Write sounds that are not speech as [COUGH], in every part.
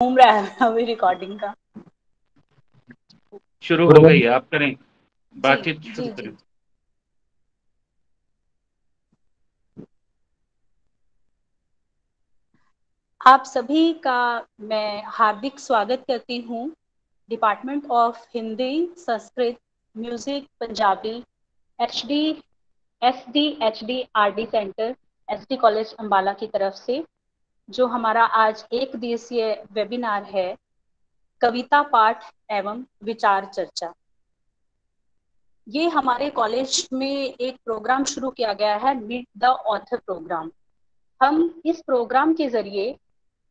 घूम रहा है [LAUGHS] अभी रिकॉर्डिंग का। शुरू हो गई है आप करें। बातचीत शुरू करें। आप सभी का मैं हार्दिक स्वागत करती हूँ। Department of Hindi Sanskrit music Punjabi H D S D H D R D centre S D college Ambala की तरफ़ से। जो हमारा आज एक दिवसीय वेबिनार है, कविता पाठ एवं विचार चर्चा। ये हमारे कॉलेज में एक प्रोग्राम शुरू किया गया है मीट द ऑथर प्रोग्राम हम इस प्रोग्राम के ज़रिए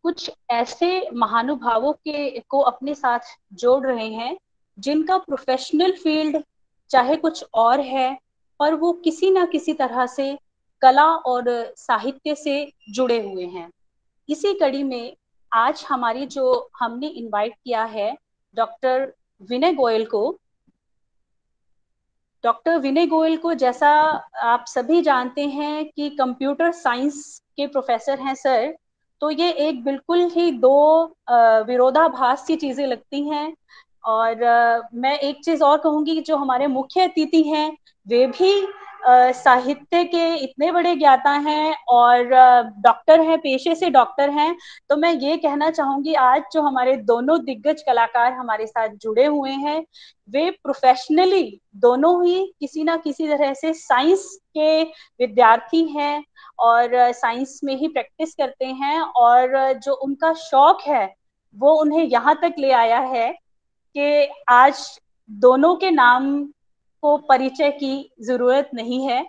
कुछ ऐसे महानुभावों के, को अपने साथ जोड़ रहे हैं, जिनका प्रोफेशनल फ़ील्ड चाहे कुछ और है और वो किसी ना किसी तरह से कला और साहित्य से जुड़े हुए हैं। इसी कड़ी में आज हमारी जो हमने इनवाइट किया है डॉक्टर विनय गोयल को डॉक्टर विनय गोयल को जैसा आप सभी जानते हैं कि कंप्यूटर साइंस के प्रोफेसर हैं सर तो ये एक बिल्कुल ही दो विरोधाभास की चीज़ें लगती हैं। और मैं एक चीज़ और कहूँगी जो हमारे मुख्य अतिथि हैं, वे भी साहित्य के इतने बड़े ज्ञाता हैं और डॉक्टर हैं, पेशे से डॉक्टर हैं तो मैं ये कहना चाहूँगी, आज जो हमारे दोनों दिग्गज कलाकार हमारे साथ जुड़े हुए हैं, वे प्रोफेशनली दोनों ही किसी ना किसी तरह से साइंस के विद्यार्थी हैं और साइंस में ही प्रैक्टिस करते हैं और जो उनका शौक है, वो उन्हें यहाँ तक ले आया है कि आज दोनों के नाम को परिचय की ज़रूरत नहीं है।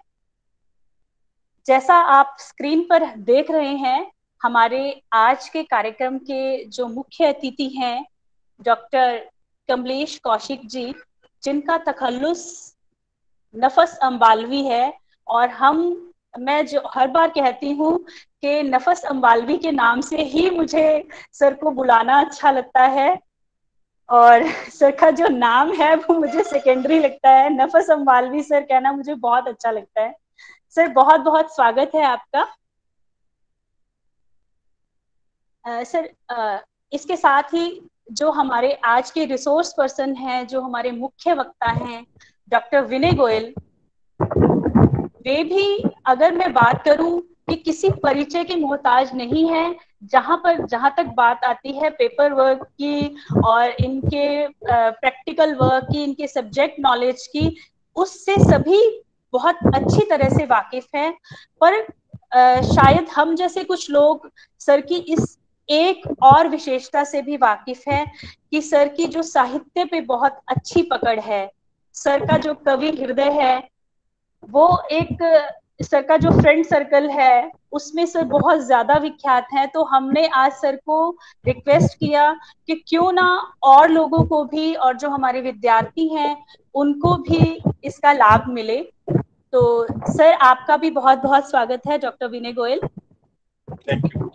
जैसा आप स्क्रीन पर देख रहे हैं, हमारे आज के कार्यक्रम के जो मुख्य अतिथि हैं, डॉक्टर कमलेश कौशिक जी, जिनका तखल्लुस नफस अम्बालवी है, और हम, मैं जो हर बार कहती हूँ कि नफस अम्बालवी के नाम से ही मुझे सर को बुलाना अच्छा लगता है। और [LAUGHS] सर का जो नाम है, वो मुझे सेकेंडरी लगता है। नफस अम्बालवी सर कहना मुझे बहुत अच्छा लगता है। सर बहुत बहुत स्वागत है आपका। सर इसके साथ ही जो हमारे आज के रिसोर्स पर्सन हैं, जो हमारे मुख्य वक्ता हैं डॉक्टर विनय गोयल, वे भी अगर मैं बात करूँ कि किसी परिचय के मोहताज नहीं है जहाँ पर जहाँ तक बात आती है पेपर वर्क की और इनके प्रैक्टिकल वर्क की इनके सब्जेक्ट नॉलेज की उससे सभी बहुत अच्छी तरह से वाकिफ हैं। पर आ, शायद हम जैसे कुछ लोग सर की इस एक और विशेषता से भी वाकिफ है कि सर की जो साहित्य पे बहुत अच्छी पकड़ है सर का जो कवि हृदय है वो एक सर का जो फ्रेंड सर्कल है उसमें सर बहुत ज़्यादा विख्यात है तो हमने आज सर को रिक्वेस्ट किया कि क्यों ना और लोगों को भी और जो हमारे विद्यार्थी हैं उनको भी इसका लाभ मिले। तो सर आपका भी बहुत बहुत स्वागत है doctor Vinay Goyal. Thank you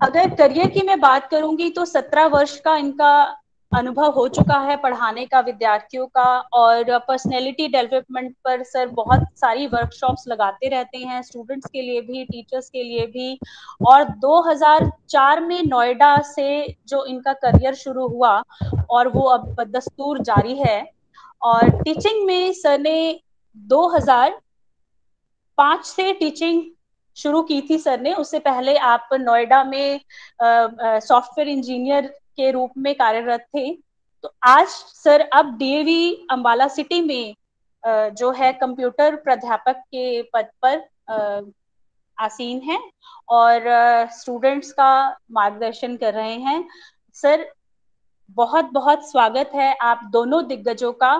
अगर करियर की मैं बात करूँगी तो सत्रह वर्ष का इनका अनुभव हो चुका है पढ़ाने का विद्यार्थियों का और पर्सनैलिटी डेवलपमेंट पर सर बहुत सारी वर्कशॉप्स लगाते रहते हैं स्टूडेंट्स के लिए भी टीचर्स के लिए भी और 2004 में नोएडा से जो इनका करियर शुरू हुआ और वो अब बदस्तूर जारी है और टीचिंग में सर ने 2005 से टीचिंग शुरू की थी सर ने, उससे पहले आप नोएडा में सॉफ्टवेयर इंजीनियर के रूप में कार्यरत थे। तो आज सर, अब डीएवी अंबाला सिटी में जो है कंप्यूटर प्राध्यापक के पद पर आसीन है और स्टूडेंट्स का मार्गदर्शन कर रहे हैं। सर बहुत बहुत स्वागत है आप दोनों दिग्गजों का।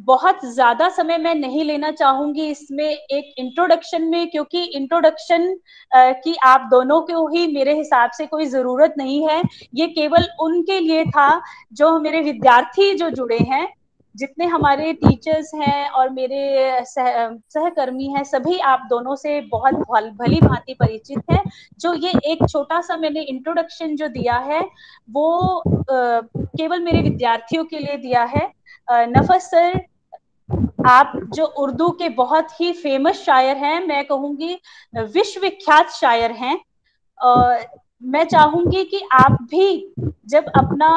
बहुत ज़्यादा समय मैं नहीं लेना चाहूँगी इसमें एक इंट्रोडक्शन में क्योंकि इंट्रोडक्शन की आप दोनों को ही मेरे हिसाब से कोई ज़रूरत नहीं है। ये केवल उनके लिए था जो मेरे विद्यार्थी जो जुड़े हैं जितने हमारे टीचर्स हैं और मेरे सह, सहकर्मी हैं सभी आप दोनों से बहुत भली भांति परिचित हैं। जो ये एक छोटा सा मैंने इंट्रोडक्शन जो दिया है वो आ, केवल मेरे विद्यार्थियों के लिए दिया है। नफस सर आप जो उर्दू के बहुत ही फ़ेमस शायर हैं मैं कहूँगी विश्वविख्यात शायर हैं। और मैं चाहूँगी कि आप भी जब अपना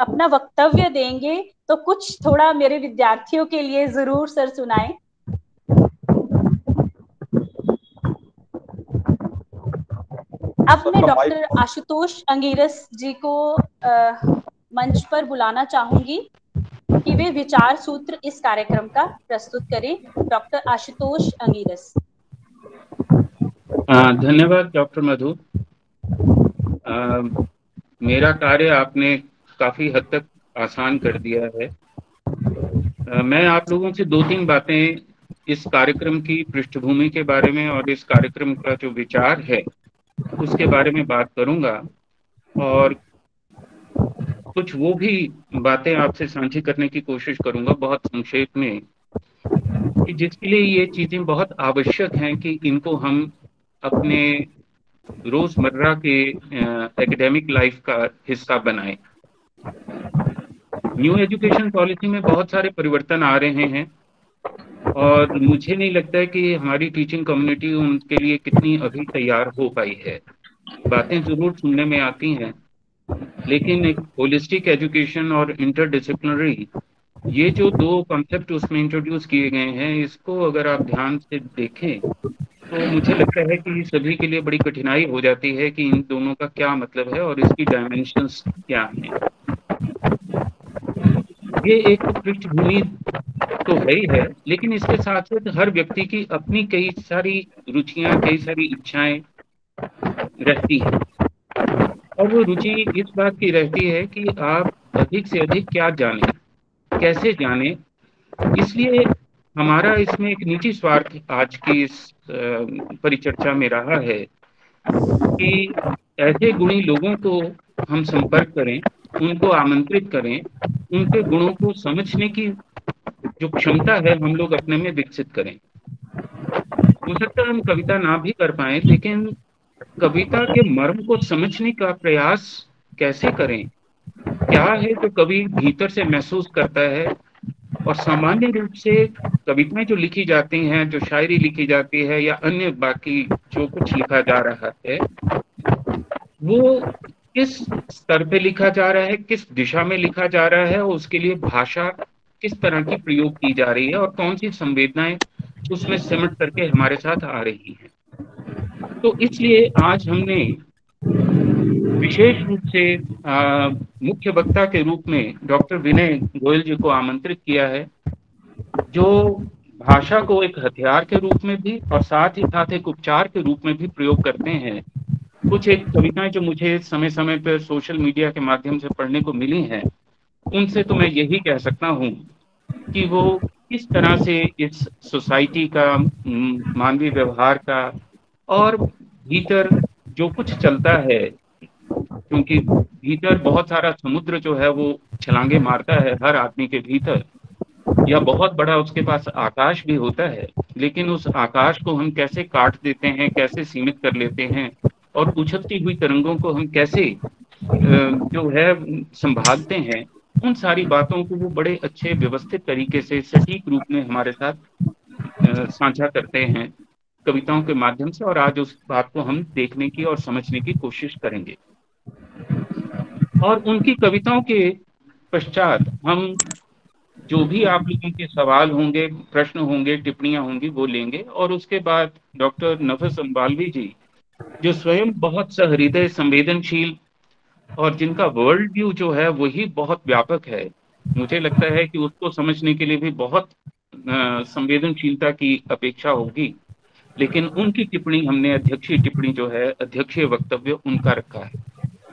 अपना वक्तव्य देंगे तो कुछ थोड़ा मेरे विद्यार्थियों के लिए ज़रूर सर सुनाएँ। अब मैं डॉक्टर आशुतोष अंगीरस जी को आ, मंच पर बुलाना चाहूँगी। कि वे विचार सूत्र इस कार्यक्रम का प्रस्तुत करें। डॉक्टर आशुतोष अंगीरस धन्यवाद डॉक्टर मधु। मेरा कार्य आपने काफ़ी हद तक आसान कर दिया है। आ, मैं आप लोगों से दो तीन बातें इस कार्यक्रम की पृष्ठभूमि के बारे में और इस कार्यक्रम का जो विचार है उसके बारे में बात करूँगा। और कुछ वो भी बातें आपसे साझी करने की कोशिश करूँगा बहुत संक्षेप में, कि जिसके लिए ये चीज़ें बहुत आवश्यक हैं कि इनको हम अपने रोज़मर्रा के एकेडमिक लाइफ का हिस्सा बनाए। न्यू एजुकेशन पॉलिसी में बहुत सारे परिवर्तन आ रहे हैं और मुझे नहीं लगता है कि हमारी टीचिंग कम्युनिटी उनके लिए कितनी अभी तैयार हो पाई है। बातें ज़रूर सुनने में आती हैं। लेकिन एक होलिस्टिक एजुकेशन और इंटरडिसिप्लिनरी ये जो दो कॉन्सेप्ट उसमें इंट्रोड्यूस किए गए हैं, इसको अगर आप ध्यान से देखें तो मुझे लगता है कि सभी के लिए बड़ी कठिनाई हो जाती है कि इन दोनों का क्या मतलब है और इसकी डायमेंशंस क्या हैं। ये एक पृष्ठभूमि तो है ही है, लेकिन इसके साथ साथ हर व्यक्ति की अपनी कई सारी रुचियाँ, कई सारी इच्छाएँ रहती हैं। और वो रुचि इस बात की रहती है कि आप अधिक से अधिक क्या जाने, कैसे जाने। इसलिए हमारा इसमें एक निजी स्वार्थ आज की इस परिचर्चा में रहा है कि ऐसे गुणी लोगों को हम संपर्क करें, उनको आमंत्रित करें, उनके गुणों को समझने की जो क्षमता है हम लोग अपने में विकसित करें। हो सकता है हम कविता ना भी कर पाए, लेकिन कविता के मर्म को समझने का प्रयास कैसे करें? क्या है जो कवि भीतर से महसूस करता है? और सामान्य रूप से कविताएँ जो लिखी जाती हैं, जो शायरी लिखी जाती है या अन्य बाकी जो कुछ लिखा जा रहा है, वो किस स्तर पे लिखा जा रहा है, किस दिशा में लिखा जा रहा है और उसके लिए भाषा किस तरह की प्रयोग की जा रही है और कौन सी संवेदनाएँ उसमें सिमट करके हमारे साथ आ रही हैं? तो इसलिए आज हमने विशेष रूप से मुख्य वक्ता के रूप में डॉक्टर विनय गोयल जी को आमंत्रित किया है, जो भाषा को एक हथियार के रूप में भी और साथ ही साथ एक उपचार के रूप में भी प्रयोग करते हैं। कुछ एक कविताएँ जो मुझे समय समय पर सोशल मीडिया के माध्यम से पढ़ने को मिली हैं, उनसे तो मैं यही कह सकता हूँ कि वो किस तरह से इस सोसाइटी का मानवीय व्यवहार का और भीतर जो कुछ चलता है, क्योंकि भीतर बहुत सारा समुद्र जो है वो छलांगे मारता है हर आदमी के भीतर, या बहुत बड़ा उसके पास आकाश भी होता है, लेकिन उस आकाश को हम कैसे काट देते हैं, कैसे सीमित कर लेते हैं, और उछलती हुई तरंगों को हम कैसे जो है, संभालते हैं, उन सारी बातों को वो बड़े अच्छे व्यवस्थित तरीके से सटीक रूप में हमारे साथ साझा करते हैं। कविताओं के माध्यम से और आज उस बात को हम देखने की और समझने की कोशिश करेंगे। और उनकी कविताओं के पश्चात हम जो भी आप लोगों के सवाल होंगे, प्रश्न होंगे, टिप्पणियाँ होंगी, वो लेंगे। और उसके बाद डॉक्टर नफस अम्बालवी जी, जो स्वयं बहुत सहृदय संवेदनशील और जिनका वर्ल्ड व्यू जो है, वही बहुत व्यापक है। मुझे लगता है कि उसको समझने के लिए भी बहुत संवेदनशीलता की अपेक्षा होगी। लेकिन उनकी टिप्पणी हमने अध्यक्षीय टिप्पणी जो है, अध्यक्षीय वक्तव्य उनका रखा है,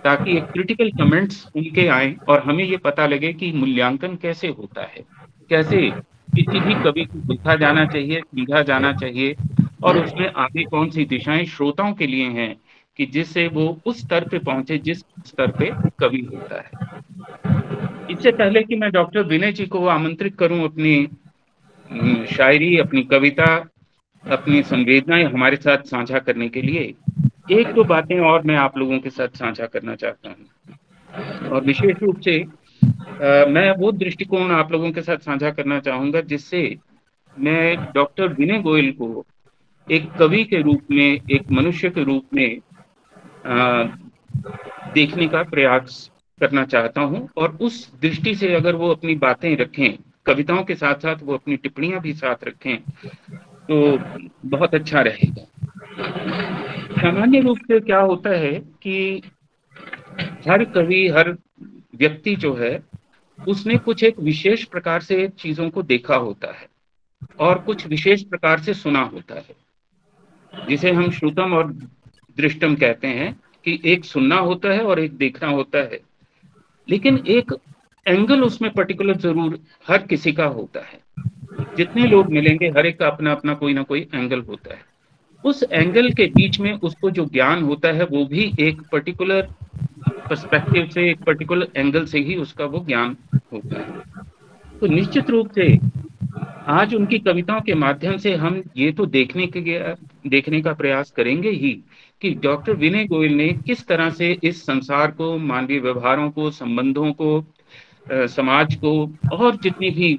ताकि एक क्रिटिकल कमेंट्स उनके आए और हमें ये पता लगे कि मूल्यांकन कैसे होता है, कैसे किसी भी कवि को लिखा जाना चाहिए, समझा जाना चाहिए, और उसमें आगे कौन सी दिशाएँ श्रोताओं के लिए हैं कि जिससे वो उस स्तर पे पहुँचे, जिस स्तर पे कवि होता है। इससे पहले कि मैं डॉक्टर विनय जी को आमंत्रित करूँ अपनी शायरी, अपनी कविता अपनी संवेदनाएँ हमारे साथ साझा करने के लिए एक दो बातें और मैं आप लोगों के साथ साझा करना चाहता हूँ। और विशेष रूप से आ, मैं वो दृष्टिकोण आप लोगों के साथ साझा करना चाहूँगा जिससे मैं डॉक्टर विनय गोयल को एक कवि के रूप में एक मनुष्य के रूप में आ, देखने का प्रयास करना चाहता हूँ और उस दृष्टि से अगर वो अपनी बातें रखें कविताओं के साथ साथ वो अपनी टिप्पणियाँ भी साथ रखें तो बहुत अच्छा रहेगा। सामान्य रूप से क्या होता है कि हर कवि, हर व्यक्ति जो है, उसने कुछ एक विशेष प्रकार से चीज़ों को देखा होता है और कुछ विशेष प्रकार से सुना होता है। जिसे हम श्रुतम और दृष्टम कहते हैं कि एक सुनना होता है और एक देखना होता है। लेकिन एक एंगल उसमें पर्टिकुलर ज़रूर हर किसी का होता है। जितने लोग मिलेंगे, हर एक का अपना अपना कोई ना कोई एंगल होता है। उस एंगल के बीच में उसको जो ज्ञान होता है, वो भी एक पर्टिकुलर पर्सपेक्टिव से, एक पर्टिकुलर एंगल से ही उसका वो ज्ञान होता है। तो निश्चित रूप से आज उनकी कविताओं के माध्यम से हम ये तो देखने के देखने का प्रयास करेंगे ही कि डॉक्टर विनय गोयल ने किस तरह से इस संसार को, मानवीय व्यवहारों को, संबंधों को समाज को और जितनी भी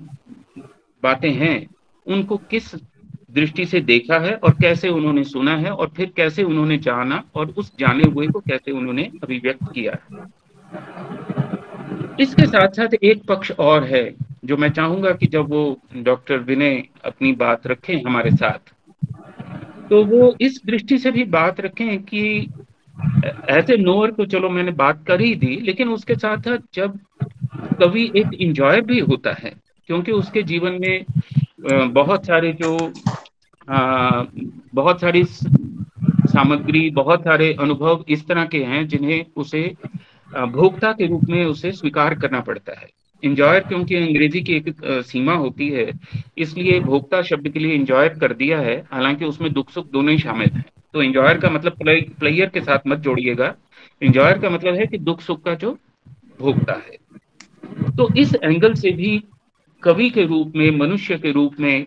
बातें हैं, उनको किस दृष्टि से देखा है और कैसे उन्होंने सुना है और फिर कैसे उन्होंने जाना और उस जाने हुए को कैसे उन्होंने अभिव्यक्त किया है। इसके साथ साथ एक पक्ष और है जो मैं चाहूँगा कि जब वो डॉक्टर विनय अपनी बात रखें हमारे साथ तो वो इस दृष्टि से भी बात रखें कि ऐसे नोअर को चलो मैंने बात कर ही दी, लेकिन उसके साथ साथ जब कवि एक इंजॉय भी होता है क्योंकि उसके जीवन में बहुत सारे जो आ, बहुत सारी सामग्री बहुत सारे अनुभव इस तरह के हैं जिन्हें उसे भोक्ता के रूप में उसे स्वीकार करना पड़ता है। इंजॉयर क्योंकि अंग्रेज़ी की एक सीमा होती है इसलिए भोक्ता शब्द के लिए इंजॉयर कर दिया है हालाँकि उसमें दुख सुख दोनों ही शामिल हैं। तो इंजॉयर का मतलब प्लेयर के साथ मत जोड़िएगा। इंजॉयर का मतलब है कि दुख सुख का जो भोगता है। तो इस एंगल से भी कवि के रूप में, मनुष्य के रूप में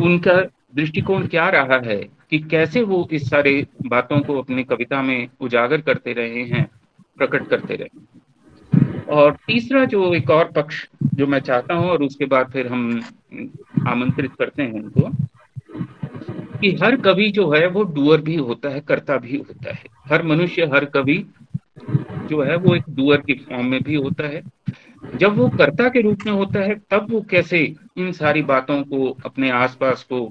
उनका दृष्टिकोण क्या रहा है कि कैसे वो इस सारे बातों को अपनी कविता में उजागर करते रहे हैं, प्रकट करते रहे और तीसरा जो एक और पक्ष जो मैं चाहता हूँ, और उसके बाद फिर हम आमंत्रित करते हैं उनको, कि हर कवि जो है वो डुअर भी होता है, कर्ता भी होता है। हर मनुष्य, हर कवि जो है वो एक डुअर की फॉर्म में भी होता है। जब वो कर्ता के रूप में होता है, तब वो कैसे इन सारी बातों को अपने आसपास को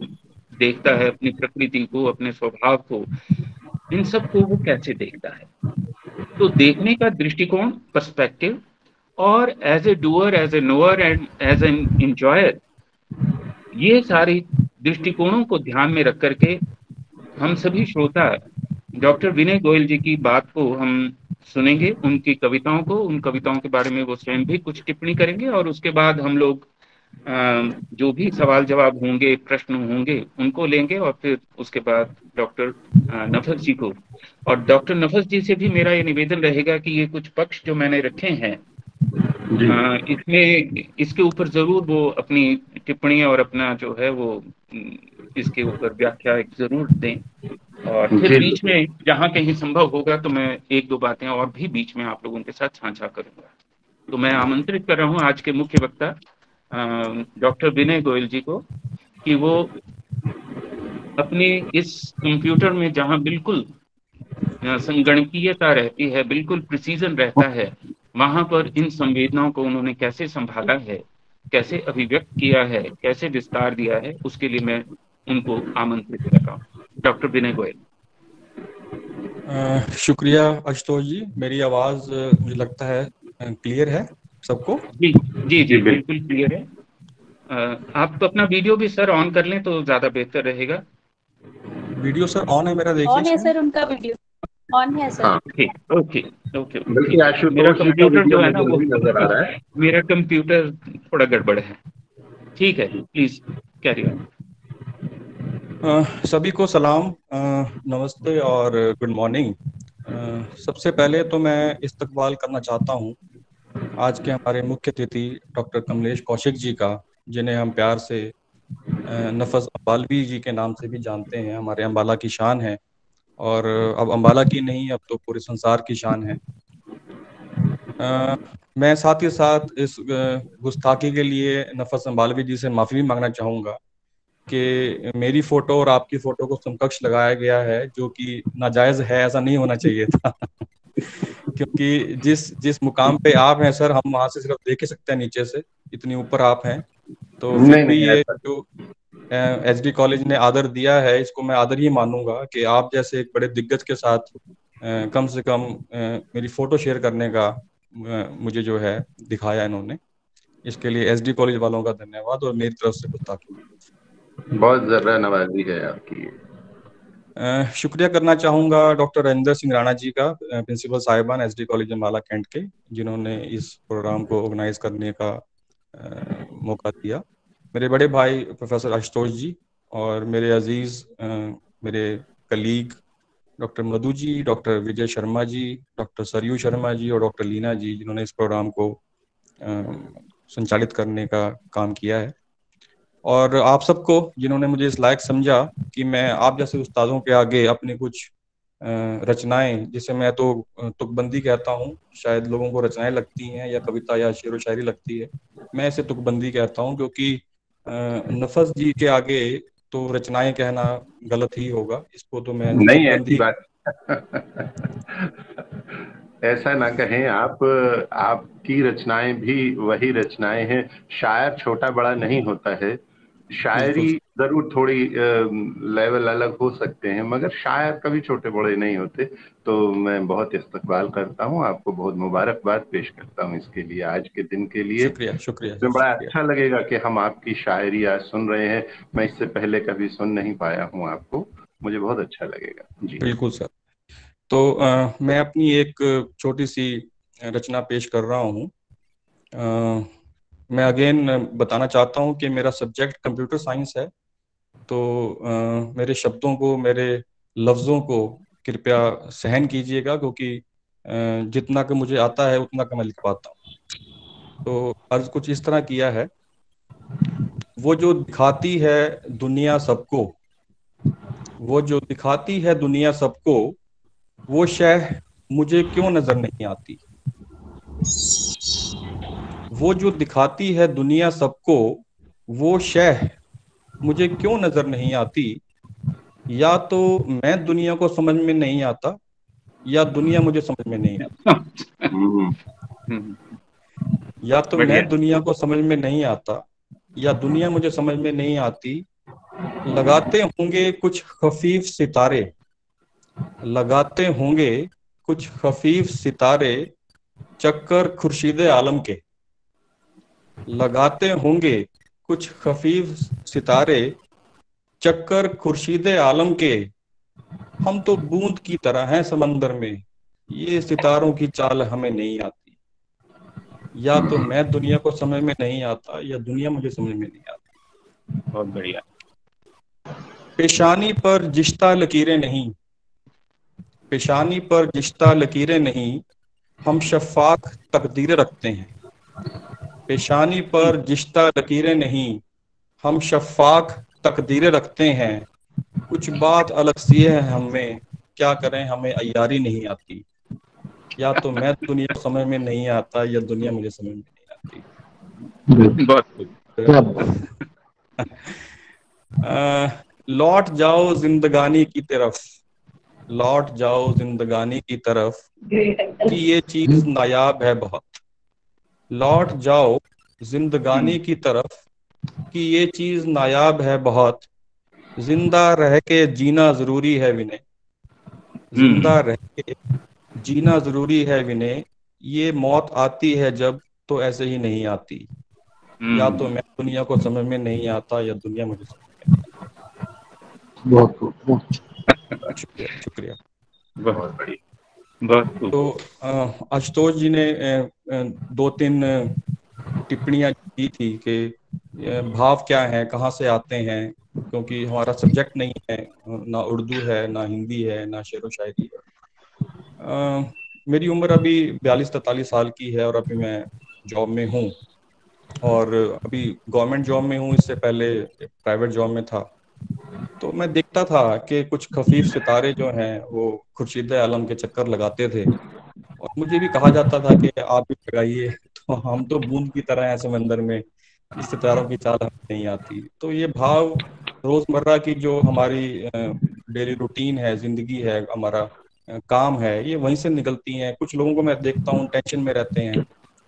देखता है, अपनी प्रकृति को, अपने स्वभाव को, इन सबको वो कैसे देखता है? तो देखने का दृष्टिकोण पर्सपेक्टिव और as a doer as a knower and as an enjoyer ये सारी दृष्टिकोणों को ध्यान में रख करके हम सभी श्रोता डॉक्टर विनय गोयल जी की बात को हम सुनेंगे उनकी कविताओं को उन कविताओं के बारे में वो स्वयं भी कुछ टिप्पणी करेंगे और उसके बाद हम लोग जो भी सवाल जवाब होंगे प्रश्न होंगे उनको लेंगे और फिर उसके बाद डॉक्टर नफस जी को। और डॉक्टर नफस जी से भी मेरा ये निवेदन रहेगा कि ये कुछ पक्ष जो मैंने रखे हैं इसमें इसके ऊपर ज़रूर वो अपनी टिप्पणी और अपना जो है वो इसके ऊपर व्याख्या ज़रूर दें। और फिर बीच में जहाँ कहीं संभव होगा तो मैं एक दो बातें और भी बीच में आप लोगों के साथ साझा करूँगा। तो मैं आमंत्रित कर रहा हूँ आज के मुख्य वक्ता डॉक्टर विनय गोयल जी को कि वो अपने इस कंप्यूटर में जहाँ बिल्कुल संगणकीयता रहती है बिल्कुल प्रिसीजन रहता है वहाँ पर इन संवेदनाओं को उन्होंने कैसे संभाला है कैसे अभिव्यक्त किया है कैसे विस्तार दिया है उसके लिए मैं उनको आमंत्रित हूँ। डॉक्टर विनय गोयल। शुक्रिया आशुतोष जी मेरी आवाज़ मुझे लगता है क्लियर है सबको? जी जी जी बिल्कुल क्लियर है। आप तो अपना वीडियो भी सर ऑन कर लें तो ज़्यादा बेहतर रहेगा। वीडियो सर ऑन है मेरा देखिए ऑन है सर उनका वीडियो। ऑन है सर। ठीक ओके ओके बल्कि मेरा कंप्यूटर जो है ना वो नज़र आ रहा है। मेरा कंप्यूटर थोड़ा गड़बड़ है। ठीक है प्लीज़ कैरी ऑन सभी को सलाम नमस्ते और गुड मॉर्निंग। सबसे पहले तो मैं इस्तकबाल करना चाहता हूँ। आज के हमारे मुख्य अतिथि डॉक्टर कमलेश कौशिक जी का, जिन्हें हम प्यार से नफस अम्बालवी जी के नाम से भी जानते हैं। हमारे अम्बाला की शान है और अब अम्बाला की नहीं, अब तो पूरे संसार की शान है। मैं साथ ही साथ इस गुस्ताखी के लिए नफस अम्बालवी जी से माफ़ी भी मांगना चाहूँगा। कि मेरी फ़ोटो और आपकी फ़ोटो को समकक्ष लगाया गया है जो कि नाजायज है ऐसा नहीं होना चाहिए था। [LAUGHS] क्योंकि जिस जिस मुकाम पे आप हैं सर हम वहाँ से सिर्फ़ देख ही सकते हैं नीचे से इतनी ऊपर आप हैं। तो फिर भी ये जो एच डी कॉलेज ने आदर दिया है इसको मैं आदर ही मानूँगा कि आप जैसे एक बड़े दिग्गज के साथ कम से कम मेरी फ़ोटो शेयर करने का मुझे जो है दिखाया इन्होंने। इसके लिए एस डी कॉलेज वालों का धन्यवाद और मेरी तरफ़ से गुस्ताखी। बहुत जर्रा नवाजी है आपकी। शुक्रिया करना चाहूँगा डॉक्टर रविंदर सिंह राणा जी का प्रिंसिपल साहिबान एस डी कॉलेज माला कैंट के, जिन्होंने इस प्रोग्राम को ऑर्गेनाइज करने का मौका दिया। मेरे बड़े भाई प्रोफेसर आशुतोष जी और मेरे अज़ीज़ मेरे colleague doctor Madhu ji, doctor Vijay Sharma ji, doctor Saryu Sharma ji और डॉक्टर लीना जी, जिन्होंने इस प्रोग्राम को संचालित करने का काम किया है। और आप सबको जिन्होंने मुझे इस लायक समझा कि मैं आप जैसे उस्तादों के आगे अपनी कुछ रचनाएँ जिसे मैं तो तुकबंदी कहता हूँ शायद लोगों को रचनाएँ लगती हैं या कविता या शेर व शायरी लगती है मैं इसे तुकबंदी कहता हूँ क्योंकि नफस जी के आगे तो रचनाएँ कहना गलत ही होगा इसको तो मैं नहीं ऐसी बात [LAUGHS] ऐसा ना कहें आप आपकी रचनाएँ भी वही रचनाएँ हैं शायर छोटा बड़ा नहीं होता है शायरी ज़रूर थोड़ी लेवल अलग हो सकते हैं मगर शायर कभी छोटे बड़े नहीं होते तो मैं बहुत इस्तकबाल करता हूँ। आपको बहुत मुबारकबाद पेश करता हूँ इसके लिए आज के दिन के लिए। शुक्रिया शुक्रिया तो बड़ा अच्छा लगेगा कि हम आपकी शायरी आज सुन रहे हैं। मैं इससे पहले कभी सुन नहीं पाया हूँ आपको। मुझे बहुत अच्छा लगेगा। जी। बिल्कुल सर। तो आ, मैं अपनी एक छोटी सी रचना पेश कर रहा हूँ। मैं अगेन बताना चाहता हूँ कि मेरा सब्जेक्ट कंप्यूटर साइंस है तो आ, मेरे शब्दों को मेरे लफ्ज़ों को कृपया सहन कीजिएगा क्योंकि जितना का मुझे आता है उतना का मैं लिख पाता हूँ। तो अर्ज़ कुछ इस तरह किया है वो जो दिखाती है दुनिया सबको वो जो दिखाती है दुनिया सबको वो शह मुझे क्यों नज़र नहीं आती? वो जो दिखाती है दुनिया सबको वो शह मुझे क्यों नज़र नहीं आती? या तो मैं दुनिया को समझ में नहीं आता या दुनिया मुझे समझ में नहीं आती। या तो मैं दुनिया को समझ में नहीं आता या दुनिया मुझे समझ में नहीं आती। लगाते होंगे कुछ खफीफ सितारे लगाते होंगे कुछ खफीफ सितारे चक्कर खुर्शीद आलम के। लगाते होंगे कुछ खफीफ सितारे चक्कर खुर्शीद आलम के। हम तो बूंद की तरह हैं समंदर में। ये सितारों की चाल हमें नहीं आती। या तो मैं दुनिया को समझ में नहीं आता या दुनिया मुझे समझ में नहीं आती। बहुत बढ़िया। पेशानी पर जिश्ता लकीरें नहीं। पेशानी पर जिश्ता लकीरें नहीं। हम शफाक तकदीरें रखते हैं। पेशानी पर जिश्ता लकीरें नहीं हम शफाक तकदीरें रखते हैं। कुछ बात अलग सी है हमें क्या करें हमें अयारी नहीं आती। या तो मैं दुनिया समझ में नहीं आता या दुनिया मुझे समझ में नहीं आती। [LAUGHS] लौट जाओ जिंदगानी की तरफ़। लौट जाओ जिंदगानी की तरफ़ कि ये चीज़ नायाब है बहुत। लौट जाओ जिंदगानी की तरफ़ कि ये चीज़ नायाब है बहुत। ज़िंदा रह के जीना ज़रूरी है विनय। ज़िंदा रह के जीना ज़रूरी है विनय। ये मौत आती है जब तो ऐसे ही नहीं आती। या तो मैं दुनिया को समझ में नहीं आता या दुनिया मुझे समझ में बहुत। शुक्रिया शुक्रिया। बहुत बढ़िया। तो। आशुतोष जी ने दो तीन टिप्पणियाँ की थी कि भाव क्या है कहाँ से आते हैं क्योंकि हमारा सब्जेक्ट नहीं है ना उर्दू है ना हिंदी है ना शेर व शायरी है। आ, मेरी उम्र अभी बयालीस तैतालीस साल की है और अभी मैं जॉब में हूँ। और अभी गवर्नमेंट जॉब में हूँ इससे पहले प्राइवेट जॉब में था। तो मैं देखता था कि कुछ खफीफ सितारे जो हैं, वो खुर्शीद आलम के चक्कर लगाते थे। और मुझे भी कहा जाता था कि आप भी लगाइए तो हम तो बूंद की तरह हैं समंदर में, इस सितारों की चाल हमें नहीं आती। तो ये भाव रोज़मर्रा की जो हमारी डेली रूटीन है, ज़िंदगी है, हमारा काम है, ये वहीं से निकलती हैं। कुछ लोगों को मैं देखता हूँ, टेंशन में रहते हैं,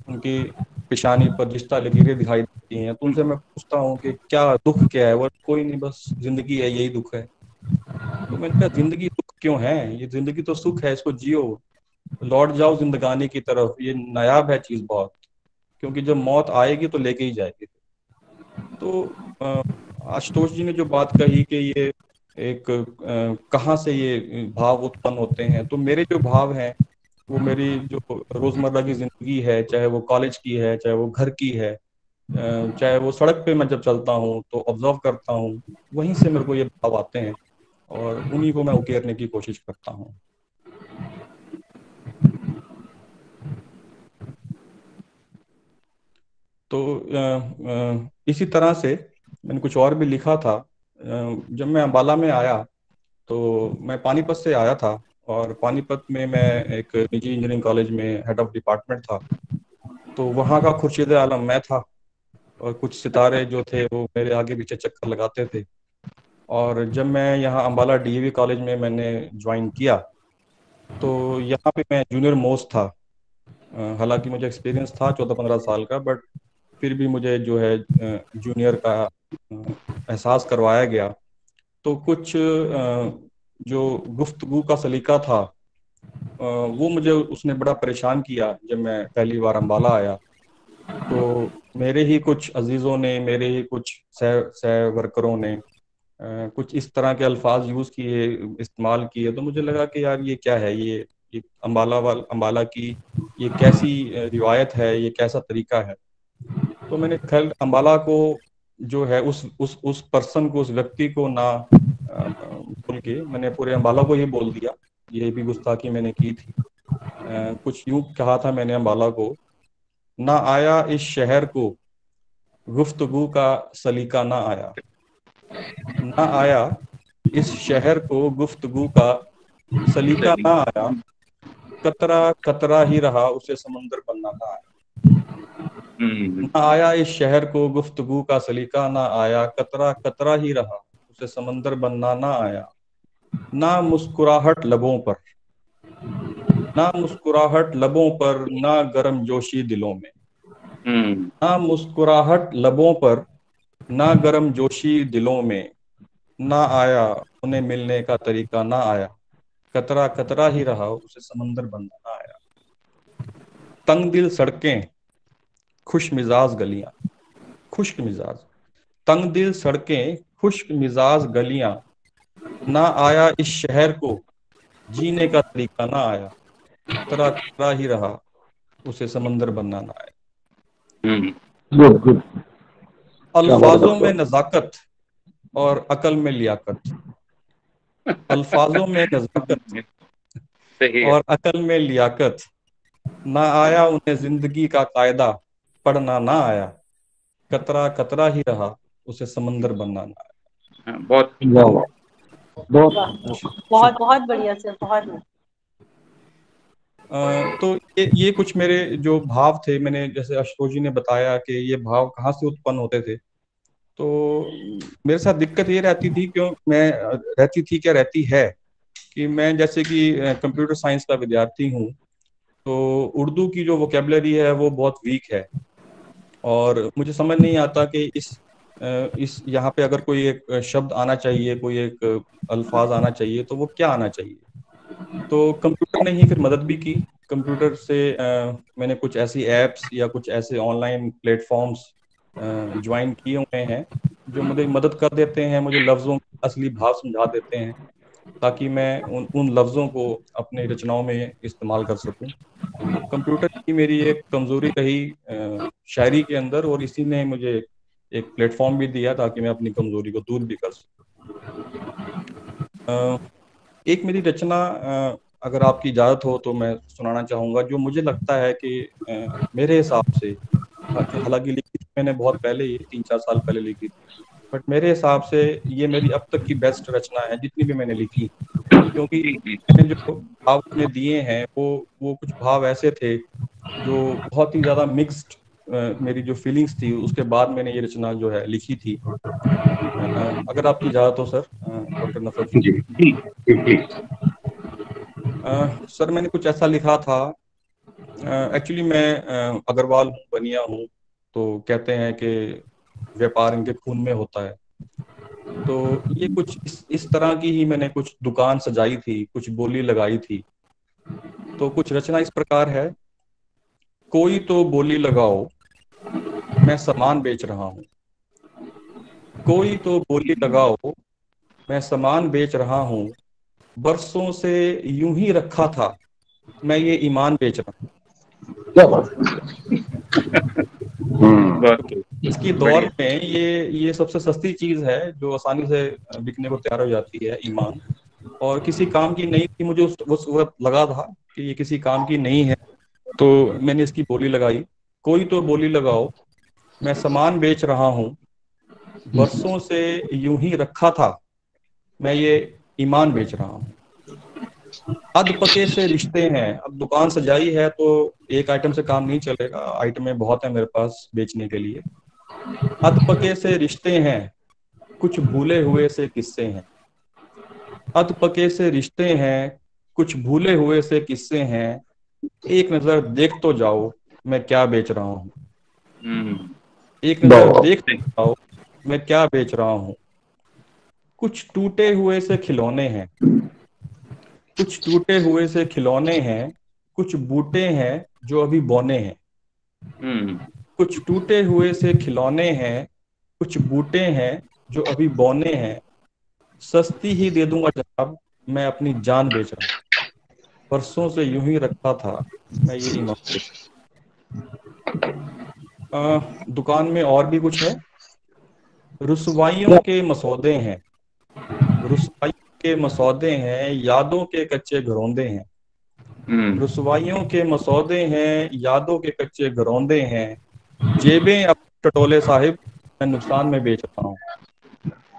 उनकी पेशानी पर रिश्ता लकीरें दिखाई देती हैं। तो उनसे मैं पूछता हूँ कि क्या दुख क्या है? वो कोई नहीं, बस ज़िंदगी है, यही दुख है। तो मैंने कहा, ज़िंदगी दुख क्यों है? ये ज़िंदगी तो सुख है, इसको जियो। लौट जाओ जिंदगानी की तरफ़। ये नायाब है चीज़ बहुत। क्योंकि जब मौत आएगी तो लेके ही जाएगी। तो आशुतोष जी ने जो बात कही कि ये एक कहाँ से ये भाव उत्पन्न होते हैं तो मेरे जो भाव हैं वो मेरी जो रोज़मर्रा की ज़िंदगी है, चाहे वो कॉलेज की है, चाहे वो घर की है चाहे वो सड़क पे मैं जब चलता हूँ तो ऑब्ज़र्व करता हूँ, वहीं से मेरे को ये भाव आते हैं और उन्हीं को मैं उकेरने की कोशिश करता हूँ। तो इसी तरह से मैंने कुछ और भी लिखा था। जब मैं अम्बाला में आया तो मैं पानीपत से आया था। और पानीपत में मैं एक निजी इंजीनियरिंग कॉलेज में हेड ऑफ़ डिपार्टमेंट था। तो वहाँ का खुर्शीद आलम मैं था और कुछ सितारे जो थे वो मेरे आगे पीछे चक्कर लगाते थे। और जब मैं यहाँ अम्बाला डी कॉलेज में मैंने ज्वाइन किया तो यहाँ पे मैं जूनियर मोस्ट था। हालाँकि मुझे एक्सपीरियंस था चौदह पंद्रह साल का बट फिर भी मुझे जो है जूनियर का एहसास करवाया गया। तो कुछ जो गुफ्तगु का सलीका था वो मुझे उसने बड़ा परेशान किया जब मैं पहली बार अम्बाला आया। तो मेरे ही कुछ अजीज़ों ने, मेरे ही कुछ सह सह वर्करों ने कुछ इस तरह के अल्फाज यूज़ किए, इस्तेमाल किए तो मुझे लगा कि यार ये क्या है? ये ये अम्बाला वाल अम्बाला की ये कैसी रिवायत है? ये कैसा तरीका है? तो मैंने खैर अम्बाला को जो है उस उस उस पर्सन को, उस व्यक्ति को ना के मैंने पूरे अम्बाला को ही बोल दिया। ये भी गुस्ताखी मैंने की थी। आ, कुछ यूँ कहा था मैंने अम्बाला को ना आया इस शहर को गुफ्तगु का सलीका ना आया। ना आया इस शहर को गुफ्तगु का सलीका ना आया। कतरा कतरा ही रहा उसे समंदर बनना ना आया। हम्म। ना आया इस शहर को गुफ्तगु का सलीका ना आया। कतरा कतरा ही रहा उसे समंदर बनना ना आया। ना मुस्कुराहट लबों पर ना मुस्कुराहट लबों पर ना गर्म जोशी दिलों में। हम्म। ना मुस्कुराहट लबों पर ना गर्म जोशी दिलों में। ना आया उन्हें मिलने का तरीका ना आया। कतरा कतरा ही रहा उसे समंदर बनना ना आया। तंग दिल सड़कें खुश मिजाज गलियाँ। खुश्क मिजाज। तंग दिल सड़कें खुश्क मिजाज गलियाँ। ना आया इस शहर को जीने का तरीका ना आया। तरह तरह ही रहा उसे समंदर बनना ना आया। हम्म। अल्फाजों में नजाकत और अकल में लियाकत। अल्फाजों में नजाकत और अकल में लियाकत। ना आया उन्हें ज़िंदगी का कायदा पढ़ना ना आया। कतरा कतरा ही रहा उसे समंदर बनना ना आया। हाँ, बहुत बहुत बहुत बहुत बढ़िया सर बहुत तो ये ये कुछ मेरे जो भाव थे मैंने जैसे अशोक जी ने बताया कि ये भाव कहाँ से उत्पन्न होते थे। तो मेरे साथ दिक्कत ये रहती थी क्यों मैं रहती थी क्या रहती है कि मैं जैसे कि कंप्यूटर साइंस का विद्यार्थी हूँ तो उर्दू की जो वोकेबलरी है वो बहुत वीक है। और मुझे समझ नहीं आता कि इस इस यहाँ पे अगर कोई एक शब्द आना चाहिए कोई एक अल्फाज आना चाहिए तो वो क्या आना चाहिए? तो कंप्यूटर ने ही फिर मदद भी की। कंप्यूटर से आ, मैंने कुछ ऐसी एप्स या कुछ ऐसे ऑनलाइन प्लेटफॉर्म्स ज्वाइन किए हुए हैं जो मुझे मदद कर देते हैं मुझे लफ्ज़ों का असली भाव समझा देते हैं ताकि मैं उन उन लफ्ज़ों को अपनी रचनाओं में इस्तेमाल कर सकूँ। कंप्यूटर की मेरी एक कमज़ोरी रही शायरी के अंदर और इसी ने मुझे एक प्लेटफॉर्म भी दिया ताकि मैं अपनी कमज़ोरी को दूर भी कर सकूँ। एक मेरी रचना अगर आपकी इजाज़त हो तो मैं सुनाना चाहूँगा जो मुझे लगता है कि मेरे हिसाब से हालाँकि लिखी थी मैंने बहुत पहले ही तीन चार साल पहले लिखी थी बट मेरे हिसाब से ये मेरी अब तक की बेस्ट रचना है जितनी भी मैंने लिखी। क्योंकि मैंने जो भाव दिए हैं वो वो कुछ भाव ऐसे थे जो बहुत ही ज़्यादा मिक्स्ड मेरी जो फीलिंग्स थी उसके बाद मैंने ये रचना जो है लिखी थी। अगर आपकी इजाज़त हो sir doctor Nafar ji sir मैंने कुछ ऐसा लिखा था। एक्चुअली मैं अग्रवाल बनिया हूँ तो कहते हैं कि व्यापार इनके खून में होता है। तो ये कुछ इस, इस तरह की ही मैंने कुछ दुकान सजाई थी कुछ बोली लगाई थी। तो कुछ रचना इस प्रकार है। कोई तो बोली लगाओ मैं सामान बेच रहा हूँ। कोई तो बोली लगाओ मैं सामान बेच रहा हूँ। बरसों से यूँ ही रखा था मैं ये ईमान बेच रहा हूँ। हम्म। इसकी दौर में ये ये सबसे सस्ती चीज़ है जो आसानी से बिकने को तैयार हो जाती है ईमान। और किसी काम की नहीं थी मुझे उस, उस वक्त लगा था कि ये किसी काम की नहीं है। तो मैंने इसकी बोली लगाई। कोई तो बोली लगाओ, मैं सामान बेच रहा हूँ। बरसों से यूँ ही रखा था, मैं ये ईमान बेच रहा हूँ। अध पके से रिश्ते हैं, अब दुकान सजाई है तो एक आइटम से काम नहीं चलेगा। आइटमें बहुत है मेरे पास बेचने के लिए। अध पके से रिश्ते हैं, कुछ भूले हुए से किस्से हैं। अध पके से रिश्ते हैं, कुछ भूले हुए से किस्से हैं। एक नज़र देख तो जाओ मैं क्या बेच रहा हूँ। हम्म। एक नज़र देख तो जाओ मैं क्या बेच रहा हूँ। कुछ टूटे हुए से खिलौने हैं कुछ टूटे हुए से खिलौने हैं कुछ बूटे हैं जो अभी बोने हैं। हम्म। कुछ टूटे हुए से खिलौने हैं कुछ बूटे हैं जो अभी बोने हैं। सस्ती ही दे दूँगा जनाब मैं अपनी जान बेच रहा हूँ। परसों से यूँ ही रखा था। मैं ये इमाम दुकान में और भी कुछ है? रुसवाइयों के मसौदे हैं। रुसवाई के मसौदे हैं यादों के कच्चे घरौंदे हैं। हम्म। रसवाइयों के मसौदे हैं यादों के कच्चे घरौंदे हैं। जेबें अब टटोले साहिब मैं नुकसान में बेच रहा हूँ।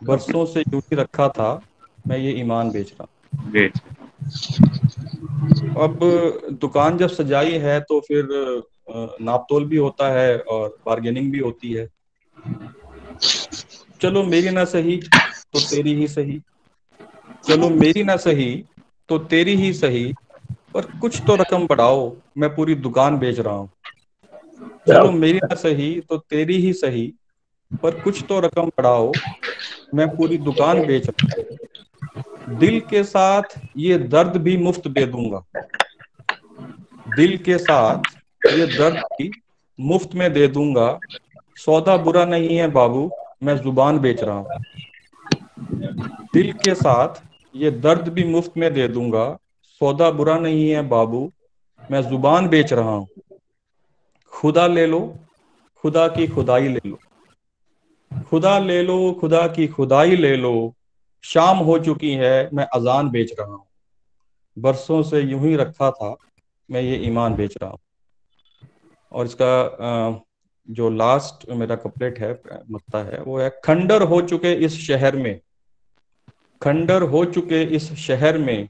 बरसों से यूँ ही रखा था मैं ये ईमान बेच रहा बेच। अब दुकान जब सजाई है तो फिर नापतोल भी होता है और बार्गेनिंग भी होती है। चलो मेरी ना सही तो तेरी ही सही। चलो मेरी ना सही तो तेरी ही सही पर कुछ तो रकम बढ़ाओ मैं पूरी दुकान बेच रहा हूँ। चलो मेरी ना सही तो तेरी ही सही पर कुछ तो रकम बढ़ाओ मैं पूरी दुकान बेच रहा हूँ। दिल के साथ ये दर्द भी मुफ़्त दे दूँगा। दिल के साथ ये दर्द भी मुफ़्त में दे दूँगा। सौदा बुरा नहीं है बाबू, मैं ज़ुबान बेच रहा हूँ। दिल के साथ ये दर्द भी मुफ़्त में दे दूँगा। सौदा बुरा नहीं है बाबू, मैं ज़ुबान बेच रहा हूँ। खुदा ले लो, खुदा की खुदाई ले लो। खुदा ले लो, खुदा की खुदाई ले लो। शाम हो चुकी है, मैं अजान बेच रहा हूँ। बरसों से यूँ ही रखा था, मैं ये ईमान बेच रहा हूँ। और इसका जो लास्ट मेरा कपलेट है, मत्ता है, वो है, खंडर हो चुके इस शहर में, खंडर हो चुके इस शहर में,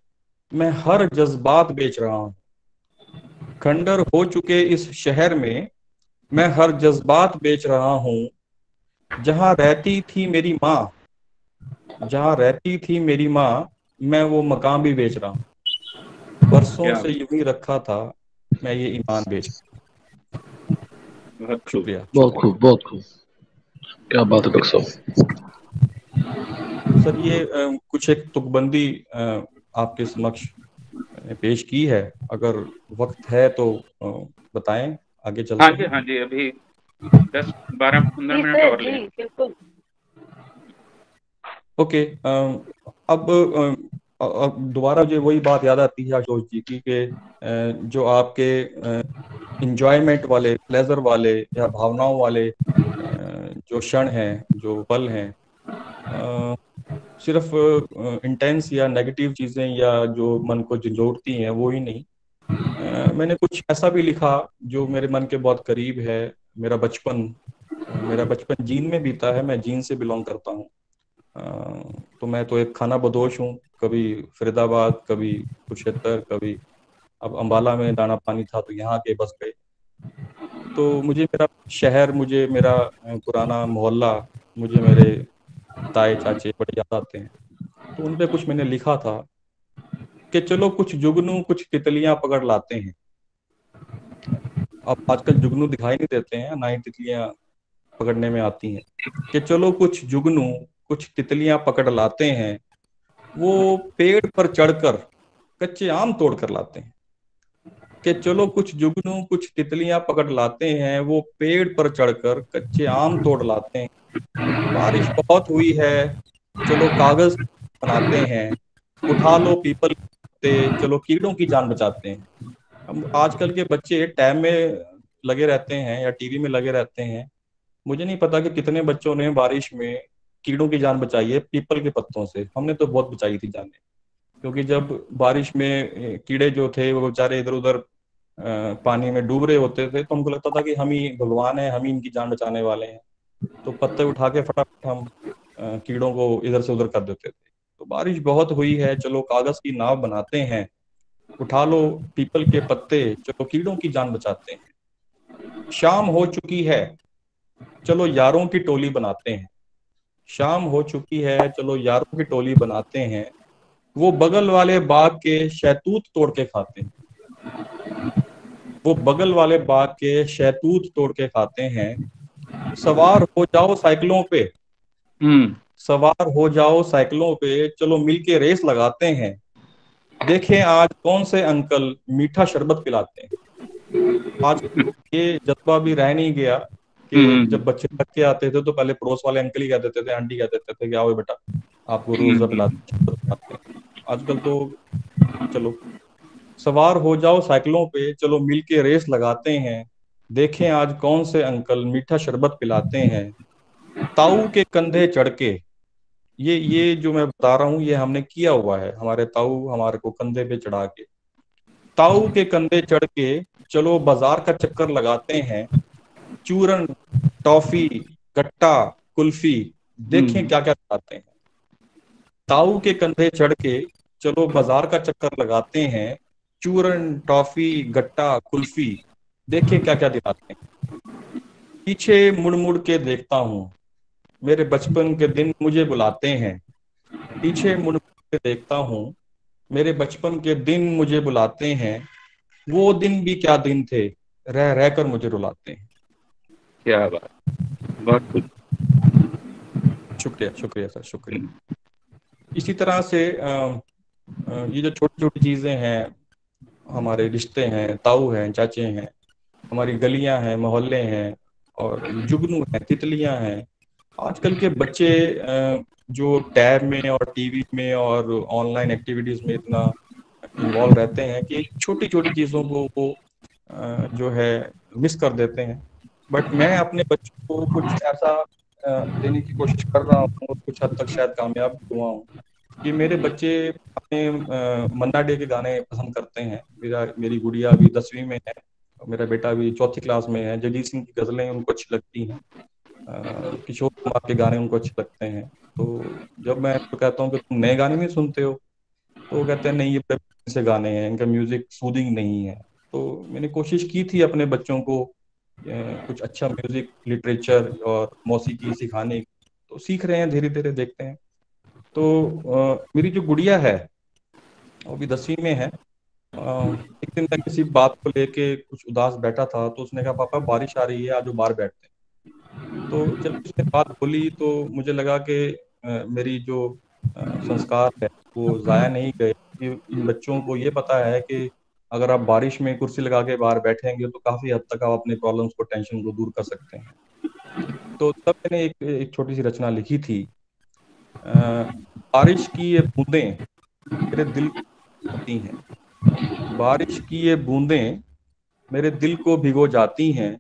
मैं हर जज्बात बेच रहा हूँ। खंडर हो चुके इस शहर में, मैं हर जज्बात बेच रहा हूँ। जहाँ रहती थी मेरी माँ जहाँ रहती थी मेरी माँ मैं वो मकान भी बेच रहा हूँ। बरसों से यूँ ही रखा था मैं ये ईमान बेच बहुत शुक्रिया। बहुत खूब बहुत खूब। क्या बात है डॉक्टर साहब। सर ये कुछ एक तुकबंदी आपके समक्ष पेश की है। अगर वक्त है तो बताएँ आगे चलते हाँ जी हाँ। जी अभी दस बारह पंद्रह मिनट और ले। ओके अब दोबारा जो वही बात याद आती है अशोक जी की कि जो आपके इंजॉयमेंट वाले प्लेजर वाले या भावनाओं वाले जो क्षण हैं, जो पल हैं सिर्फ़ इंटेंस या नेगेटिव चीज़ें या जो मन को झंझोड़ती हैं, वो ही नहीं। मैंने कुछ ऐसा भी लिखा जो मेरे मन के बहुत करीब है, मेरा बचपन मेरा बचपन जीन में बीता है, मैं जीन से बिलोंग करता हूँ। तो मैं तो एक खाना बदोश हूँ। कभी फरीदाबाद, कभी कुशेतर कभी अब अम्बाला में दाना पानी था तो यहाँ के बस गए। तो मुझे मेरा शहर, मुझे मेरा पुराना मोहल्ला, मुझे मेरे ताए, चाचे बड़े याद आते हैं। तो उन पे कुछ मैंने लिखा था कि चलो कुछ जुगनू, कुछ तितलियाँ पकड़ लाते हैं। अब आजकल जुगनू दिखाई नहीं देते हैं, ना ही तितलियाँ पकड़ने में आती हैं। कि चलो कुछ जुगनू कुछ तितलियाँ पकड़ लाते हैं, वो पेड़ पर चढ़कर कच्चे आम तोड़ कर लाते हैं। कि चलो कुछ जुगनू, कुछ तितलियाँ पकड़ लाते हैं, वो पेड़ पर चढ़कर कच्चे आम तोड़ लाते हैं। बारिश बहुत हुई है, चलो कागज़ बनाते हैं, उठा लो पीपल चलो कीड़ों की जान बचाते हैं। हम आजकल के बच्चे टैब में लगे रहते हैं या टीवी में लगे रहते हैं। मुझे नहीं पता कि कितने बच्चों ने बारिश में कीड़ों की जान बचाई है पीपल के पत्तों से। हमने तो बहुत बचाई थी जाने क्योंकि जब बारिश में कीड़े जो थे, वो बेचारे इधर उधर पानी में डूब रहे होते थे तो हमको लगता था कि हम ही भगवान है, हम ही इनकी जान बचाने वाले हैं। तो पत्ते उठा के फटाफट हम कीड़ों को इधर से उधर कर देते थे। तो बारिश बहुत हुई है, चलो कागज़ की नाव बनाते हैं, उठा लो पीपल के पत्ते, चलो कीड़ों की जान बचाते हैं। शाम हो चुकी है, चलो यारों की टोली बनाते हैं। शाम हो चुकी है चलो यारों की टोली बनाते हैं। वो बगल वाले बाग के शैतूत तोड़ के खाते हैं। वो बगल वाले बाग के शैतूत तोड़ के खाते हैं। सवार हो जाओ साइकिलों पे। हम्म। सवार हो जाओ साइकिलों पे चलो मिलके रेस लगाते हैं। देखें आज कौन से अंकल मीठा शरबत पिलाते हैं। आज ये जज्बा भी रह नहीं गया। कि हम्म। जब बच्चे बच्चे आते थे तो पहले पड़ोस वाले अंकल ही कह देते थे आंटी कह देते थे कि आओ बेटा? आपको रोज पिलाते आजकल तो चलो सवार हो जाओ साइकिलों पे चलो मिल के रेस लगाते हैं। देखें आज कौन से अंकल मीठा शरबत पिलाते हैं। ताऊ के कंधे चढ़ के। ये ये जो मैं बता रहा हूँ ये हमने किया हुआ है हमारे ताऊ हमारे को कंधे पे चढ़ा के। ताऊ के कंधे चढ़ के चलो बाज़ार का चक्कर लगाते हैं। चूरन टॉफी गट्टा कुल्फी देखें हम्म। क्या क्या लगाते हैं। ताऊ के कंधे चढ़ के चलो बाज़ार का चक्कर लगाते हैं। चूरन टॉफी गट्टा कुल्फी देखें क्या क्या दिखाते हैं। पीछे मुड़ मुड़ के देखता हूँ। मेरे बचपन के दिन मुझे बुलाते हैं। पीछे मुड़ मुड़ के देखता हूँ। मेरे बचपन के दिन मुझे बुलाते हैं। वो दिन भी क्या दिन थे? रह रह कर मुझे रुलाते हैं। क्या बात। बहुत कुछ शुक्रिया शुक्रिया सर, शुक्रिया। इसी तरह से ये जो छोटी छोटी चीज़ें हैं, हमारे रिश्ते हैं, ताऊ हैं, चाचे हैं, हमारी गलियाँ हैं, मोहल्ले हैं, और जुगनू हैं, तितलियाँ हैं, आजकल के बच्चे जो टैब में और टीवी में और ऑनलाइन एक्टिविटीज़ में इतना इन्वॉल्व रहते हैं कि छोटी छोटी चीज़ों को वो जो है मिस कर देते हैं। बट मैं अपने बच्चों को कुछ ऐसा देने की कोशिश कर रहा हूँ और कुछ हद तक शायद कामयाब हुआ हूँ। कि मेरे बच्चे अपने मन्ना डे के गाने पसंद करते हैं। मेरा, मेरी गुड़िया अभी दसवीं में है मेरा बेटा अभी चौथी क्लास में है। जगजीत सिंह की गजलें उनको अच्छी लगती हैं। किशोर कुमार के गाने उनको अच्छे लगते हैं। तो जब मैं तो कहता हूँ कि तुम नए गाने नहीं सुनते हो तो वो कहते हैं, नहीं, ये से गाने हैं। इनका म्यूज़िक सूदिंग नहीं है। तो मैंने कोशिश की थी अपने बच्चों को कुछ अच्छा म्यूज़िक लिटरेचर और मौसीकी सिखाने तो सीख रहे हैं धीरे धीरे देखते हैं। तो आ, मेरी जो गुड़िया है वो भी दसवीं में है। आ, एक दिन मैं किसी बात को लेके कुछ उदास बैठा था तो उसने कहा पापा बारिश आ रही है आज वो बाहर बैठते हैं। तो जब उसने बात बोली तो मुझे लगा कि मेरी जो संस्कार है वो ज़ाया नहीं गए। इन बच्चों को ये पता है कि अगर आप बारिश में कुर्सी लगा के बाहर बैठेंगे तो काफ़ी हद तक आप अपने प्रॉब्लम्स को टेंशन को दूर कर सकते हैं। तो तब मैंने एक एक छोटी सी रचना लिखी थी। आ, बारिश की ये बूंदें मेरे दिल होती हैं। बारिश की ये बूंदें मेरे दिल को भिगो जाती हैं।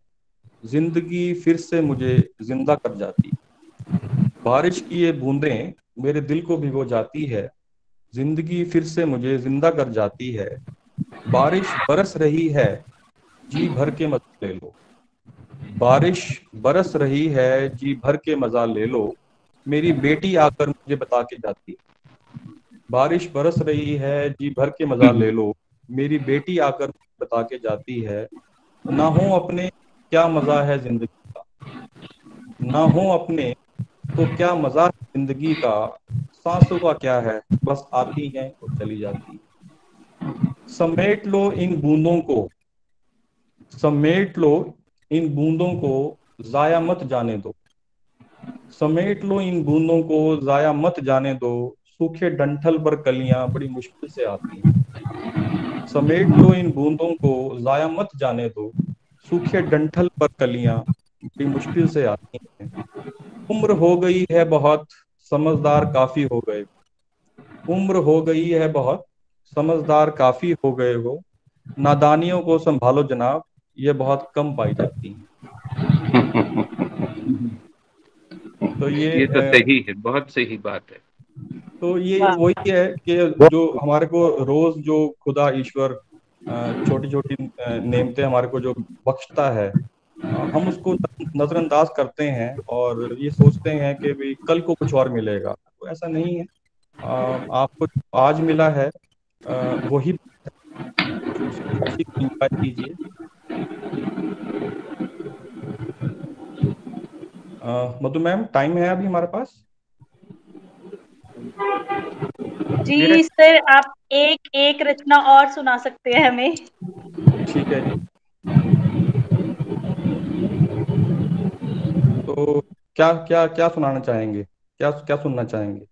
ज़िंदगी फिर से मुझे ज़िंदा कर जाती बारिश की ये बूंदें मेरे दिल को भिगो जाती है। ज़िंदगी फिर से मुझे ज़िंदा कर जाती है। बारिश बरस रही है, जी भर के मज़ा ले लो। बारिश बरस रही है, जी भर के मज़ा ले लो। मेरी बेटी आकर मुझे बता के जाती बारिश बरस रही है, जी भर के मज़ा ले लो। मेरी बेटी आकर बता के जाती है, ना हो अपने क्या मज़ा है ज़िंदगी का। ना हो अपने तो क्या मज़ा है ज़िंदगी का। सांसों का क्या है, बस आती है और चली जाती समेट लो इन बूंदों को। समेट लो इन बूंदों को, जाया मत जाने दो। समेट लो इन बूंदों को, जाया मत जाने दो। सूखे डंठल पर कलियाँ बड़ी मुश्किल से आती हैं। समेट लो इन बूंदों को, जाया मत जाने दो। सूखे डंठल पर कलियाँ बड़ी मुश्किल से आती हैं। उम्र हो गई है बहुत, समझदार काफ़ी हो गए। उम्र हो गई है बहुत समझदार काफ़ी हो गए हो। नादानियों को संभालो जनाब ये बहुत कम पाई जाती है। तो ये ये तो सही है बहुत सही बात है। तो ये वही है कि जो हमारे को रोज जो खुदा ईश्वर छोटी छोटी नेमते हमारे को जो बख्शता है हम उसको नजरअंदाज करते हैं और ये सोचते हैं कि भाई कल को कुछ और मिलेगा। तो ऐसा नहीं है। आपको आज मिला है वही कीजिए। मधु मैम टाइम है अभी हमारे पास? जी सर आप एक एक रचना और सुना सकते हैं हमें। ठीक है जी। तो क्या क्या क्या सुनाना चाहेंगे? क्या क्या सुनना चाहेंगे?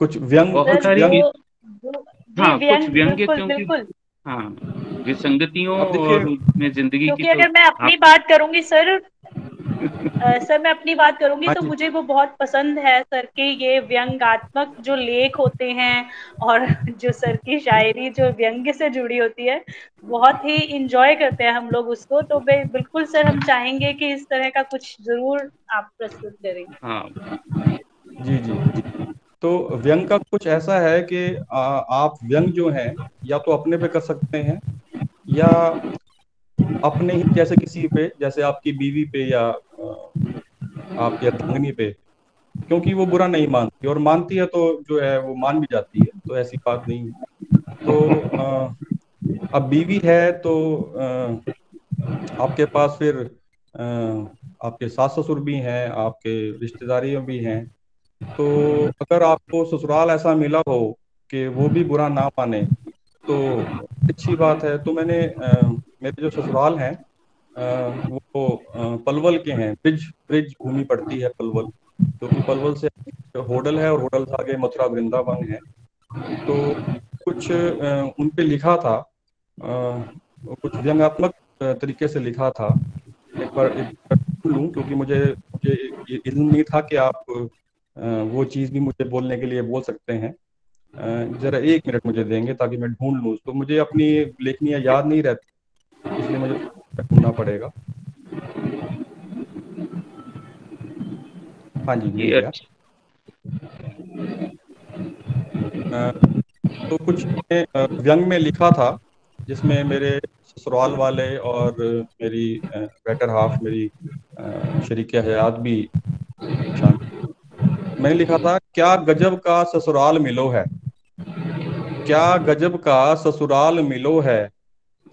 कुछ व्यंग बहुत सारी हाँ कुछ व्यंग्य क्योंकि हाँ विसंगतियों और में ज़िंदगी की तो अगर मैं अपनी बात करूँगी सर [LAUGHS] सर मैं अपनी बात करूँगी हाँ तो मुझे वो बहुत पसंद है सर के ये व्यंगात्मक जो लेख होते हैं और [LAUGHS] जो सर की शायरी जो व्यंग्य से जुड़ी होती है बहुत ही इंजॉय करते हैं हम लोग उसको। तो बिल्कुल सर हम चाहेंगे कि इस तरह का कुछ ज़रूर आप प्रस्तुत करें। हाँ। जी जी। तो व्यंग का कुछ ऐसा है कि आप व्यंग जो है या तो अपने पे कर सकते हैं या अपने ही जैसे किसी पे जैसे आपकी बीवी पे या आपकी अर्धांगिनी पे क्योंकि वो बुरा नहीं मानती और मानती है तो जो है वो मान भी जाती है तो ऐसी बात नहीं है। तो आ, अब बीवी है तो आ, आपके पास फिर आ, आपके सास ससुर भी हैं आपके रिश्तेदारियों भी हैं तो अगर आपको ससुराल ऐसा मिला हो कि वो भी बुरा ना माने तो अच्छी बात है। तो मैंने आ, मेरे जो ससुराल हैं वो आ, पलवल के हैं। ब्रिज ब्रिज भूमि पड़ती है पलवल। तो पलवल से होटल है और होटल से आगे मथुरा वृंदावन है। तो कुछ उन पे लिखा था कुछ व्यंगात्मक तरीके से लिखा था। एक बार लूँ क्योंकि मुझे मुझे इल्म नहीं था कि आप वो चीज़ भी मुझे बोलने के लिए बोल सकते हैं। जरा एक मिनट मुझे देंगे ताकि मैं ढूंढ लूँ तो मुझे अपनी लेखनियाँ याद नहीं रहती इसलिए मुझे ढूंढना पड़ेगा। हाँ जी जी। तो कुछ व्यंग में लिखा था जिसमें मेरे ससुराल वाले और मेरी बेटर हाफ़ मेरी शरीक हयात भी शामिल मैंने लिखा था, क्या गजब का ससुराल मिलो है? क्या गजब का ससुराल मिलो है?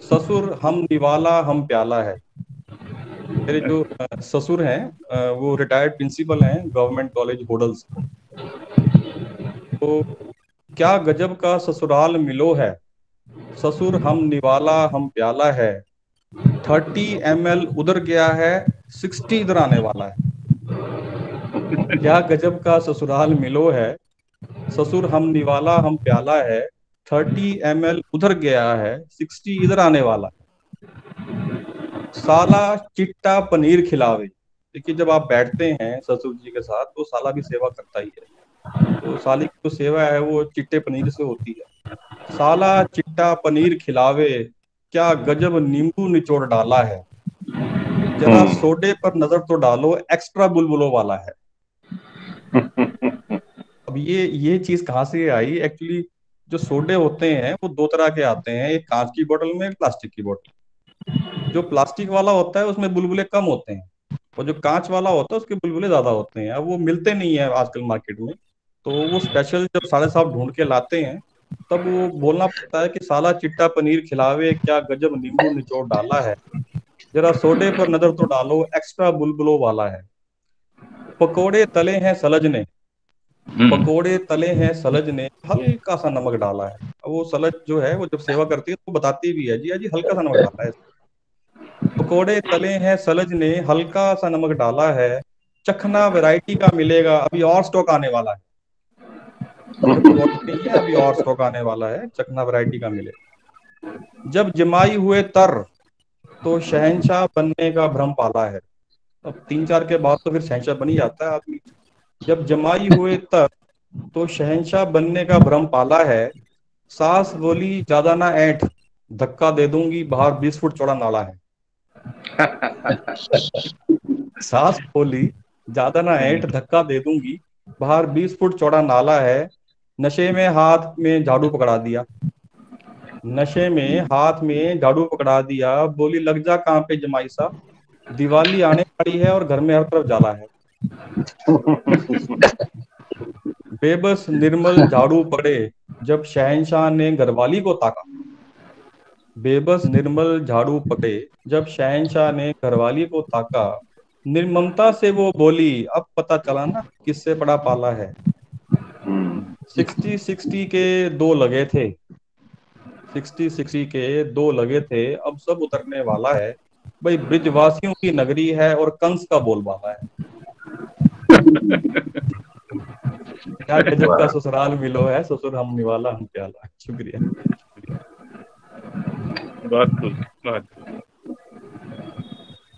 ससुर हम निवाला, हम प्याला है। मेरे जो ससुर हैं वो रिटायर्ड प्रिंसिपल हैं गवर्नमेंट कॉलेज होडल्स तो क्या गजब का ससुराल मिलो है? ससुर हम निवाला, हम प्याला है। थर्टी एमएल उधर गया है, सिक्सटी इधर आने वाला है। क्या गजब का ससुराल मिलो है? ससुर हम निवाला हम प्याला है। थर्टी एम उधर गया है सिक्सटी इधर आने वाला। साला चिट्टा पनीर खिलावे। देखिए जब आप बैठते हैं ससुर जी के साथ तो साला की सेवा करता ही है। तो साली की जो तो सेवा है वो चिट्टे पनीर से होती है। साला चिट्टा पनीर खिलावे क्या गजब नींबू निचोड़ डाला है। जरा हम्म। सोडे पर नज़र तो डालो एक्स्ट्रा बुलबुलो वाला है। अब ये ये चीज़ कहाँ से आई? एक्चुअली जो सोडे होते हैं, वो दो तरह के आते हैं। एक कांच की बोतल में, एक प्लास्टिक की बोतल। जो प्लास्टिक वाला होता है, उसमें बुलबुले कम होते हैं। और जो कांच वाला होता है, उसके बुलबुले ज़्यादा होते हैं। अब वो मिलते नहीं है आजकल मार्केट में। तो वो स्पेशल जब साढ़े साहब ढूंढ के लाते हैं, तब वो बोलना पड़ता है कि, साला चिट्टा पनीर खिलावे, क्या गजब नींबू निचोड़ डाला है? जरा सोडे पर नज़र तो डालो एक्स्ट्रा बुलबुलो वाला है। पकोड़े तले हैं सलज ने हम्म, पकोड़े तले हैं सलज ने हल्का सा नमक डाला है। अब वो सलज जो है वो जब सेवा करती है तो बताती भी है जी अजी हल्का सा नमक डाला है पकोड़े तले हैं सलज ने हल्का सा नमक डाला है। चखना वैरायटी का मिलेगा अभी और स्टॉक आने वाला है। नहीं है अभी और स्टॉक आने वाला है चखना वैरायटी का मिलेगा जब जमाई हुए तर तो शहनशाह बनने का भ्रम पाला है। अब तीन चार के बाद तो फिर शहनशाह बन ही जाता है आदमी। जब जमाई हुए तर तो शहनशाह बनने का भ्रम पाला है। सास बोली, ज़्यादा ना ऐठ, धक्का दे दूँगी, बाहर बीस फुट चौड़ा नाला है। [LAUGHS] सास बोली, ज़्यादा ना ऐठ, धक्का दे दूँगी, बाहर बीस फुट चौड़ा नाला है। नशे में हाथ में झाड़ू पकड़ा दिया। नशे में हाथ में झाड़ू पकड़ा दिया। बोली, लग जा कहाँ पे जमाई साहब? दिवाली आने वाली है और घर में हर तरफ़ जाला है। बेबस निर्मल झाड़ू पड़े, जब शहनशाह ने घरवाली को ताका। बेबस निर्मल झाड़ू पड़े, जब शहनशाह ने घरवाली को ताका। निर्ममता से वो बोली, अब पता चला ना किससे बड़ा पाला है? सिक्सटी सिक्सटी के दो लगे थे। सिक्सटी सिक्सटी के दो लगे थे, अब सब उतरने वाला है। भाई ब्रिजवासियों की नगरी है और कंस का बोलबाला है। क्या गजब का ससुराल मिलो है ससुर हम निवाला हम प्याला। शुक्रिया। खूब।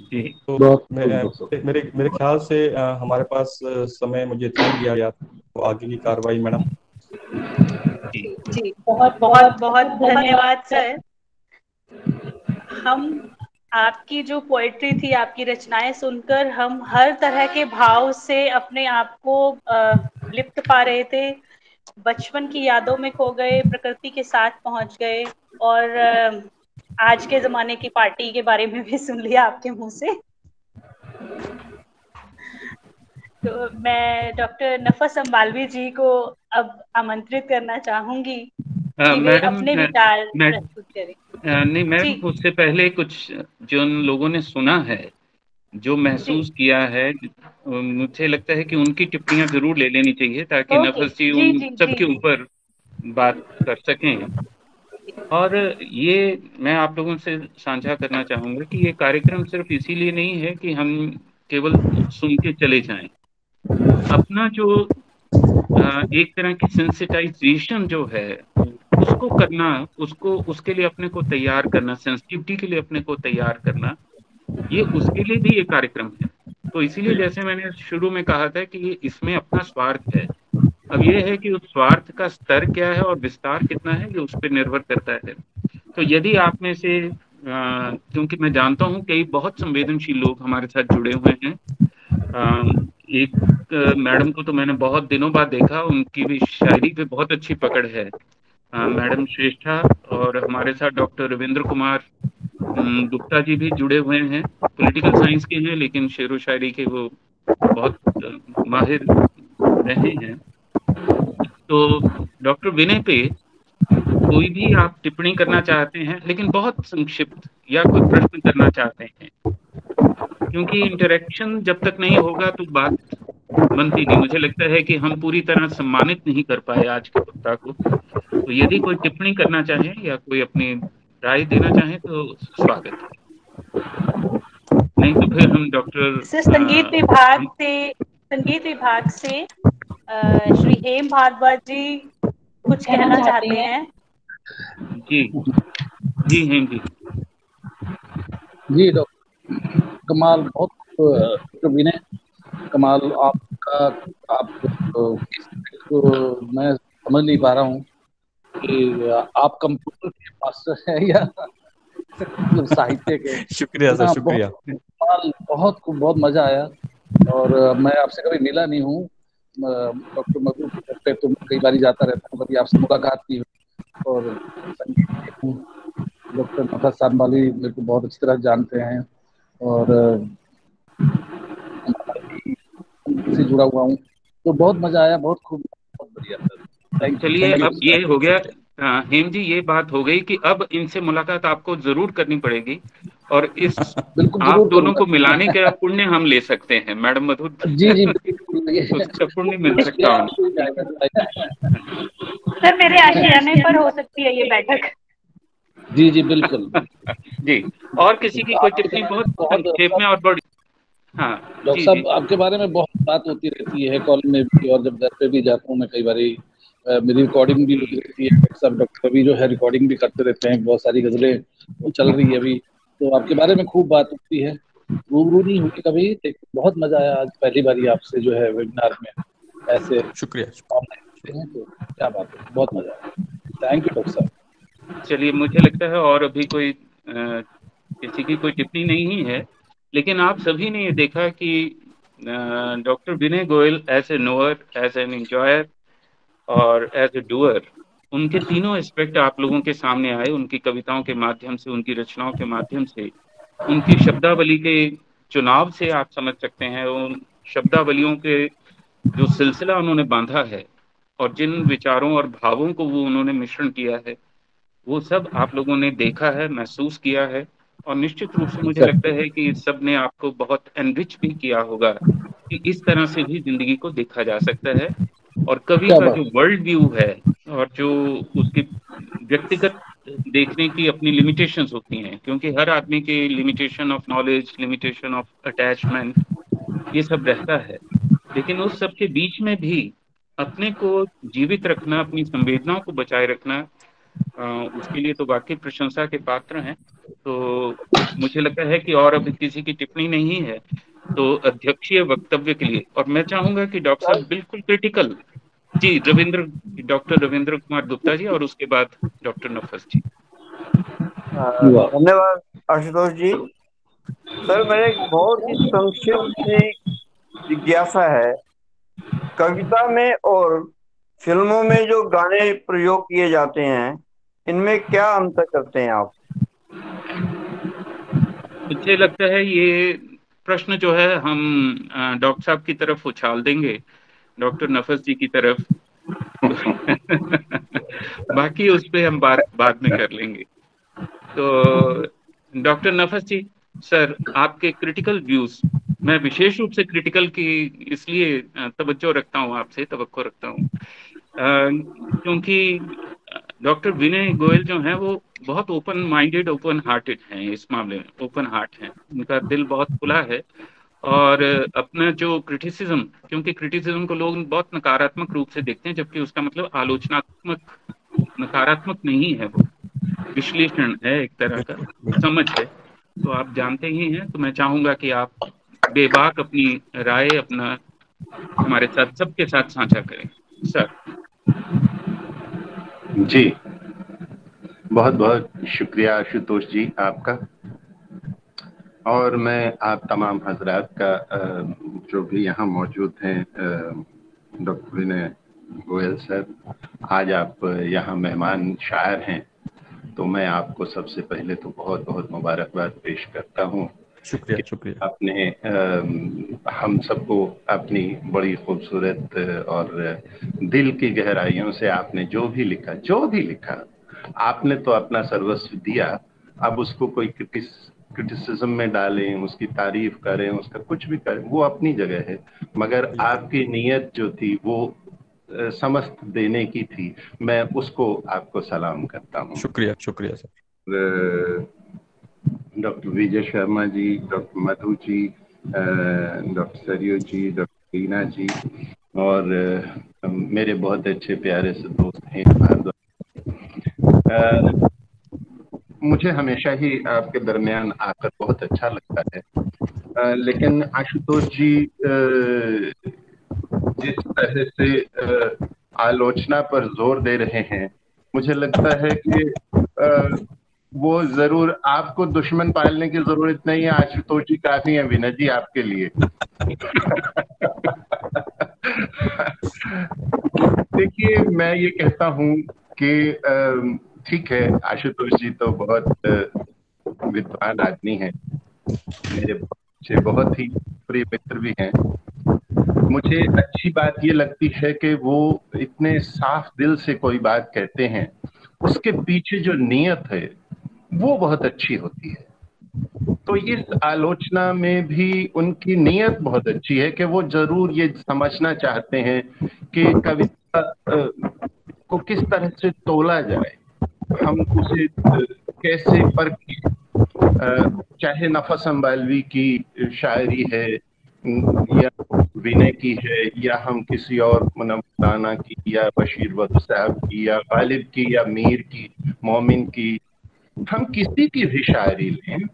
जी। तो बहुत मैं- खूब, डॉक्टर मेरे मेरे ख्याल से अ, हमारे पास समय मुझे दिया गया तो आगे की कार्रवाई मैडम। जी। जी बहुत बहुत बहुत धन्यवाद सर। हम आपकी जो पोएट्री थी, आपकी रचनाएँ सुनकर हम हर तरह के भाव से अपने आप को लिप्त पा रहे थे। बचपन की यादों में खो गए, प्रकृति के साथ पहुँच गए और आज के जमाने की पार्टी के बारे में भी सुन लिया आपके मुँह से। तो मैं डॉक्टर नफस अम्बालवी जी को अब आमंत्रित करना चाहूँगी। मैडम नहीं मैम उससे पहले कुछ जो उन लोगों ने सुना है जो महसूस किया है मुझे लगता है कि उनकी टिप्पणियाँ ज़रूर ले लेनी चाहिए ताकि नफस जी उन सबके ऊपर बात कर सकें। और ये मैं आप लोगों से साझा करना चाहूँगा कि ये कार्यक्रम सिर्फ़ इसीलिए नहीं है कि हम केवल सुन के चले जाएँ। अपना जो एक तरह की सेंसिटाइजेशन जो है उसको करना उसको उसके लिए अपने को तैयार करना सेंसिटिविटी के लिए अपने को तैयार करना ये उसके लिए भी ये कार्यक्रम है। तो इसीलिए जैसे मैंने शुरू में कहा था कि इसमें अपना स्वार्थ है। अब ये है कि उस स्वार्थ का स्तर क्या है और विस्तार कितना है ये उस पर निर्भर करता है। तो यदि आप में से क्योंकि मैं जानता हूँ कई बहुत संवेदनशील लोग हमारे साथ जुड़े हुए हैं एक मैडम को तो मैंने बहुत दिनों बाद देखा, उनकी भी शायरी पे बहुत अच्छी पकड़ है। मैडम श्रेष्ठा और हमारे साथ डॉक्टर रविंद्र कुमार गुप्ता जी भी जुड़े हुए हैं। पॉलिटिकल साइंस के हैं, लेकिन शेर व शायरी के वो बहुत माहिर रहे हैं। तो डॉक्टर विनय पे कोई भी आप टिप्पणी करना चाहते हैं लेकिन बहुत संक्षिप्त या कोई प्रश्न करना चाहते हैं। क्योंकि इंटरेक्शन जब तक नहीं होगा तो बात बनती नहीं। मुझे लगता है कि हम पूरी तरह सम्मानित नहीं कर पाए आज के वक्ता को। तो यदि कोई टिप्पणी करना चाहे या कोई अपनी राय देना चाहे तो स्वागत। है नहीं तो फिर हम डॉक्टर संगीत विभाग से संगीत विभाग से श्री हेम भारद्वाज जी कुछ कहना चाहते हैं। जी। जी हेम जी। जी डॉक्टर कमाल बहुत डॉक्टर विनय कमाल आपका आप तो मैं समझ नहीं पा रहा हूँ कि आप कंप्यूटर के मास्टर हैं या मतलब साहित्य के। [LAUGHS] शुक्रिया सर हाँ, शुक्रिया। कमाल बहुत बहुत मज़ा आया। और मैं आपसे कभी मिला नहीं हूँ। डॉक्टर मधु पे तो कई बार जाता रहता हूँ कभी आपसे मुलाकात की और डॉक्टर नफा साहब वाली मेरे को बहुत अच्छी तरह जानते हैं और से जुड़ा हुआ हूँ। तो बहुत मज़ा आया बहुत खूब। बहुत बढ़िया चलिए अब ये हो गया हाँ हेम जी ये बात हो गई कि अब इनसे मुलाकात आपको ज़रूर करनी पड़ेगी। और इस [LAUGHS] बिल्कुल आप दोनों को मिलाने का पुण्य हम ले सकते हैं मैडम मधुर। [LAUGHS] जी जी [LAUGHS] उसका पुण्य मिल सकता है। सर मेरे आशियाने पर हो सकती है ये बैठक। जी जी बिल्कुल। जी और किसी की कोई टिप्पणी बहुत संक्षेप में और बड़ी हाँ डॉक्टर साहब आपके बारे में बहुत बात होती रहती है कॉल में भी और जब घर पे भी जाता हूँ मैं कई बार मेरी रिकॉर्डिंग भी होती रहती है डॉक्टर साहब डॉक्टर अभी जो है रिकॉर्डिंग भी करते रहते हैं बहुत सारी गजलें चल रही है अभी। तो आपके बारे में खूब बात होती है। रूबरू नहीं हुई कभी लेकिन बहुत मज़ा आया आज पहली बार आपसे जो है वेबिनार में ऐसे शुक्रिया। हैं तो क्या बात है बहुत मज़ा आया। थैंक यू डॉक्टर साहब। चलिए मुझे लगता है और अभी कोई किसी की कोई टिप्पणी नहीं है लेकिन आप सभी ने ये देखा कि doctor Vinay Goyal as a knower as an enjoyer और एज ए डूअर उनके तीनों एस्पेक्ट आप लोगों के सामने आए उनकी कविताओं के माध्यम से उनकी रचनाओं के माध्यम से। उनकी शब्दावली के चुनाव से आप समझ सकते हैं उन शब्दावलियों के जो सिलसिला उन्होंने बांधा है और जिन विचारों और भावों को वो उन्होंने मिश्रण किया है वो सब आप लोगों ने देखा है महसूस किया है और निश्चित रूप से मुझे लगता है कि इस सबने आपको बहुत एनरिच भी किया होगा कि इस तरह से भी ज़िंदगी को देखा जा सकता है। और कवि का जो वर्ल्ड व्यू है और जो उसकी व्यक्तिगत देखने की अपनी लिमिटेशन होती हैं क्योंकि हर आदमी के limitation of knowledge limitation of attachment ये सब रहता है। लेकिन उस सब के बीच में भी अपने को जीवित रखना अपनी संवेदनाओं को बचाए रखना उसके लिए तो वाकई प्रशंसा के पात्र हैं। तो मुझे लगता है कि और अभी किसी की टिप्पणी नहीं है तो अध्यक्षीय वक्तव्य के लिए। और मैं चाहूँगा कि डॉक्टर साहब बिल्कुल क्रिटिकल जी, रविंद्र, डॉक्टर रविंद्र कुमार गुप्ता जी और उसके बाद डॉक्टर नफस जी। धन्यवाद आशुतोष जी। सर, मेरे एक बहुत ही संक्षिप्त जिज्ञासा है। कविता में और फ़िल्मों में जो गाने प्रयोग किए जाते हैं, इनमें क्या अंतर करते हैं आप? मुझे लगता है ये प्रश्न जो है, हम डॉक्टर साहब की तरफ़ उछाल देंगे, डॉक्टर नफस जी की तरफ़। [LAUGHS] बाकी उस पर हम बात, बाद में कर लेंगे। तो डॉक्टर नफस जी, सर, आपके क्रिटिकल व्यूज़ मैं विशेष रूप से क्रिटिकल की इसलिए तवज्जो रखता हूँ आपसे, तवक्को रखता हूँ। क्योंकि डॉक्टर विनय गोयल जो हैं, वो बहुत ओपन माइंडेड ओपन हार्टेड हैं इस मामले में ओपन हार्ट हैं। उनका दिल बहुत खुला है और अपना जो क्रिटिसिज्म क्योंकि क्रिटिसिज्म को लोग बहुत नकारात्मक रूप से देखते हैं, जबकि उसका मतलब आलोचनात्मक, नकारात्मक नहीं है वो। विश्लेषण है एक तरह का, समझ है। तो आप जानते ही हैं तो मैं चाहूँगा कि आप बेबाक अपनी राय अपना हमारे साथ, सबके साथ साझा करें। सर। जी। बहुत बहुत शुक्रिया आशुतोष जी आपका। और मैं आप तमाम हजरात का जो भी यहाँ मौजूद हैं डॉक्टर विनय गोयल सर, आज आप यहाँ मेहमान शायर हैं तो मैं आपको सबसे पहले तो बहुत बहुत मुबारकबाद पेश करता हूँ। शुक्रिया शुक्रिया। आपने हम सबको अपनी बड़ी खूबसूरत और दिल की गहराइयों से आपने जो भी लिखा जो भी लिखा आपने तो अपना सर्वस्व दिया। अब उसको कोई क्रिटिस क्रिटिसिज्म में डालें उसकी तारीफ़ करें उसका कुछ भी करें वो अपनी जगह है। मगर आपकी नीयत जो थी वो समस्त देने की थी मैं उसको आपको सलाम करता हूँ। शुक्रिया शुक्रिया sir. Doctor Vijay Sharma ji doctor Madhu ji doctor Saryu ji doctor Reena ji और मेरे बहुत अच्छे प्यारे से दोस्त हैं भारद्वाज मुझे हमेशा ही आपके दरमियान आकर बहुत अच्छा लगता है। अ, लेकिन आशुतोष जी जिस तरह से आलोचना पर ज़ोर दे रहे हैं मुझे लगता है कि वो ज़रूर, आपको दुश्मन पालने की ज़रूरत नहीं है, आशुतोष जी काफ़ी है विनय जी आपके लिए। देखिए, मैं ये कहता हूँ कि ठीक है, आशुतोष जी तो बहुत विद्वान आदमी हैं। मेरे बहुत बहुत ही प्रिय मित्र भी हैं। मुझे अच्छी बात ये लगती है कि वो इतने साफ़ दिल से कोई बात कहते हैं। उसके पीछे जो नीयत है वो बहुत अच्छी होती है। तो इस आलोचना में भी उनकी नीयत बहुत अच्छी है कि वो ज़रूर ये समझना चाहते हैं कि कविता को किस तरह से तोला जाए। हम उसे कैसे परखें। चाहे नफस अम्बालवी की शायरी है, या विनय की है, या हम किसी और मुनफाना की, या बशीर वध साहब की, या गालिब की, या मीर की, मोमिन की हम किसी की भी शायरी लें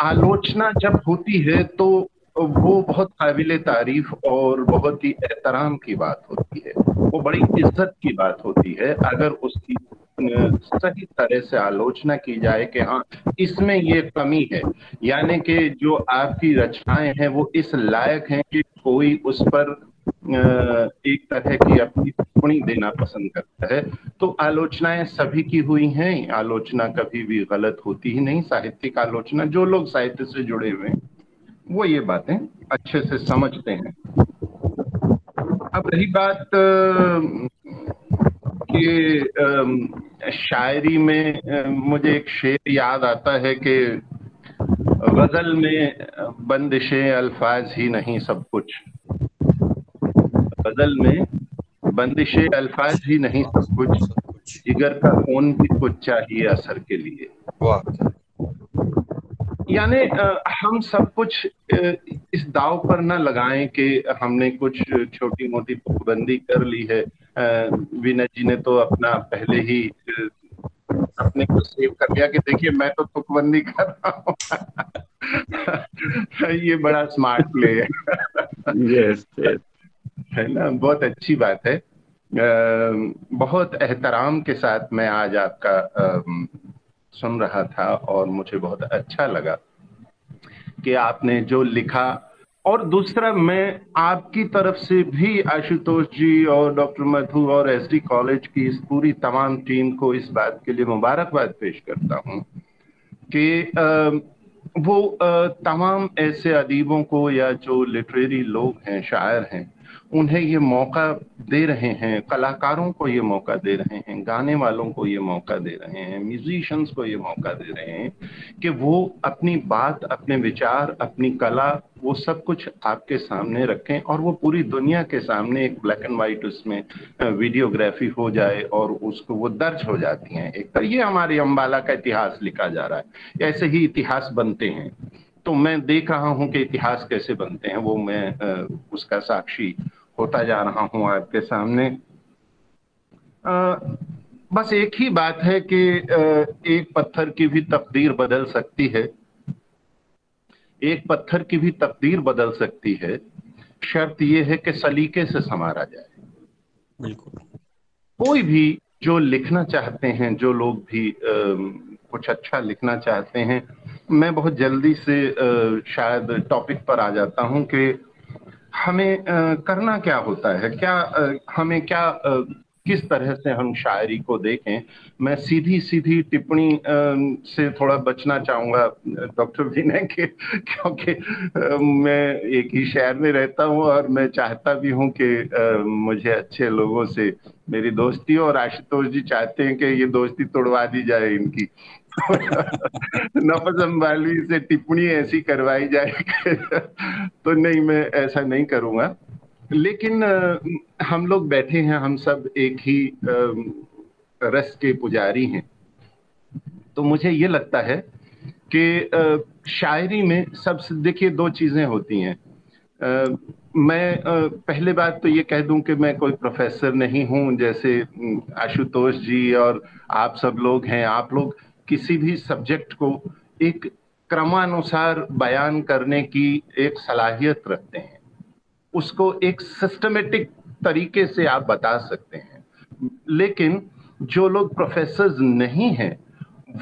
आलोचना जब होती है तो वो बहुत काबिल तारीफ़ और बहुत ही एहतराम की बात होती है। वो बड़ी इज़्ज़त की बात होती है। अगर उसकी सही तरह से आलोचना की जाए कि हाँ इसमें ये कमी है। यानी कि जो आपकी रचनाएँ हैं, वो इस लायक हैं कि कोई उस पर एक तरह की अपनी टिप्पणी देना पसंद करता है। तो आलोचनाएँ सभी की हुई हैं, आलोचना कभी भी गलत होती ही नहीं, साहित्यिक आलोचना, जो लोग साहित्य से जुड़े हुए हैं, वो ये बातें अच्छे से समझते हैं। अब रही बात कि शायरी में मुझे एक शेर याद आता है कि गज़ल में बंदिशें, अल्फाज ही नहीं सब कुछ। गज़ल में बंदिशें अल्फाज ही नहीं सब कुछ जिगर का खून भी कुछ चाहिए असर के लिए। यानी हम सब कुछ इस दाव पर न लगाएँ कि हमने कुछ छोटी मोटी तुकबंदी कर ली है। विनय जी ने तो अपना पहले ही अपने को सेव कर लिया कि देखिए मैं तो तुकबंदी कर रहा हूँ। [LAUGHS] ये बड़ा स्मार्ट प्ले है। Yes, yes. है ना? बहुत अच्छी बात है। बहुत एहतराम के साथ मैं आज आपका सुन रहा था और मुझे बहुत अच्छा लगा कि आपने जो लिखा। और दूसरा, मैं आपकी तरफ़ से भी आशुतोष जी और डॉक्टर मधु और एस डी कॉलेज की इस पूरी तमाम टीम को इस बात के लिए मुबारकबाद पेश करता हूँ कि वो तमाम ऐसे अदीबों को या जो लिटरेरी लोग हैं, शायर हैं उन्हें ये मौका दे रहे हैं, कलाकारों को ये मौका दे रहे हैं, गाने वालों को ये मौका दे रहे हैं म्यूजिशियंस को ये मौका दे रहे हैं कि वो अपनी बात, अपने विचार, अपनी कला, वो सब कुछ आपके सामने रखें और वो पूरी दुनिया के सामने एक ब्लैक एंड वाइट उसमें वीडियोग्राफी हो जाए और उसको वो दर्ज हो जाती हैं। एक तरह ये हमारे अम्बाला का इतिहास लिखा जा रहा है। ऐसे ही इतिहास बनते हैं। तो मैं देख रहा हूँ कि इतिहास कैसे बनते हैं, वो मैं उसका साक्षी होता जा रहा हूँ आपके सामने। आ, बस एक ही बात है कि एक पत्थर की भी तकदीर बदल सकती है। एक पत्थर की भी तकदीर बदल सकती है। शर्त यह है कि सलीके से संवारा जाए। बिल्कुल। कोई भी जो लिखना चाहते हैं जो लोग भी आ, कुछ अच्छा लिखना चाहते हैं मैं बहुत जल्दी से आ, शायद टॉपिक पर आ जाता हूँ कि हमें करना क्या होता है? क्या हमें क्या किस तरह से हम शायरी को देखें? मैं सीधी सीधी टिप्पणी से थोड़ा बचना चाहूँगा, डॉक्टर विनय, के क्योंकि मैं एक ही शहर में रहता हूँ और मैं चाहता भी हूँ कि मुझे अच्छे लोगों से मेरी दोस्ती और आशुतोष जी चाहते हैं कि ये दोस्ती तोड़वा दी जाए इनकी। नफस अम्बाली से टिप्पणी ऐसी करवाई जाए [LAUGHS] तो नहीं, मैं ऐसा नहीं करूँगा। लेकिन हम लोग बैठे हैं, हम सब एक ही रस के पुजारी हैं। तो मुझे ये लगता है कि शायरी में सबसे देखिए, दो चीज़ें होती हैं। मैं पहले बात तो ये कह दूँ कि मैं कोई प्रोफेसर नहीं हूँ, जैसे आशुतोष जी और आप सब लोग हैं, आप लोग किसी भी सब्जेक्ट को एक क्रमानुसार बयान करने की एक सलाहियत रखते हैं। उसको एक सिस्टमेटिक तरीके से आप बता सकते हैं। लेकिन जो लोग प्रोफेसर नहीं हैं,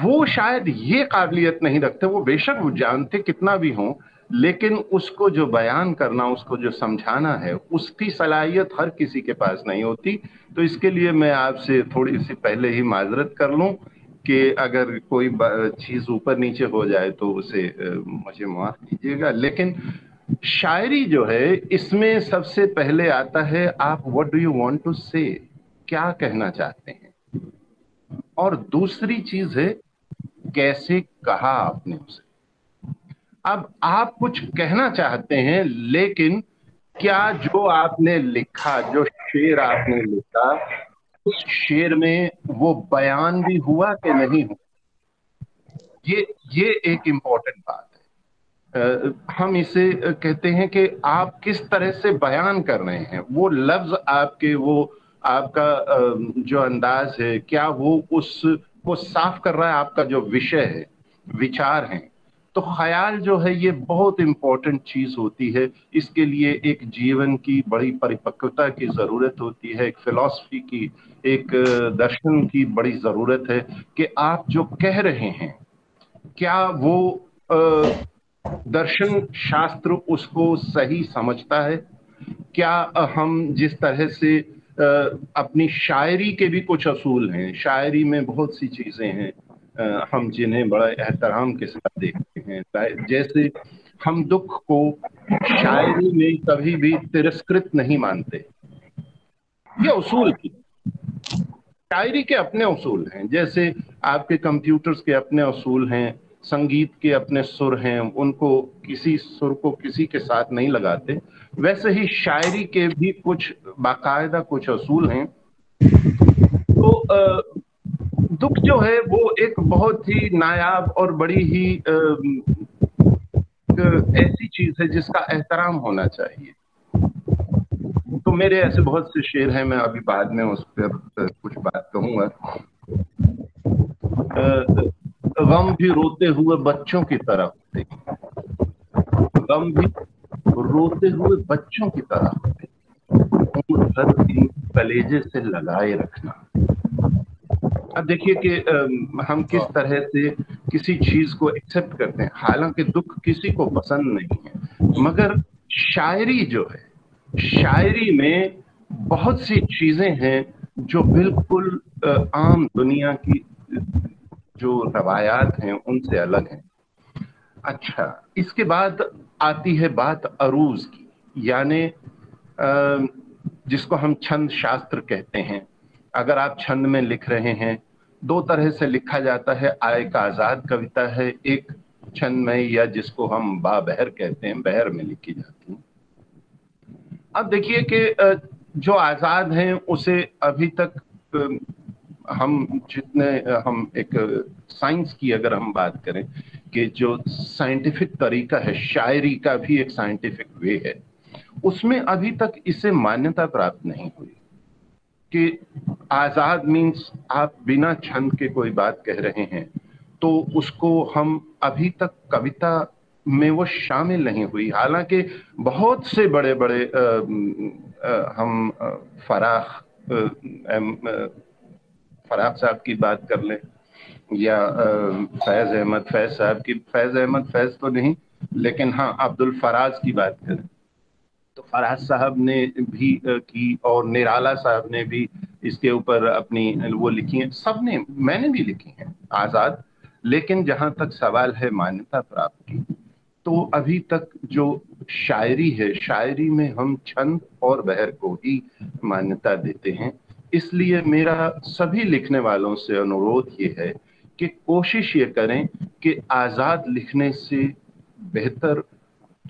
वो शायद ये काबिलियत नहीं रखते। वो बेशक वो जानते कितना भी हों, लेकिन उसको जो बयान करना, उसको जो समझाना है, उसकी सलाहियत हर किसी के पास नहीं होती। तो इसके लिए मैं आपसे थोड़ी सी पहले ही माजरत कर लूँ। कि अगर कोई चीज़ ऊपर नीचे हो जाए तो उसे मुझे माफ़ कीजिएगा। लेकिन शायरी जो है, इसमें सबसे पहले आता है, आप what do you want to say क्या कहना चाहते हैं? और दूसरी चीज़ है, कैसे कहा आपने उसे? अब आप कुछ कहना चाहते हैं, लेकिन क्या जो आपने लिखा, जो शेर आपने लिखा उस शेर में वो बयान भी हुआ कि नहीं हुआ? ये ये एक इम्पोर्टेंट बात है। हम इसे कहते हैं कि आप किस तरह से बयान कर रहे हैं? वो लफ्ज आपके, वो आपका जो अंदाज है, क्या वो उस, को साफ़ कर रहा है? आपका जो विषय है, विचार है तो ख्याल जो है ये बहुत इंपॉर्टेंट चीज़ होती है। इसके लिए एक जीवन की बड़ी परिपक्वता की ज़रूरत होती है, एक फिलॉसफी की, एक दर्शन की बड़ी ज़रूरत है कि आप जो कह रहे हैं, क्या वो दर्शन शास्त्र उसको सही समझता है? क्या हम जिस तरह से अपनी शायरी के भी कुछ असूल हैं, शायरी में बहुत सी चीज़ें हैं हम जिन्हें बड़ा एहतराम के साथ देखते हैं। जैसे हम दुख को शायरी में कभी भी तिरस्कृत नहीं मानते। ये उसूल की शायरी के अपने उसूल हैं। जैसे आपके कंप्यूटर्स के अपने उसूल हैं, संगीत के अपने सुर हैं, उनको किसी सुर को किसी के साथ नहीं लगाते। वैसे ही शायरी के भी कुछ बाकायदा कुछ असूल हैं। तो दुख जो है वो एक बहुत ही नायाब और बड़ी ही ऐसी चीज़ है जिसका एहतराम होना चाहिए। तो मेरे ऐसे बहुत से शेर हैं, मैं अभी बाद में उस पर कुछ बात कहूँगा। गम भी रोते हुए बच्चों की तरह होते गम भी रोते हुए बच्चों की तरह होते भर की कलेजे से लगाए रखना। अब देखिए कि हम किस तरह से किसी चीज़ को एक्सेप्ट करते हैं। हालाँकि दुख किसी को पसंद नहीं है मगर शायरी जो है शायरी में बहुत सी चीज़ें हैं जो बिल्कुल आम दुनिया की जो रवायात हैं उनसे अलग हैं। अच्छा इसके बाद आती है बात अरूज की यानी जिसको हम छंद शास्त्र कहते हैं। अगर आप छंद में लिख रहे हैं, दो तरह से लिखा जाता है। एक आज़ाद कविता है, एक छंद में या जिसको हम बा बहर कहते हैं, बहर में लिखी जाती है। अब देखिए कि जो आज़ाद हैं, उसे अभी तक हम जितने हम एक साइंस की अगर हम बात करें कि जो साइंटिफिक तरीका है, शायरी का भी एक साइंटिफिक वे है, उसमें अभी तक इसे मान्यता प्राप्त नहीं हुई। कि आज़ाद मीन्स आप बिना छंद के कोई बात कह रहे हैं तो उसको हम अभी तक कविता में वो शामिल नहीं हुई। हालाँकि बहुत से बड़े बड़े आ, आ, हम फराख फराख साहब की बात कर लें या फैज अहमद फैज साहब की फैज अहमद फैज तो नहीं लेकिन हाँ अब्दुल फराज की बात करें। तो फराज साहब ने भी की और निराला साहब ने भी इसके ऊपर अपनी वो लिखी है। सबने मैंने भी लिखी है, आज़ाद। लेकिन जहाँ तक सवाल है मान्यता प्राप्त की तो अभी तक जो शायरी है, शायरी में हम छंद और बहर को ही मान्यता देते हैं। इसलिए मेरा सभी लिखने वालों से अनुरोध ये है कि कोशिश ये करें कि आज़ाद लिखने से बेहतर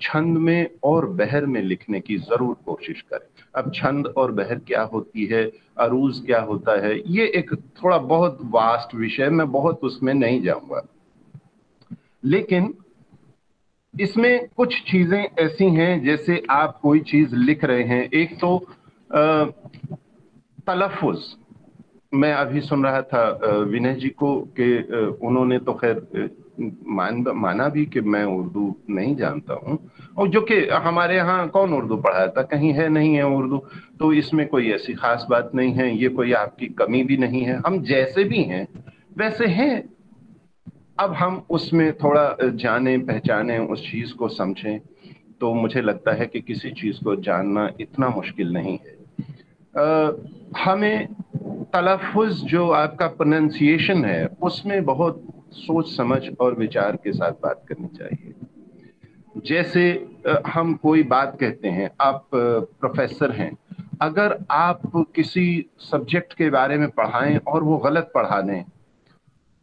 छंद में और बहर में लिखने की ज़रूर कोशिश करें। अब छंद और बहर क्या होती है, अरूज क्या होता है, ये एक थोड़ा बहुत वास्ट विषय, मैं बहुत उसमें नहीं जाऊँगा। लेकिन इसमें कुछ चीज़ें ऐसी हैं, जैसे आप कोई चीज़ लिख रहे हैं। एक तो तलफ़ुज़। मैं अभी सुन रहा था विनय जी को कि उन्होंने तो खैर मान माना भी कि मैं उर्दू नहीं जानता हूँ। और जो कि हमारे यहाँ कौन उर्दू पढ़ाता? कहीं है नहीं है उर्दू। तो इसमें कोई ऐसी खास बात नहीं है ये कोई आपकी कमी भी नहीं है। हम जैसे भी हैं वैसे हैं। अब हम उसमें थोड़ा जाने पहचाने उस चीज़ को समझें तो मुझे लगता है कि किसी चीज़ को जानना इतना मुश्किल नहीं है। आ, हमें तलफ़ जो आपका प्रोनाउंसिएशन है उसमें बहुत सोच, समझ और विचार के साथ बात करनी चाहिए। जैसे हम कोई बात कहते हैं, आप प्रोफेसर हैं, अगर आप किसी सब्जेक्ट के बारे में पढ़ाएँ और वो गलत पढ़ा दें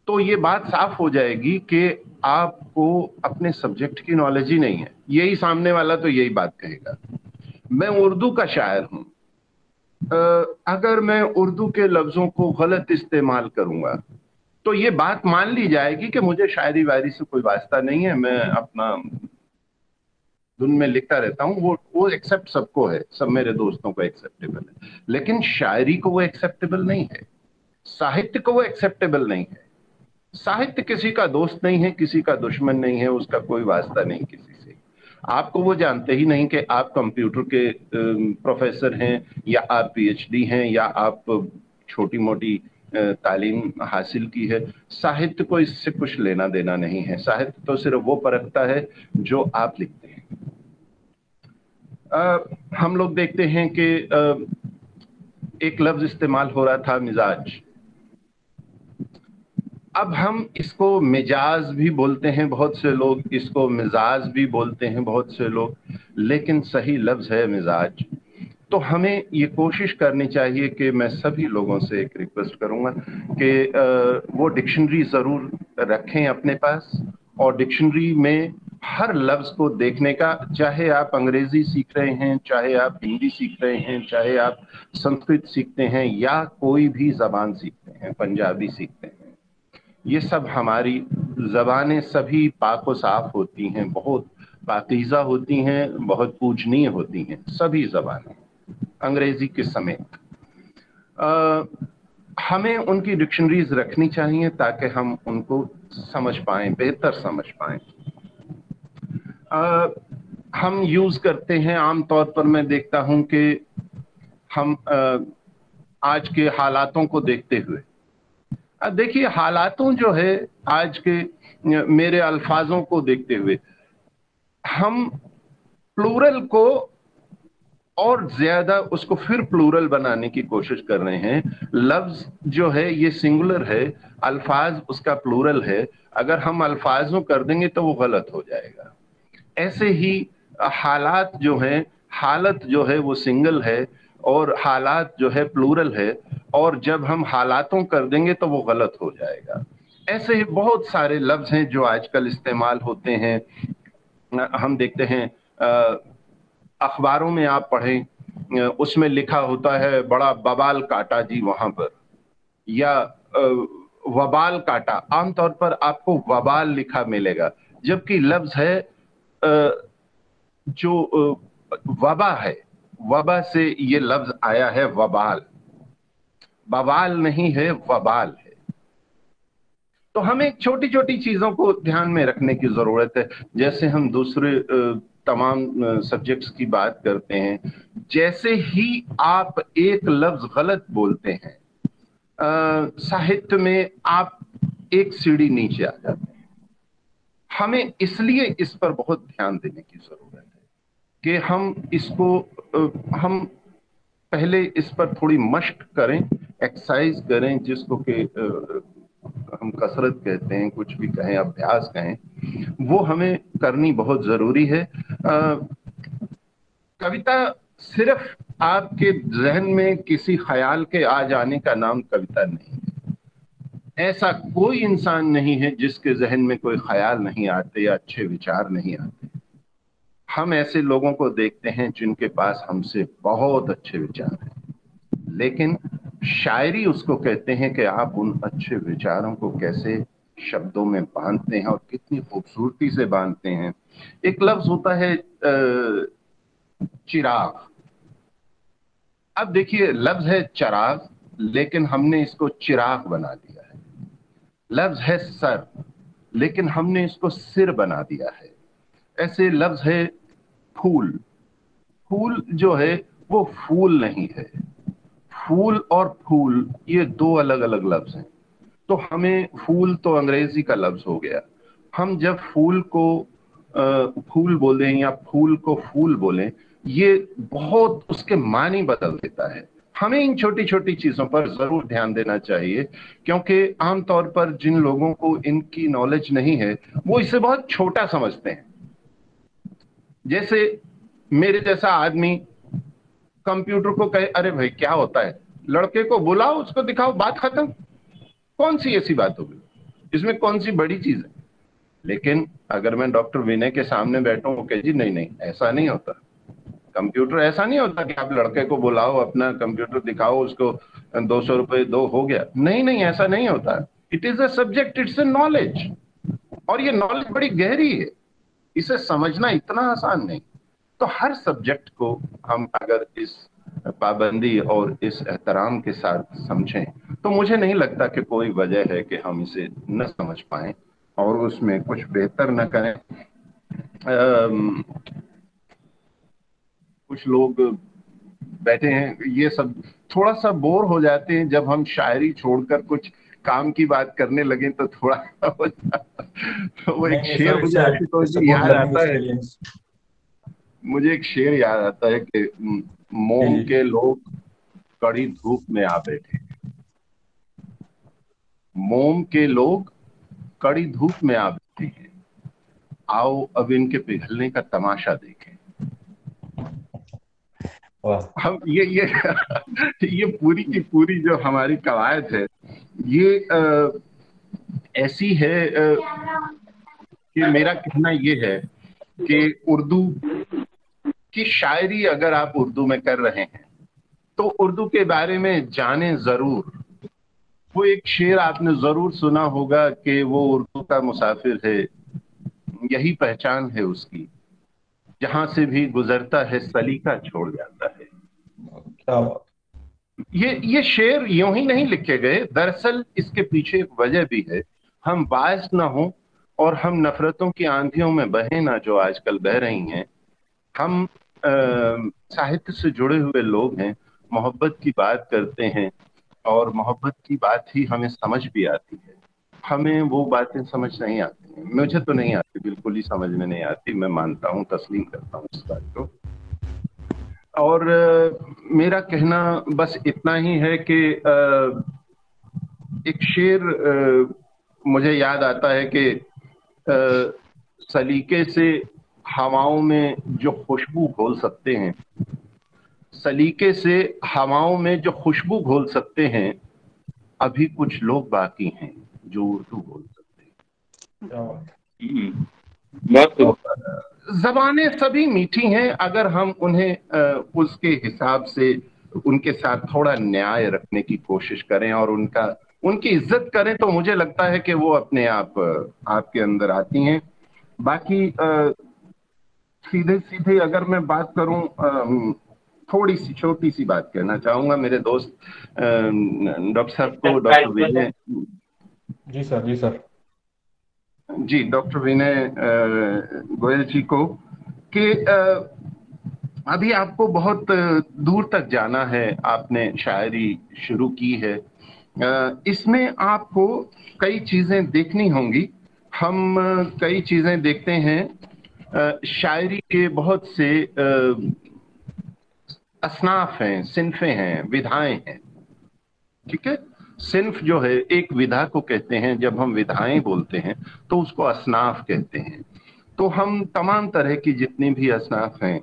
तो ये बात साफ़ हो जाएगी कि आपको अपने सब्जेक्ट की नॉलेज ही नहीं है। यही सामने वाला तो यही बात कहेगा। मैं उर्दू का शायर हूँ। अगर मैं उर्दू के लफ्जों को गलत इस्तेमाल करूँगा तो ये बात मान ली जाएगी कि मुझे शायरी वायरी से कोई वास्ता नहीं है, मैं अपना धुन में लिखता रहता हूँ, वो वो एक्सेप्ट सबको है, सब मेरे दोस्तों को एक्सेप्टेबल है। लेकिन शायरी को वो एक्सेप्टेबल नहीं है, साहित्य को वो एक्सेप्टेबल नहीं है। साहित्य किसी का दोस्त नहीं है, किसी का दुश्मन नहीं है, उसका कोई वास्ता नहीं किसी से। आपको वो जानते ही नहीं कि आप कंप्यूटर के प्रोफेसर हैं, या आप पीएचडी हैं, या आप छोटी मोटी तालीम हासिल की है। साहित्य को इससे कुछ लेना देना नहीं है। साहित्य तो सिर्फ़ वो परखता है जो आप लिखते हैं। आ, हम लोग देखते हैं कि एक लफ्ज इस्तेमाल हो रहा था मिजाज। अब हम इसको मिजाज भी बोलते हैं। बहुत से लोग इसको मिजाज भी बोलते हैं बहुत से लोग। लेकिन सही लफ्ज है मिजाज। तो हमें ये कोशिश करनी चाहिए कि मैं सभी लोगों से एक रिक्वेस्ट करूँगा कि वो डिक्शनरी ज़रूर रखें अपने पास और डिक्शनरी में हर लफ्ज़ को देखने का, चाहे आप अंग्रेज़ी सीख रहे हैं, चाहे आप हिंदी सीख रहे हैं, चाहे आप संस्कृत सीखते हैं या कोई भी ज़बान सीखते हैं, पंजाबी सीखते हैं, ये सब हमारी ज़बानें सभी पाक व साफ़ होती हैं, बहुत पाकिज़ा होती हैं, बहुत पूजनीय होती हैं, सभी ज़बानें। अंग्रेज़ी के समेत। हमें उनकी डिक्शनरीज रखनी चाहिए ताकि हम उनको समझ पाए बेहतर समझ पाए। हम यूज़ करते हैं आमतौर पर मैं देखता हूँ कि हम आ, आज के हालातों को देखते हुए। देखिए हालातों जो है आज के मेरे अल्फाजों को देखते हुए हम प्लूरल को और ज़्यादा उसको फिर प्लूरल बनाने की कोशिश कर रहे हैं। लफ्ज जो है, ये सिंगुलर है। अल्फाज उसका प्लूरल है। अगर हम अल्फाजों कर देंगे तो वो गलत हो जाएगा। ऐसे ही हालात जो हैं, हालत जो है वो सिंगल है और हालात जो है प्लूरल है और जब हम हालातों कर देंगे तो वो गलत हो जाएगा। ऐसे ही बहुत सारे लफ्ज हैं जो आजकल इस्तेमाल होते हैं। हम देखते हैं अखबारों में आप पढ़ें उसमें लिखा होता है, बड़ा बवाल काटा जी वहाँ पर। या वबाल काटा, आमतौर पर आपको वबाल लिखा मिलेगा। जबकि लफ्ज है जो वबा है, वबा से ये लफ्ज आया है वबाल। बवाल नहीं है, वबाल है। तो हमें छोटी छोटी चीज़ों को ध्यान में रखने की ज़रूरत है। जैसे हम दूसरे तमाम सब्जेक्ट्स की बात करते हैं। जैसे ही आप एक लफ्ज गलत बोलते हैं साहित्य में आप एक सीढ़ी नीचे आ जाते हैं। हमें इसलिए इस पर बहुत ध्यान देने की ज़रूरत है कि हम इसको हम पहले इस पर थोड़ी मश्क करें एक्सरसाइज करें, जिसको कि हम कसरत कहते हैं कुछ भी कहें अभ्यास कहें वो हमें करनी बहुत ज़रूरी है। आ, कविता सिर्फ़ आपके जहन में किसी ख्याल के आ जाने का नाम कविता नहीं है। ऐसा कोई इंसान नहीं है जिसके जहन में कोई ख्याल नहीं आते या अच्छे विचार नहीं आते। हम ऐसे लोगों को देखते हैं जिनके पास हमसे बहुत अच्छे विचार हैं। लेकिन शायरी उसको कहते हैं कि आप उन अच्छे विचारों को कैसे शब्दों में बांधते हैं और कितनी खूबसूरती से बांधते हैं। एक लफ्ज होता है चिराग। अब देखिए, लफ्ज है चराग, लेकिन हमने इसको चिराग बना दिया है। लफ्ज है सर, लेकिन हमने इसको सिर बना दिया है। ऐसे लफ्ज है फूल। फूल जो है, वो फूल नहीं है। फूल और फूल, ये दो अलग अलग लफ्ज हैं। तो हमें फूल तो अंग्रेज़ी का लफ्ज हो गया। हम जब फूल को फूल बोलें या फूल को फूल बोलें, ये बहुत उसके मानी बदल देता है। हमें इन छोटी छोटी चीज़ों पर ज़रूर ध्यान देना चाहिए, क्योंकि आमतौर पर जिन लोगों को इनकी नॉलेज नहीं है, वो इसे बहुत छोटा समझते हैं। जैसे मेरे जैसा आदमी कंप्यूटर को कहे, अरे भाई, क्या होता है? लड़के को बुलाओ, उसको दिखाओ, बात खत्म। कौन सी ऐसी बात होगी इसमें कौन सी बड़ी चीज़ है? लेकिन अगर मैं डॉक्टर विनय के सामने बैठूं, वो कह, जी, नहीं नहीं, ऐसा नहीं होता। कंप्यूटर ऐसा नहीं होता कि आप लड़के को बुलाओ, अपना कंप्यूटर दिखाओ, उसको दो सौ रुपए दो, हो गया। नहीं नहीं, ऐसा नहीं होता। It is a subject it's a knowledge और ये नॉलेज बड़ी गहरी है। इसे समझना इतना आसान नहीं। तो हर सब्जेक्ट को हम अगर इस पाबंदी और इस एहतराम के साथ समझें तो मुझे नहीं लगता कि कोई वजह है कि हम इसे न समझ पाए और उसमें कुछ बेहतर न करें। कुछ लोग बैठे हैं ये सब थोड़ा सा बोर हो जाते हैं जब हम शायरी छोड़कर कुछ काम की बात करने लगे तो थोड़ा [LAUGHS] हो तो वो एक शेर मुझे तो याद आता है। मुझे एक शेर याद आता है कि मोम के लोग कड़ी धूप में आ बैठे मोम के लोग कड़ी धूप में आ बैठे हैं। आओ अब इनके पिघलने का तमाशा देखें। हम ये ये ये पूरी की पूरी जो हमारी कवायद है ये आ, ऐसी है आ, कि मेरा कहना ये है कि उर्दू की शायरी अगर आप उर्दू में कर रहे हैं तो उर्दू के बारे में जाने ज़रूर। वो एक शेर आपने ज़रूर सुना होगा कि वो उर्दू का मुसाफिर है। यही पहचान है उसकी। जहाँ से भी गुजरता है सलीका छोड़ जाता है। क्या ये ये शेर यूँ ही नहीं लिखे गए। दरअसल इसके पीछे एक वजह भी है। हम बायस ना हो और हम नफरतों की आंधियों में बहे ना जो आजकल बह रही हैं। हम साहित्य से जुड़े हुए लोग हैं, मोहब्बत की बात करते हैं, और मोहब्बत की बात ही हमें समझ भी आती है। हमें वो बातें समझ नहीं आती हैं। मुझे तो नहीं आती, बिल्कुल ही समझ में नहीं आती। मैं मानता हूँ, तस्लीम करता हूँ इस बात को। और मेरा कहना बस इतना ही है कि एक शेर मुझे याद आता है कि सलीके से हवाओं में जो खुशबू घोल सकते हैं सलीके से हवाओं में जो खुशबू घोल सकते हैं अभी कुछ लोग बाकी हैं जो उर्दू बोल सकते हैं हम्म। तो जबानें सभी मीठी हैं अगर हम उन्हें उसके हिसाब से उनके साथ थोड़ा न्याय रखने की कोशिश करें और उनका उनकी इज़्ज़त करें तो मुझे लगता है कि वो अपने आप आपके अंदर आती हैं बाकी सीधे सीधे अगर मैं बात करूँ थोड़ी सी छोटी सी बात कहना चाहूँगा। मेरे दोस्त डॉक्टर साहब को डॉक्टर विनय जी सर जी सर। जी डॉक्टर विनय गोयल जी को कि अभी आपको बहुत दूर तक जाना है आपने शायरी शुरू की है। इसमें आपको कई चीज़ें देखनी होंगी। हम कई चीज़ें देखते हैं। शायरी के बहुत से असनाफ हैं, सिनफे हैं, विधाएँ हैं। ठीक है? सिंफ जो है, एक विधा को कहते हैं, जब हम विधाएँ बोलते हैं तो उसको असनाफ कहते हैं। तो हम तमाम तरह की जितनी भी असनाफ हैं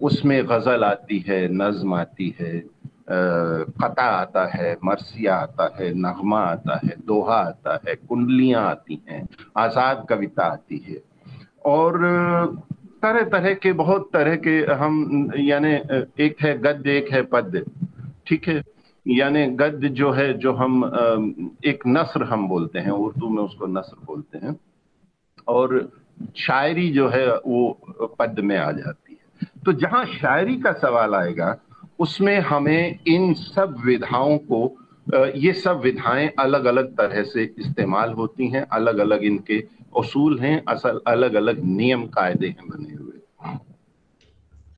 उसमें गज़ल आती है, नज्म आती है कता आता है, मरसिया आता है, नगमा आता है, दोहा आता है, कुंडलियाँ आती हैं, आज़ाद कविता आती है। और तरह तरह के, बहुत तरह के हम, यानी, एक है गद्य, एक है पद्य, ठीक है? यानी गद्य जो है, जो हम एक नसर हम बोलते हैं, उर्दू में उसको नसर बोलते हैं, और शायरी जो है, वो पद में आ जाती है। तो जहाँ शायरी का सवाल आएगा, उसमें हमें इन सब विधाओं को ये सब विधाएँ अलग अलग तरह से इस्तेमाल होती हैं अलग अलग इनके उसूल हैं, असल अलग अलग नियम कायदे हैं बने हुए।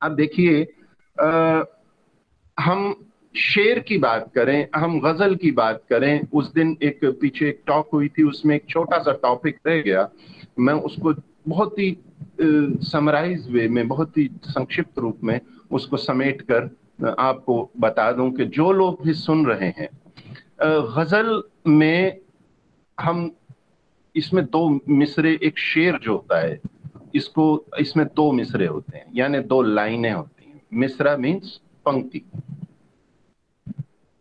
अब देखिए हम शेर की बात करें, हम गज़ल की बात करें, उस दिन एक पीछे एक टॉक हुई थी, उसमें एक छोटा सा टॉपिक रह गया। मैं उसको बहुत ही समराइज वे में, बहुत ही संक्षिप्त रूप में उसको समेट कर आपको बता दूँ कि जो लोग भी सुन रहे हैं गज़ल में हम इसमें दो मिसरे, एक शेर जो होता है, इसको, इसमें दो मिसरे होते हैं, यानी दो लाइनें होती हैं। मिसरा मीन्स पंक्ति।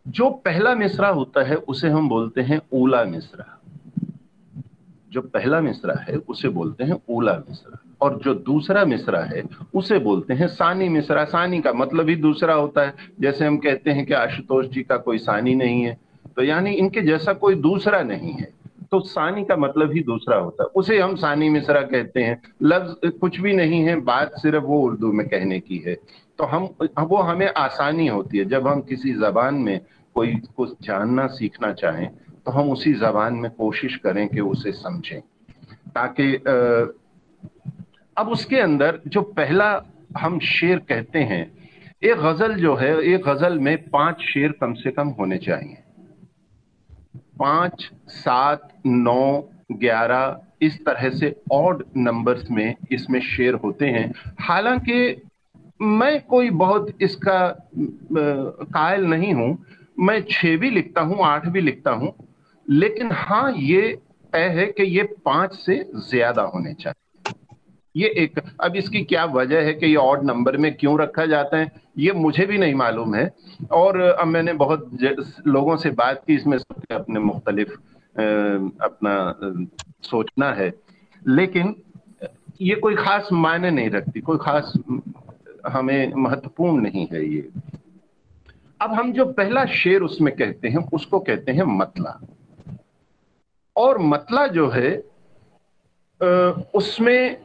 जो पहला मिसरा होता है, उसे हम बोलते हैं ओला मिसरा। जो पहला मिसरा है, उसे बोलते हैं ओला मिसरा। और जो दूसरा मिसरा है, उसे बोलते हैं सानी मिसरा। सानी का मतलब ही दूसरा होता है। जैसे हम कहते हैं कि आशुतोष जी का कोई सानी नहीं है तो यानी इनके जैसा कोई दूसरा नहीं है। तो सानी का मतलब ही दूसरा होता है। उसे हम सानी मिसरा कहते हैं। लफ्ज कुछ भी नहीं है, बात सिर्फ़ वो उर्दू में कहने की है। तो हम, वो हमें आसानी होती है। जब हम किसी जबान में कोई कुछ जानना, सीखना चाहें तो हम उसी जबान में कोशिश करें कि उसे समझें। ताकि अब उसके अंदर जो पहला हम शेर कहते हैं, एक गज़ल जो है, एक गज़ल में पाँच शेर कम से कम होने चाहिए। पाँच, सात, नौ, ग्यारह, इस तरह से ऑड नंबर्स में इसमें शेयर होते हैं। हालाँकि मैं कोई बहुत इसका कायल नहीं हूँ। मैं छह भी लिखता हूँ, आठ भी लिखता हूँ। लेकिन हाँ ये तय है कि ये पाँच से ज़्यादा होने चाहिए। ये एक, अब इसकी क्या वजह है कि ये ऑड नंबर में क्यों रखा जाता है? ये मुझे भी नहीं मालूम है। और, अब मैंने बहुत लोगों से बात की, इसमें अपने मुख्तलिफ़ अपना सोचना है। लेकिन, ये कोई खास मायने नहीं रखती, कोई खास, हमें महत्वपूर्ण नहीं है ये। अब हम जो पहला शेर उसमें कहते हैं, उसको कहते हैं मतला। और मतला जो है उसमें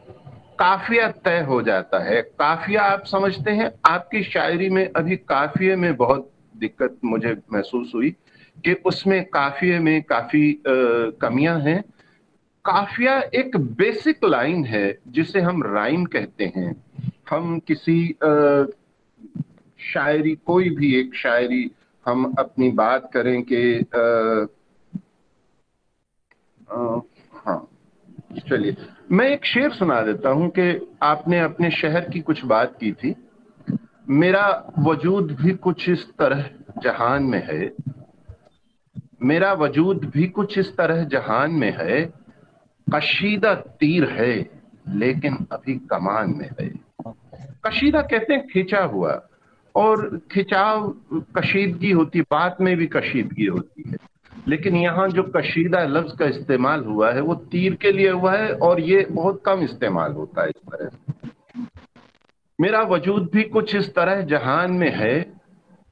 काफिया तय हो जाता है। काफिया आप समझते हैं आपकी शायरी में अभी काफिये में बहुत दिक्कत मुझे महसूस हुई कि उसमें काफिये में काफ़ी कमियाँ हैं। काफिया एक बेसिक लाइन है जिसे हम राइम कहते हैं। हम किसी आ, शायरी कोई भी एक शायरी हम अपनी बात करें कि हाँ चलिए। मैं एक शेर सुना देता हूँ कि आपने अपने शहर की कुछ बात की थी। मेरा वजूद भी कुछ इस तरह जहान में है। मेरा वजूद भी कुछ इस तरह जहान में है। कशीदा तीर है, लेकिन अभी कमान में है। कशीदा कहते हैं खिंचा हुआ, और खिंचाव कशीदगी होती, बात में भी कशीदगी होती है। लेकिन यहाँ जो कशीदा लफ्ज का इस्तेमाल हुआ है, वो तीर के लिए हुआ है और ये बहुत कम इस्तेमाल होता है इस तरह मेरा वजूद भी कुछ इस तरह जहान में है,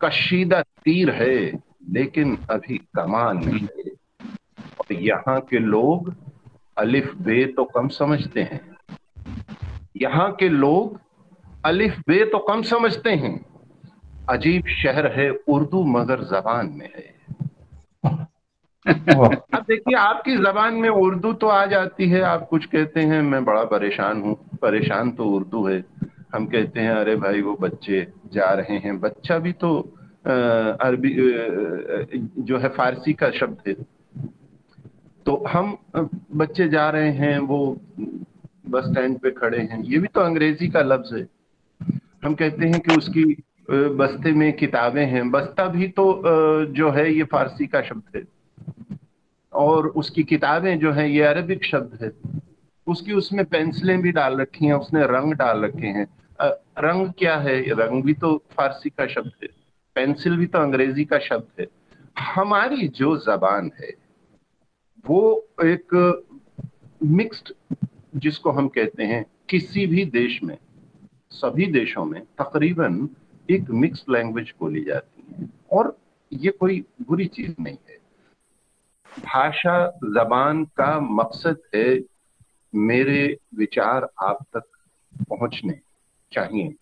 कशीदा तीर है, लेकिन अभी कमान में है। और यहाँ के लोग अलिफ बे तो कम समझते हैं। यहाँ के लोग अलिफ बे तो कम समझते हैं। अजीब शहर है उर्दू मगर जबान में है। अब देखिए, आपकी जबान में उर्दू तो आ जाती है, आप कुछ कहते हैं, मैं बड़ा परेशान हूँ। परेशान तो उर्दू है। हम कहते हैं, अरे भाई, वो बच्चे जा रहे हैं। बच्चा भी तो अरबी जो है, फारसी का शब्द है। तो हम बच्चे जा रहे हैं, वो बस स्टैंड पे खड़े हैं। ये भी तो अंग्रेज़ी का लफ्ज है। हम कहते हैं कि उसकी बस्ते में किताबें हैं। बस्ता भी तो जो है, ये फारसी का शब्द है। और उसकी किताबें जो है, ये अरबिक शब्द है। उसकी उसमें पेंसिलें भी डाल रखी हैं, उसने रंग डाल रखे हैं। रंग क्या है? रंग भी तो फारसी का शब्द है, पेंसिल भी तो अंग्रेज़ी का शब्द है। हमारी जो जबान है, वो एक मिक्स्ड, जिसको हम कहते हैं, किसी भी देश में, सभी देशों में तकरीबन एक मिक्स लैंग्वेज बोली जाती है। और ये कोई बुरी चीज़ नहीं है। भाषा जबान का मकसद है मेरे विचार आप तक पहुँचने चाहिए।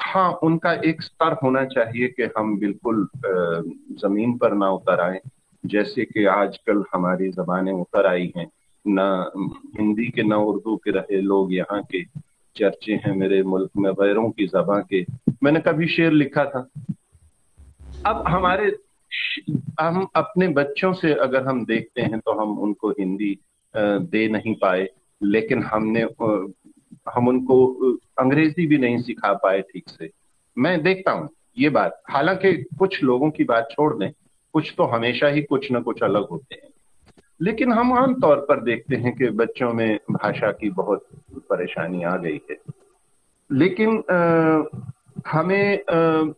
हाँ उनका एक स्तर होना चाहिए कि हम बिल्कुल ज़मीन पर ना उतर आए, जैसे कि आजकल हमारी जबानें उतर आई हैं। न हिंदी के, ना उर्दू के रहे लोग यहाँ के चर्चे हैं मेरे मुल्क में गैरों की जबा के। मैंने कभी शेर लिखा था। अब हमारे हम अपने बच्चों से अगर हम देखते हैं तो हम उनको हिंदी दे नहीं पाए लेकिन हमने हम उनको अंग्रेज़ी भी नहीं सिखा पाए ठीक से। मैं देखता हूँ ये बात। हालाँकि कुछ लोगों की बात छोड़ दें कुछ तो हमेशा ही कुछ ना कुछ अलग होते हैं। लेकिन हम आम तौर पर देखते हैं कि बच्चों में भाषा की बहुत परेशानी आ गई है। लेकिन आ, हमें आ,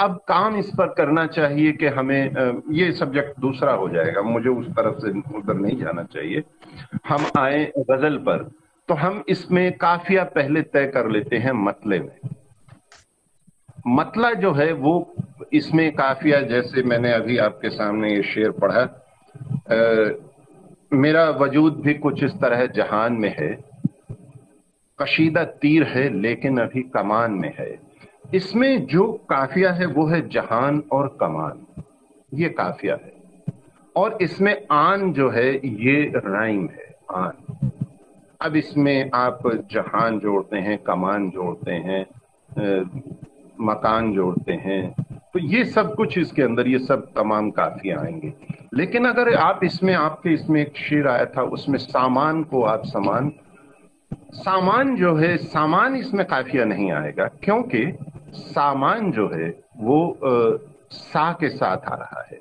अब काम इस पर करना चाहिए कि हमें ये सब्जेक्ट दूसरा हो जाएगा। मुझे उस तरफ़ से उधर नहीं जाना चाहिए। हम आए गज़ल पर। तो हम इसमें काफिया पहले तय कर लेते हैं मतले में। मतला जो है वो इसमें काफिया जैसे मैंने अभी आपके सामने ये शेर पढ़ा आ, मेरा वजूद भी कुछ इस तरह जहान में है। कशीदा तीर है लेकिन अभी कमान में है। इसमें जो काफिया है, वो है जहान और कमान ये काफिया है। और इसमें आन जो है, ये राइम है, आन। अब इसमें आप जहान जोड़ते हैं, कमान जोड़ते हैं मकान जोड़ते हैं तो ये सब कुछ इसके अंदर, ये सब तमाम काफिया आएँगे। लेकिन अगर आप इसमें, आपके इसमें एक शेर आया था, उसमें सामान को आप समान, सामान जो है, सामान इसमें काफिया नहीं आएगा, क्योंकि सामान जो है वो आ, सा के साथ आ रहा है।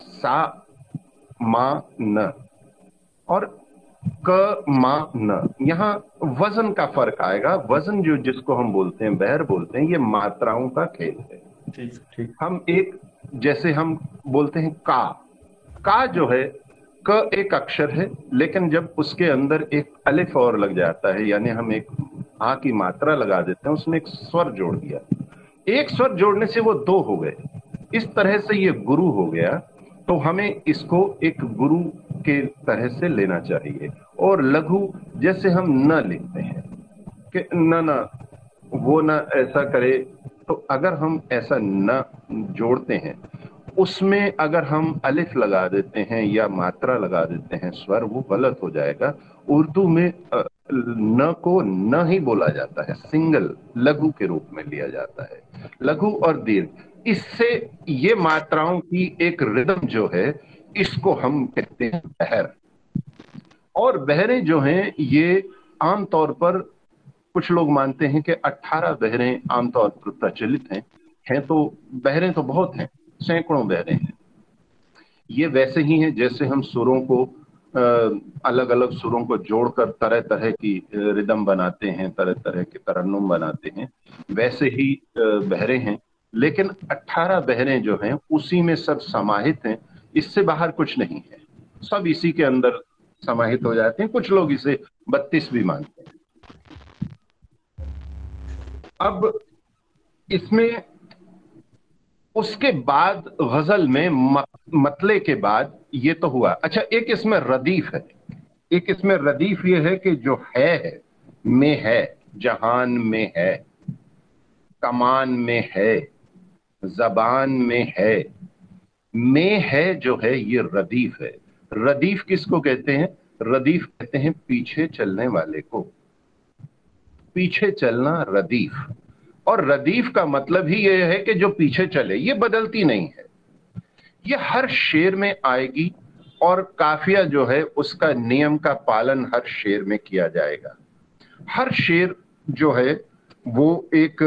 सा मा न। और क मा न। यहाँ वज़न का फ़र्क आएगा। वज़न जो जिसको हम बोलते हैं बहर बोलते हैं ये मात्राओं का खेल है। ठीक ठीक। हम एक जैसे हम बोलते हैं का। का जो है क एक अक्षर है लेकिन जब उसके अंदर एक अलिफ और लग जाता है यानी हम एक आ की मात्रा लगा देते हैं, उसमें एक स्वर जोड़ दिया। एक स्वर जोड़ने से वो दो हो गए। इस तरह से ये गुरु हो गया तो हमें इसको एक गुरु के तरह से लेना चाहिए। और लघु जैसे हम न लिखते हैं, कि न न, वो न ऐसा करे तो अगर हम ऐसा न जोड़ते हैं, उसमें अगर हम अलिफ लगा देते हैं या मात्रा लगा देते हैं, स्वर, वो गलत हो जाएगा। उर्दू में न को न ही बोला जाता है, सिंगल, लघु के रूप में लिया जाता है। लघु और दीर्घ, इससे ये मात्राओं की एक रिदम जो है, इसको हम कहते हैं बहर। और बहरें जो हैं, ये आमतौर पर, कुछ लोग मानते हैं कि 18 बहरें आमतौर पर प्रचलित हैं। हैं तो बहरें तो बहुत हैं, सैकड़ों बहरें हैं। ये वैसे ही हैं जैसे हम सुरों को अलग अलग सुरों को जोड़कर तरह तरह की रिदम बनाते हैं तरह तरह के तरन्नुम बनाते हैं। वैसे ही बहरे हैं, लेकिन 18 बहरें जो हैं, उसी में सब समाहित हैं। इससे बाहर कुछ नहीं है। सब इसी के अंदर समाहित हो जाते हैं। कुछ लोग इसे 32 भी मानते हैं। अब इसमें, उसके बाद, गज़ल में, मतले के बाद ये तो हुआ। अच्छा एक इसमें रदीफ है। एक इसमें रदीफ ये है कि जो है, में है जहान में है कमान में है जबान में है में है जो है ये रदीफ है। रदीफ किसको कहते हैं? रदीफ कहते हैं पीछे चलने वाले को। पीछे चलना रदीफ। और रदीफ का मतलब ही यह है कि जो पीछे चले ये बदलती नहीं है। ये हर शेर में आएगी और काफिया जो है उसका नियम का पालन हर शेर में किया जाएगा। हर शेर जो है वो एक,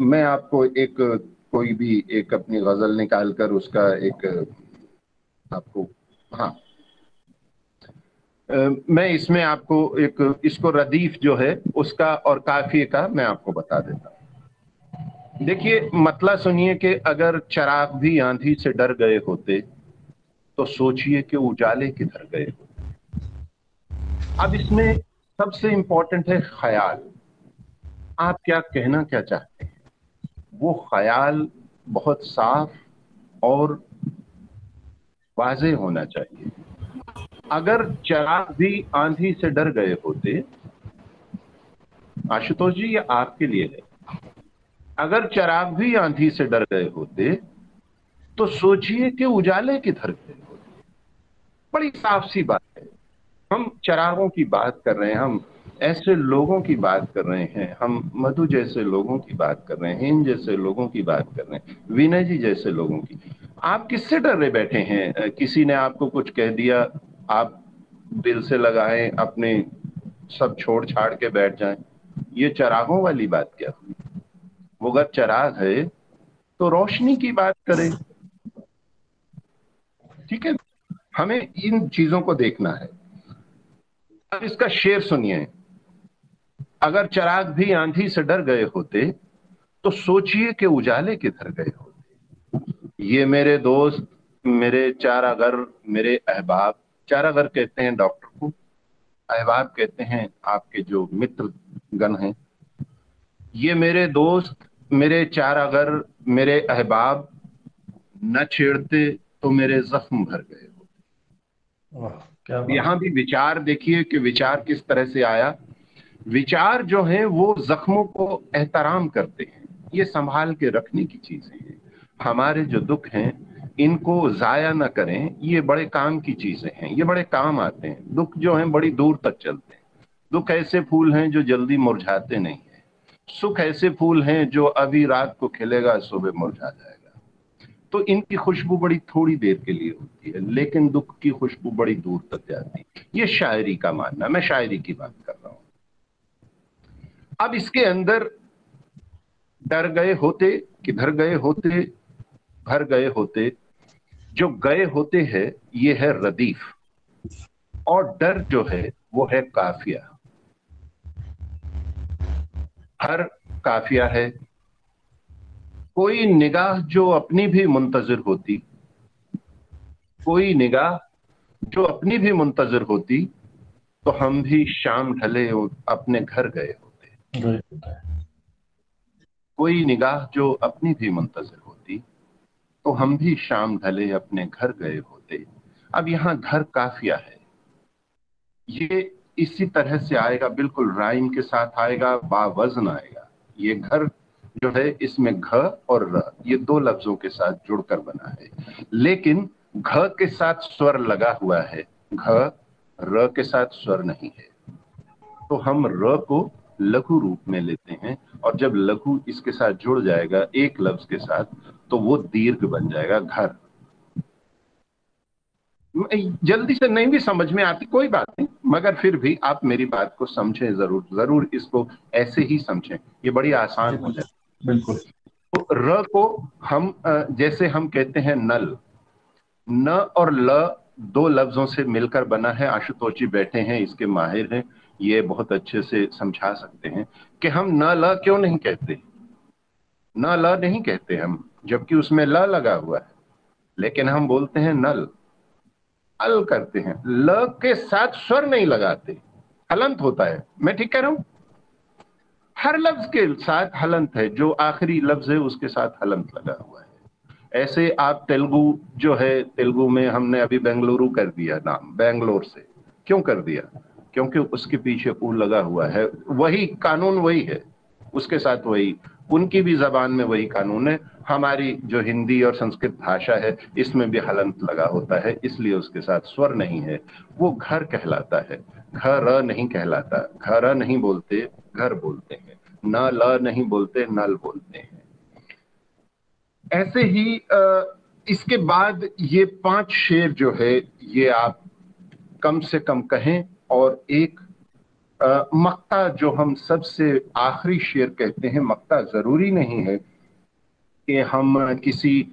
मैं आपको एक कोई भी एक अपनी गज़ल निकाल कर उसका एक, आपको हाँ। मैं इसमें आपको एक, इसको रदीफ जो है उसका और काफिए का मैं आपको बता देता हूँ। देखिए, मतला सुनिए कि अगर चराग भी आंधी से डर गए होते तो सोचिए कि उजाले किधर गए होते। अब इसमें सबसे इंपॉर्टेंट है ख्याल। आप क्या कहना क्या चाहते हैं? वो ख्याल बहुत साफ़ और वाजे होना चाहिए। अगर चराग भी आंधी से डर गए होते, आशुतोष जी, ये आपके लिए है। अगर चराग भी आंधी से डर गए होते तो सोचिए कि उजाले किधर गए होते। बड़ी साफ़ सी बात है। हम चरागों की बात कर रहे हैं, हम ऐसे लोगों की बात कर रहे हैं, हम मधु जैसे लोगों की बात कर रहे हैं इन जैसे लोगों की बात कर रहे हैं, विनय जी जैसे लोगों की। आप किससे डर रहे बैठे हैं? किसी ने आपको कुछ कह दिया, आप दिल से लगाएँ, अपने सब छोड़ छाड़ के बैठ जाएँ। ये चरागों वाली बात क्या हुई? वो अगर चराग है तो रोशनी की बात करें। ठीक है? हमें इन चीज़ों को देखना है। अब इसका शेर सुनिए। अगर चराग भी आंधी से डर गए होते तो सोचिए कि उजाले किधर गए होते। ये मेरे दोस्त, मेरे चार अगर मेरे अहबाब, चारागर कहते हैं डॉक्टर को, अहबाब कहते हैं आपके जो मित्र गण हैं। ये मेरे दोस्त मेरे चार अगर मेरे अहबाब न छेड़ते तो मेरे जख्म भर गए होते। यहाँ भी विचार देखिए कि विचार किस तरह से आया। विचार जो है वो जख्मों को एहतराम करते हैं। ये संभाल के रखने की चीज़ें हैं। हमारे जो दुख हैं इनको जाया ना करें। ये बड़े काम की चीज़ें हैं। ये बड़े काम आते हैं। दुख जो हैं बड़ी दूर तक चलते हैं। दुख ऐसे फूल हैं जो जल्दी मुरझाते नहीं। सुख ऐसे फूल हैं जो अभी रात को खिलेगा, सुबह मुरझा जाएगा। तो इनकी खुशबू बड़ी थोड़ी देर के लिए होती है, लेकिन दुख की खुशबू बड़ी दूर तक जाती है। ये शायरी का मानना, मैं शायरी की बात कर रहा हूँ। अब इसके अंदर, डर गए होते, किधर गए होते घर गए होते, जो गए होते हैं, ये है रदीफ। और डर जो है, वो है काफिया। हर काफिया है। कोई निगाह जो अपनी भी मुंतजर होती, कोई निगाह जो अपनी भी मुंतजर होती तो हम भी शाम ढले अपने घर गए होते। कोई निगाह जो अपनी भी मुंतजर होती तो हम भी शाम ढले, अपने घर गए होते। अब यहाँ घर काफिया है। ये इसी तरह से आएगा, बिल्कुल राइम के साथ आएगा, बावजन आएगा। ये घर जो है, इसमें घ और र, ये दो लफ्जों के साथ जुड़कर बना है। लेकिन घ के साथ स्वर लगा हुआ है। घ, र के साथ स्वर नहीं है। तो हम र को लघु रूप में लेते हैं, और जब लघु इसके साथ जुड़ जाएगा, एक लफ्ज के साथ तो वो दीर्घ बन जाएगा, घर। जल्दी से नहीं भी समझ में आती कोई बात नहीं। मगर फिर भी आप मेरी बात को समझें ज़रूर ज़रूर इसको ऐसे ही समझें। ये बड़ी आसान हो जाए बिल्कुल। तो र को हम जैसे हम कहते हैं नल न और ल दो लफ्जों से मिलकर बना है। आशुतोष जी बैठे हैं इसके माहिर हैं। ये बहुत अच्छे से समझा सकते हैं कि हम न ल क्यों नहीं कहते? न ल नहीं कहते हम जबकि उसमें ल लगा हुआ है। लेकिन हम बोलते हैं नल। अल करते हैं। ल के साथ स्वर नहीं लगाते। हलंत होता है। मैं ठीक कह रहा हूँ? हर लफ्ज के साथ हलंत है। जो आखिरी लफ्ज है, उसके साथ हलंत लगा हुआ है। ऐसे आप तेलुगु जो है, तेलुगु में हमने अभी बेंगलुरु कर दिया नाम, बेंगलोर से। क्यों कर दिया? क्योंकि उसके पीछे ऊ लगा हुआ है। वही कानून वही है। उसके साथ वही उनकी भी जबान में वही कानून है। हमारी जो हिंदी और संस्कृत भाषा है, इसमें भी हलंत लगा होता है, इसलिए उसके साथ स्वर नहीं है। वो घर कहलाता है। घर नहीं कहलाता। घर नहीं बोलते, घर बोलते हैं। न ल नहीं बोलते, नल बोलते हैं। ऐसे ही इसके बाद ये पाँच शेर जो है, ये आप कम से कम कहें और एक मक्ता जो हम सबसे आखिरी शेर कहते हैं मक्ता ज़रूरी नहीं है कि हम किसी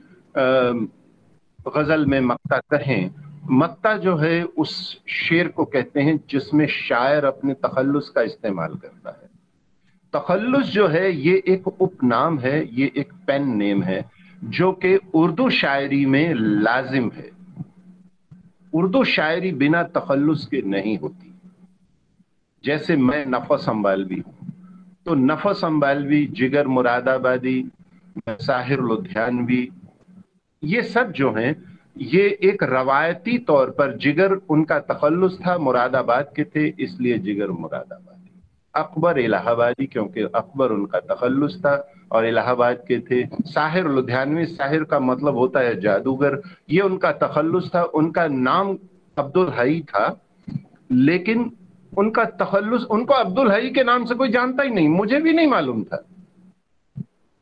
गज़ल में मक्ता कहें। मक्ता जो है, उस शेर को कहते हैं जिसमें शायर अपने तखल्लुस का इस्तेमाल करता है। तखल्लुस जो है, ये एक उपनाम है, ये एक पेन नेम है, जो कि उर्दू शायरी में लाजिम है। उर्दू शायरी बिना तखल्लुस के नहीं होती। जैसे मैं नफस अम्बालवी हूँ। तो नफस अम्बालवी जिगर मुरादाबादी साहिर लुधियानवी, ये सब जो हैं, ये एक रवायती तौर पर जिगर उनका तखल्लुस था, मुरादाबाद के थे, इसलिए जिगर मुरादाबादी। अकबर इलाहाबादी, क्योंकि अकबर उनका तखल्लुस था और इलाहाबाद के थे। साहिर लुधियानवी, साहिर का मतलब होता है जादूगर। ये उनका तखल्लुस था, उनका नाम अब्दुल हई था, लेकिन उनका तखल्लुस उनको अब्दुल हई के नाम से कोई जानता ही नहीं मुझे भी नहीं मालूम था।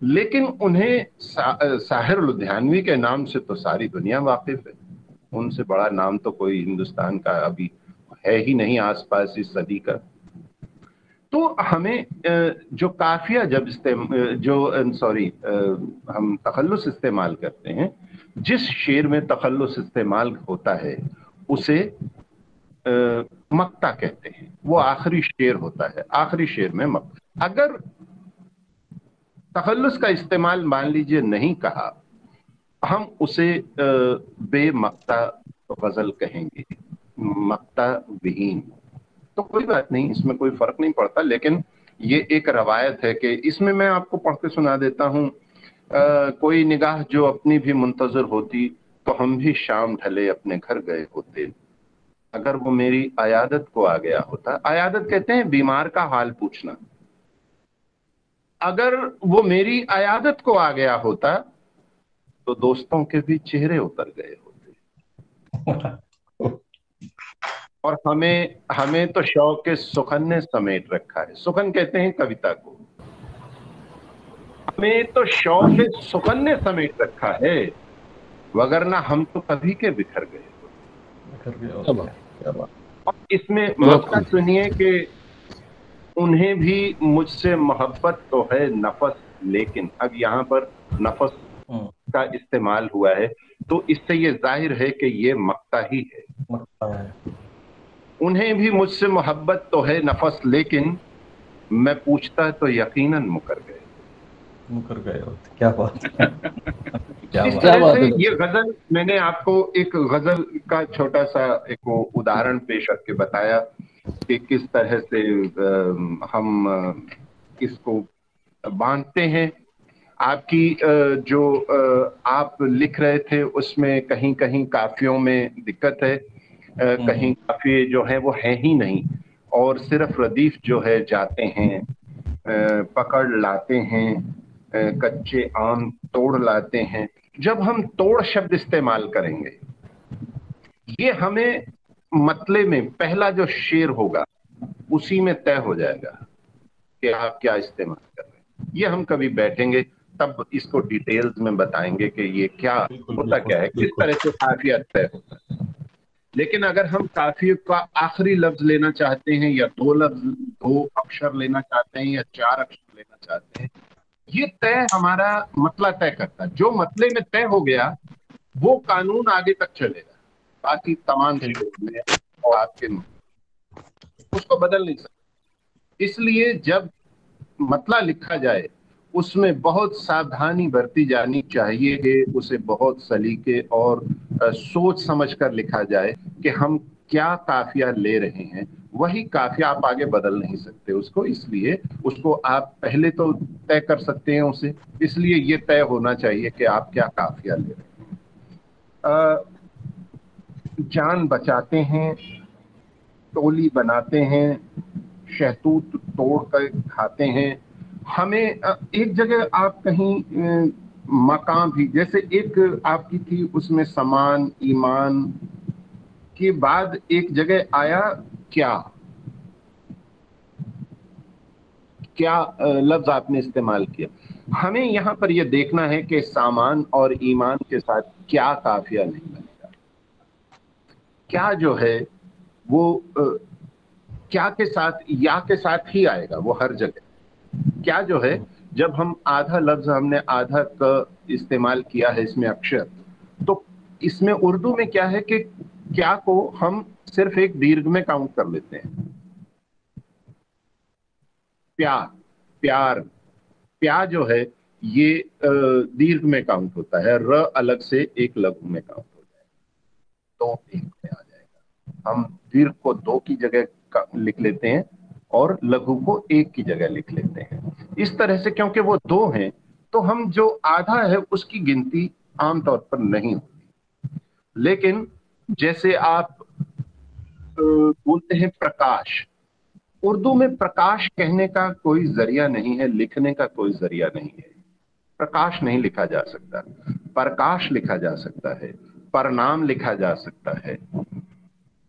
लेकिन उन्हें सा, साहिर लुधियानवी के नाम से तो सारी दुनिया वाकिफ है। उनसे बड़ा नाम तो कोई हिंदुस्तान का अभी है ही नहीं आसपास इस सदी का। तो हमें जो काफिया जब जो सॉरी हम तखल्लुस इस्तेमाल करते हैं जिस शेर में तखल्लुस इस्तेमाल होता है उसे मक्ता कहते हैं। वो आखिरी शेर होता है। आखिरी शेर में मक्ता अगर तखल्लुस का इस्तेमाल मान लीजिए नहीं कहा, हम उसे बेमक्ता गज़ल कहेंगे। मक्ता विहीन तो कोई बात नहीं, इसमें कोई फ़र्क नहीं पड़ता, लेकिन ये एक रवायत है कि इसमें मैं आपको पढ़ के सुना देता हूँ कोई निगाह जो अपनी भी मुंतजर होती तो हम भी शाम ढले अपने घर गए होते। अगर वो मेरी अयादत को आ गया होता अयादत कहते हैं बीमार का हाल पूछना। अगर वो मेरी अयादत को आ गया होता तो दोस्तों के भी चेहरे उतर गए होते। [LAUGHS] और हमें हमें तो शौक के सुखन ने समेट रखा है। सुखन कहते हैं कविता को। हमें तो शौक के सुखन ने समेट रखा है वगरना हम तो कभी के बिखर गए और इसमें सुनिए कि उन्हें भी मुझसे मोहब्बत तो है नफस लेकिन अब यहाँ पर नफस हम्म। का इस्तेमाल हुआ है। तो इससे ये ज़ाहिर है कि ये मक्ता ही है। है। उन्हें भी मुझसे मोहब्बत तो है नफस लेकिन मैं पूछता तो यकीनन मुकर गए। मुकर गए होते। क्या बात [LAUGHS] क्या से ये गज़ल मैंने आपको एक गज़ल का छोटा सा एक उदाहरण पेश करके बताया कि किस तरह से हम इसको बांधते हैं। आपकी जो आप लिख रहे थे उसमें कहीं कहीं काफियों में दिक्कत है। हम्म। कहीं काफ़ी जो है वो है ही नहीं। और सिर्फ़ रदीफ जो है जाते हैं पकड़ लाते हैं। कच्चे आम तोड़ लाते हैं। जब हम तोड़ शब्द इस्तेमाल करेंगे ये हमें मतले में पहला जो शेर होगा उसी में तय हो जाएगा कि आप क्या इस्तेमाल कर रहे हैं। ये हम कभी बैठेंगे तब इसको डिटेल्स में बताएँगे कि ये क्या होता क्या है किस तरह से काफिया तय होता है। लेकिन अगर हम काफ़ी का आखिरी लफ्ज लेना चाहते हैं या दो लफ्ज दो अक्षर लेना चाहते हैं या चार अक्षर लेना चाहते हैं ये तय हमारा मतला तय करता जो मतले में तय हो गया, वो कानून आगे तक चलेगा। बाकी तमाम में और आपके उसको बदल नहीं सकते। इसलिए जब मतला लिखा जाए, उसमें बहुत सावधानी बरती जानी चाहिए कि उसे बहुत सलीके और सोच समझकर लिखा जाए कि हम क्या काफिया ले रहे हैं। वही काफिया आप आगे बदल नहीं सकते उसको, इसलिए उसको आप पहले तो तय कर सकते हैं उसे। इसलिए ये तय होना चाहिए कि आप क्या काफिया ले रहे हैं। जान बचाते हैं, टोली बनाते हैं, शहतूत तोड़ कर खाते हैं। हमें एक जगह आप कहीं मकाम भी, जैसे एक आपकी थी, उसमें समान, ईमान के बाद एक जगह आया क्या? क्या लफ्ज आपने इस्तेमाल किया? हमें यहाँ पर यह देखना है कि सामान और ईमान के साथ क्या काफिया नहीं बने क्या जो है, वो क्या के साथ, या के साथ ही आएगा, वो हर जगह। क्या जो है, जब हम आधा लफ्ज, हमने आधा क इस्तेमाल किया है इसमें अक्षर तो इसमें उर्दू में क्या है कि क्या को हम सिर्फ़ एक दीर्घ में काउंट कर लेते हैं। प्यार प्यार प्यार जो है, ये दीर्घ में काउंट होता है। र अलग से एक लघु में काउंट दो एक में आ जाएगा। हम दीर्घ को दो की जगह लिख लेते हैं और लघु को एक की जगह लिख लेते हैं। इस तरह से क्योंकि वो दो हैं तो हम जो आधा है, उसकी गिनती आमतौर पर नहीं होती। लेकिन जैसे आप बोलते हैं प्रकाश। उर्दू में प्रकाश कहने का कोई ज़रिया नहीं है, लिखने का कोई ज़रिया नहीं है। प्रकाश नहीं लिखा जा सकता। प्रकाश लिखा जा सकता है, परनाम लिखा जा सकता है।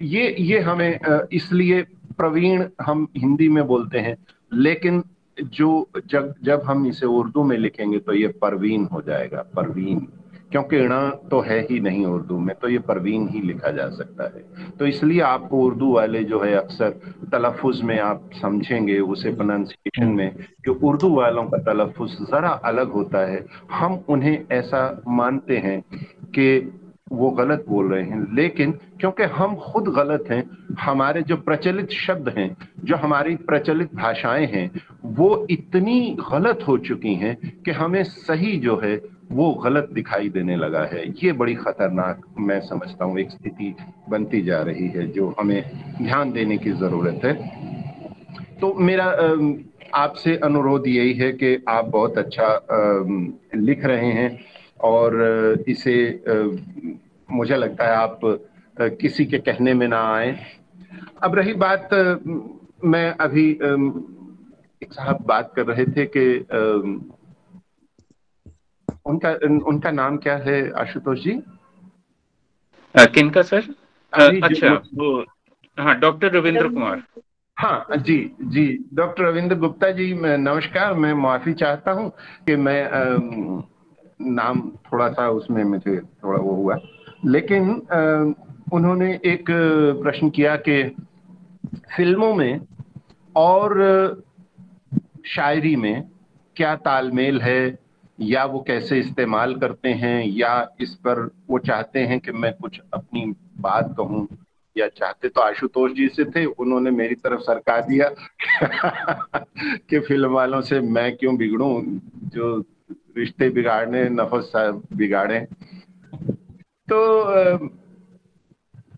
ये ये हमें इसलिए प्रवीण हम हिंदी में बोलते हैं, लेकिन जो जब जब हम इसे उर्दू में लिखेंगे तो ये परवीन हो जाएगा, परवीन। क्योंकि ण तो है ही नहीं उर्दू में तो ये परवीन ही लिखा जा सकता है। तो इसलिए आपको उर्दू वाले जो है अक्सर तलफ़ुज़ में आप समझेंगे, उसे प्रोनाउंसिएशन में, कि उर्दू वालों का तलफ़ुज़ ज़रा अलग होता है। हम उन्हें ऐसा मानते हैं कि वो गलत बोल रहे हैं, लेकिन क्योंकि हम खुद गलत हैं, हमारे जो प्रचलित शब्द हैं, जो हमारी प्रचलित भाषाएँ हैं, वो इतनी गलत हो चुकी हैं कि हमें सही जो है वो गलत दिखाई देने लगा है। ये बड़ी खतरनाक मैं समझता हूँ एक स्थिति बनती जा रही है जो हमें ध्यान देने की ज़रूरत है। तो मेरा आपसे अनुरोध यही है कि आप बहुत अच्छा लिख रहे हैं और इसे मुझे लगता है आप किसी के कहने में ना आए। अब रही बात मैं अभी साहब बात कर रहे थे कि उनका उनका नाम क्या है आशुतोष जी? किनका सर? अच्छा वो हाँ डॉक्टर रविंद्र कुमार। हाँ जी जी डॉक्टर रविंद्र गुप्ता जी मैं नमस्कार मैं माफ़ी चाहता हूँ कि मैं आ, नाम थोड़ा सा उसमें मुझे थोड़ा वो हुआ। लेकिन आ, उन्होंने एक प्रश्न किया कि फ़िल्मों में और शायरी में क्या तालमेल है या वो कैसे इस्तेमाल करते हैं, या इस पर वो चाहते हैं कि मैं कुछ अपनी बात कहूँ, या चाहते तो आशुतोष जी से थे, उन्होंने मेरी तरफ़ सरका दिया [LAUGHS] कि फ़िल्म वालों से मैं क्यों बिगड़ू, जो रिश्ते बिगाड़ने, नफस बिगाड़े। तो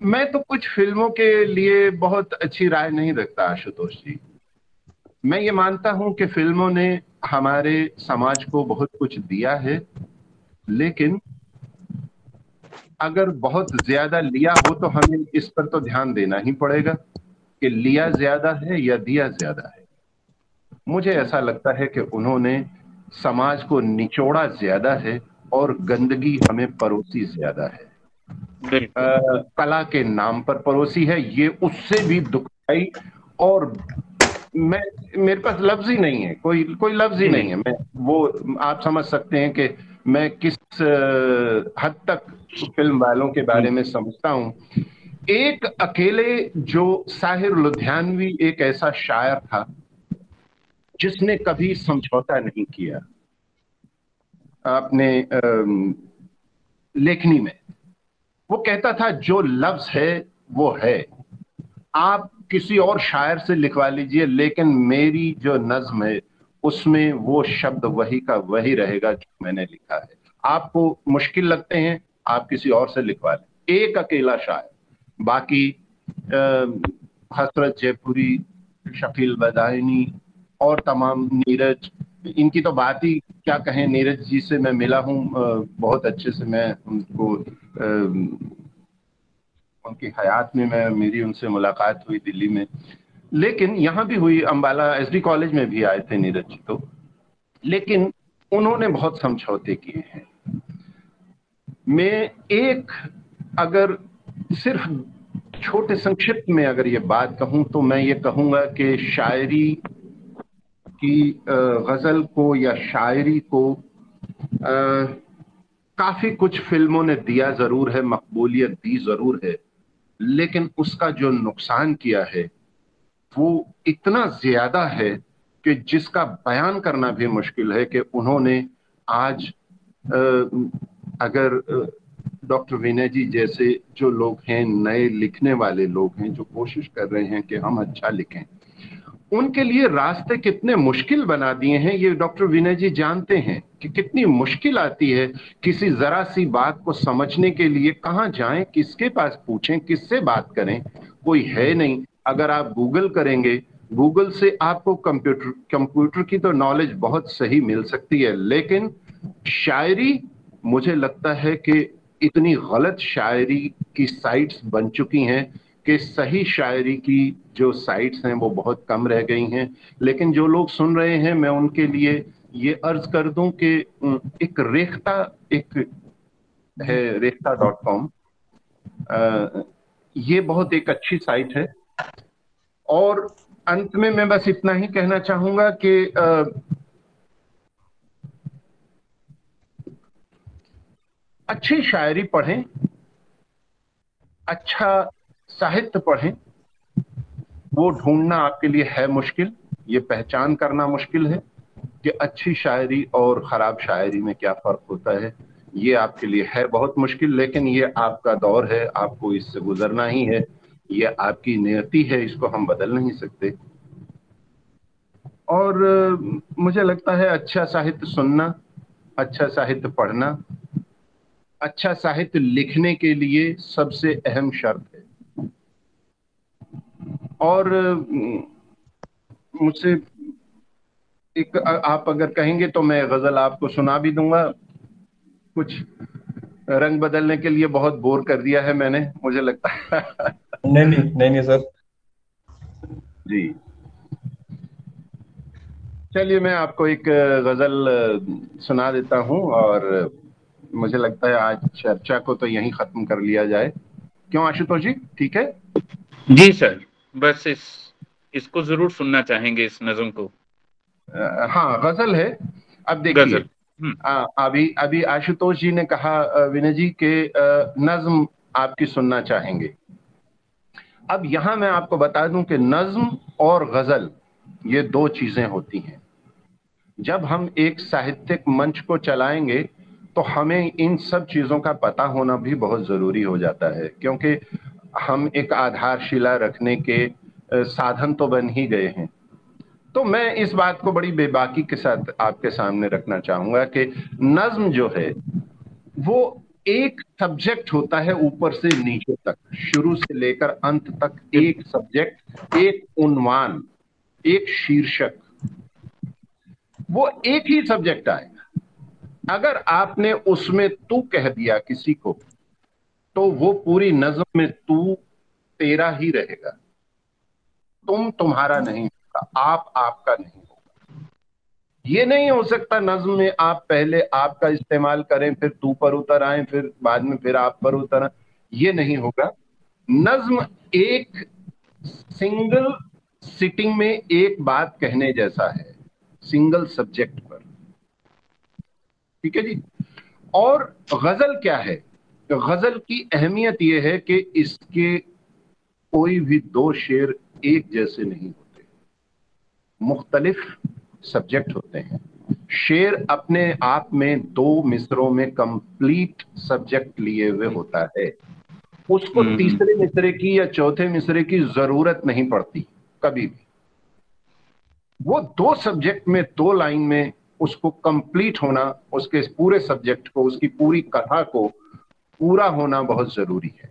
मैं तो कुछ फ़िल्मों के लिए बहुत अच्छी राय नहीं रखता आशुतोष जी। मैं ये मानता हूँ कि फ़िल्मों ने हमारे समाज को बहुत कुछ दिया है लेकिन अगर बहुत ज़्यादा लिया हो तो हमें इस पर तो ध्यान देना ही पड़ेगा कि लिया ज़्यादा है या दिया ज़्यादा है। मुझे ऐसा लगता है कि उन्होंने समाज को निचोड़ा ज़्यादा है और गंदगी हमें परोसी ज़्यादा है। आ, कला के नाम पर परोसी है ये उससे भी दुखाई और मैं मेरे पास लफ्ज ही नहीं है कोई कोई लफ्ज ही नहीं है। मैं वो आप समझ सकते हैं कि मैं किस हद तक फ़िल्म वालों के बारे में समझता हूँ। एक अकेले जो साहिर लुधियानवी एक ऐसा शायर था जिसने कभी समझौता नहीं किया आपने लेखनी में। वो कहता था जो लफ्ज है वो है। आप किसी और शायर से लिखवा लीजिए, लेकिन मेरी जो नज्म है, उसमें वो शब्द वही का वही रहेगा जो मैंने लिखा है। आपको मुश्किल लगते हैं, आप किसी और से लिखवा लें। एक अकेला शायर। बाकी हसरत जयपुरी शकील बदायनी और तमाम नीरज, इनकी तो बात ही क्या कहें, नीरज जी से मैं मिला हूँ बहुत अच्छे से मैं उनको उनकी हयात में मैं मेरी उनसे मुलाकात हुई दिल्ली में। लेकिन यहाँ भी हुई अंबाला एसडी कॉलेज में भी आए थे नीरज जी तो। लेकिन उन्होंने बहुत समझौते किए हैं। मैं एक अगर सिर्फ़ छोटे संक्षिप्त में अगर ये बात कहूँ तो मैं ये कहूँगा कि शायरी की गज़ल को या शायरी को आ, काफ़ी कुछ फ़िल्मों ने दिया ज़रूर है मकबूलियत दी ज़रूर है। लेकिन उसका जो नुकसान किया है, वो इतना ज़्यादा है कि जिसका बयान करना भी मुश्किल है कि उन्होंने आज अगर डॉक्टर विनय जी जैसे जो लोग हैं, नए लिखने वाले लोग हैं, जो कोशिश कर रहे हैं कि हम अच्छा लिखें, उनके लिए रास्ते कितने मुश्किल बना दिए हैं, ये डॉक्टर विनय जी जानते हैं। कि कितनी मुश्किल आती है किसी जरा सी बात को समझने के लिए कहाँ जाएँ, किसके पास पूछें, किससे बात करें, कोई है नहीं। अगर आप गूगल करेंगे गूगल से आपको कंप्यूटर कंप्यूटर की तो नॉलेज बहुत सही मिल सकती है, लेकिन शायरी, मुझे लगता है कि इतनी गलत शायरी की साइट्स बन चुकी हैं कि सही शायरी की जो साइट्स हैं वो बहुत कम रह गई हैं। लेकिन जो लोग सुन रहे हैं, मैं उनके लिए ये अर्ज़ कर दूँ कि एक रेखता, एक है रेखता डॉट कॉम ये बहुत एक अच्छी साइट है। और अंत में मैं बस इतना ही कहना चाहूँगा कि अच्छी शायरी पढ़ें अच्छा साहित्य पढ़ें, वो ढूंढना आपके लिए है मुश्किल, ये पहचान करना मुश्किल है। कि अच्छी शायरी और खराब शायरी में क्या फ़र्क होता है, ये आपके लिए है बहुत मुश्किल, लेकिन ये आपका दौर है, आपको इससे गुजरना ही है, ये आपकी नियति है, इसको हम बदल नहीं सकते। और, मुझे लगता है अच्छा साहित्य सुनना अच्छा साहित्य पढ़ना अच्छा साहित्य लिखने के लिए सबसे अहम शर्त है। और, मुझसे एक आप अगर कहेंगे तो मैं गज़ल आपको सुना भी दूँगा। कुछ रंग बदलने के लिए बहुत बोर कर दिया है मैंने मुझे लगता है। नहीं नहीं नहीं नहीं सर। जी। चलिए मैं आपको एक गज़ल सुना देता हूँ और मुझे लगता है आज चर्चा को तो यहीं खत्म कर लिया जाए। क्यों आशुतोष जी? ठीक है? जी सर। बस इस इसको ज़रूर सुनना चाहेंगे इस नज्म को। हाँ गज़ल है। अब देखिए हम्म। अभी अभी आशुतोष जी ने कहा विनय जी के नज्म आपकी सुनना चाहेंगे। अब यहाँ मैं आपको बता दूँ कि नज्म और गज़ल ये दो चीज़ें होती हैं। जब हम एक साहित्यिक मंच को चलाएँगे तो हमें इन सब चीज़ों का पता होना भी बहुत ज़रूरी हो जाता है क्योंकि हम एक आधारशिला रखने के साधन तो बन ही गए हैं। तो मैं इस बात को बड़ी बेबाकी के साथ आपके सामने रखना चाहूँगा कि नज्म जो है, वो एक सब्जेक्ट होता है ऊपर से नीचे तक। शुरू से लेकर अंत तक एक सब्जेक्ट एक उन्वान एक शीर्षक। वो एक ही सब्जेक्ट आएगा। अगर आपने उसमें तू कह दिया किसी को तो वो पूरी नज्म में तू तेरा ही रहेगा। तुम तुम्हारा नहीं। होगा आप आपका नहीं होगा। ये नहीं हो सकता नज्म में आप पहले आपका इस्तेमाल करें, फिर तू पर उतर आए, फिर बाद में फिर आप पर उतर आए। ये नहीं होगा। नज्म एक सिंगल सिटिंग में एक बात कहने जैसा है, सिंगल सब्जेक्ट पर। ठीक है जी? और गज़ल क्या है? गज़ल की अहमियत यह है कि इसके कोई भी दो शेर एक जैसे नहीं होते। मुख्तलिफ़ सब्जेक्ट होते हैं। शेर अपने आप में दो मिसरों में कंप्लीट सब्जेक्ट लिए हुए होता है। उसको हम्म। तीसरे मिसरे की या चौथे मिसरे की ज़रूरत नहीं पड़ती कभी भी। वो दो सब्जेक्ट में दो लाइन में उसको कंप्लीट होना उसके पूरे सब्जेक्ट को उसकी पूरी कथा को पूरा होना बहुत ज़रूरी है।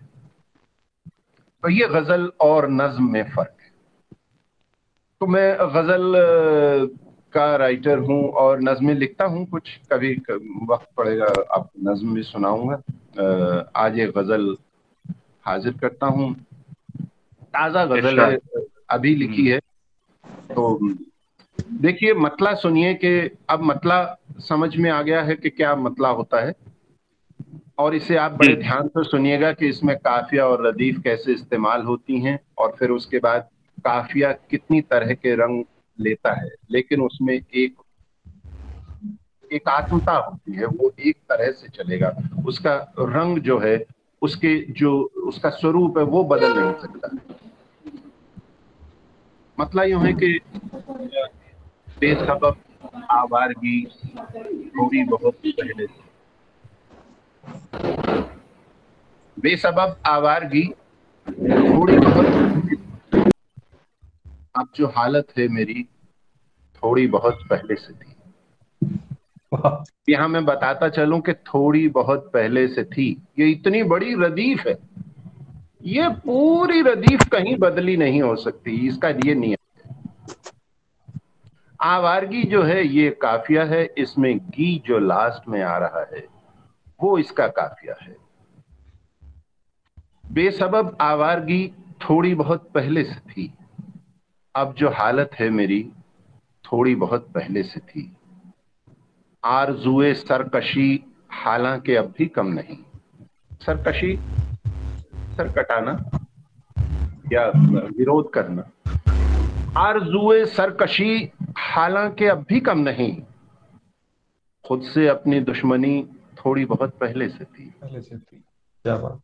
तो ये गज़ल और नज्म में फ़र्क है। तो मैं गज़ल का राइटर हूँ और नज्में लिखता हूँ कुछ। कभी वक्त पड़ेगा आपको नज्म भी सुनाऊँगा। आज एक गज़ल हाजिर करता हूँ। ताज़ा गज़ल है अभी लिखी है। तो देखिए मतला सुनिए कि अब मतला समझ में आ गया है कि क्या मतला होता है। और इसे आप बड़े ध्यान से सुनिएगा कि इसमें काफिया और रदीफ कैसे इस्तेमाल होती हैं और फिर उसके बाद काफिया कितनी तरह के रंग लेता है, लेकिन उसमें एक एक आत्मता होती है, वो एक तरह से चलेगा। उसका रंग जो है, उसके जो, उसका स्वरूप है, वो बदल नहीं सकता। मतलब यूँ है कि, बेसबब आवारगी थोड़ी बहुत पहले से आवारगी थोड़ी बहुत अब जो हालत है मेरी थोड़ी बहुत पहले से थी। यहाँ मैं बताता चलूँ कि थोड़ी बहुत पहले से थी। ये इतनी बड़ी रदीफ है। ये पूरी रदीफ कहीं बदली नहीं हो सकती इसका ये नियम है। आवारगी जो है ये काफिया है। इसमें गी जो लास्ट में आ रहा है वो इसका काफिया है। बेसबब आवारगी थोड़ी बहुत पहले से थी। अब जो हालत है मेरी, थोड़ी बहुत पहले से थी। आरजुए सरकशी हालाँकि अब भी कम नहीं। सरकशी सर कटाना या विरोध करना। आरजुए सरकशी हालाँकि अब भी कम नहीं, खुद से अपनी दुश्मनी थोड़ी बहुत पहले से थी। पहले से थी। क्या बात।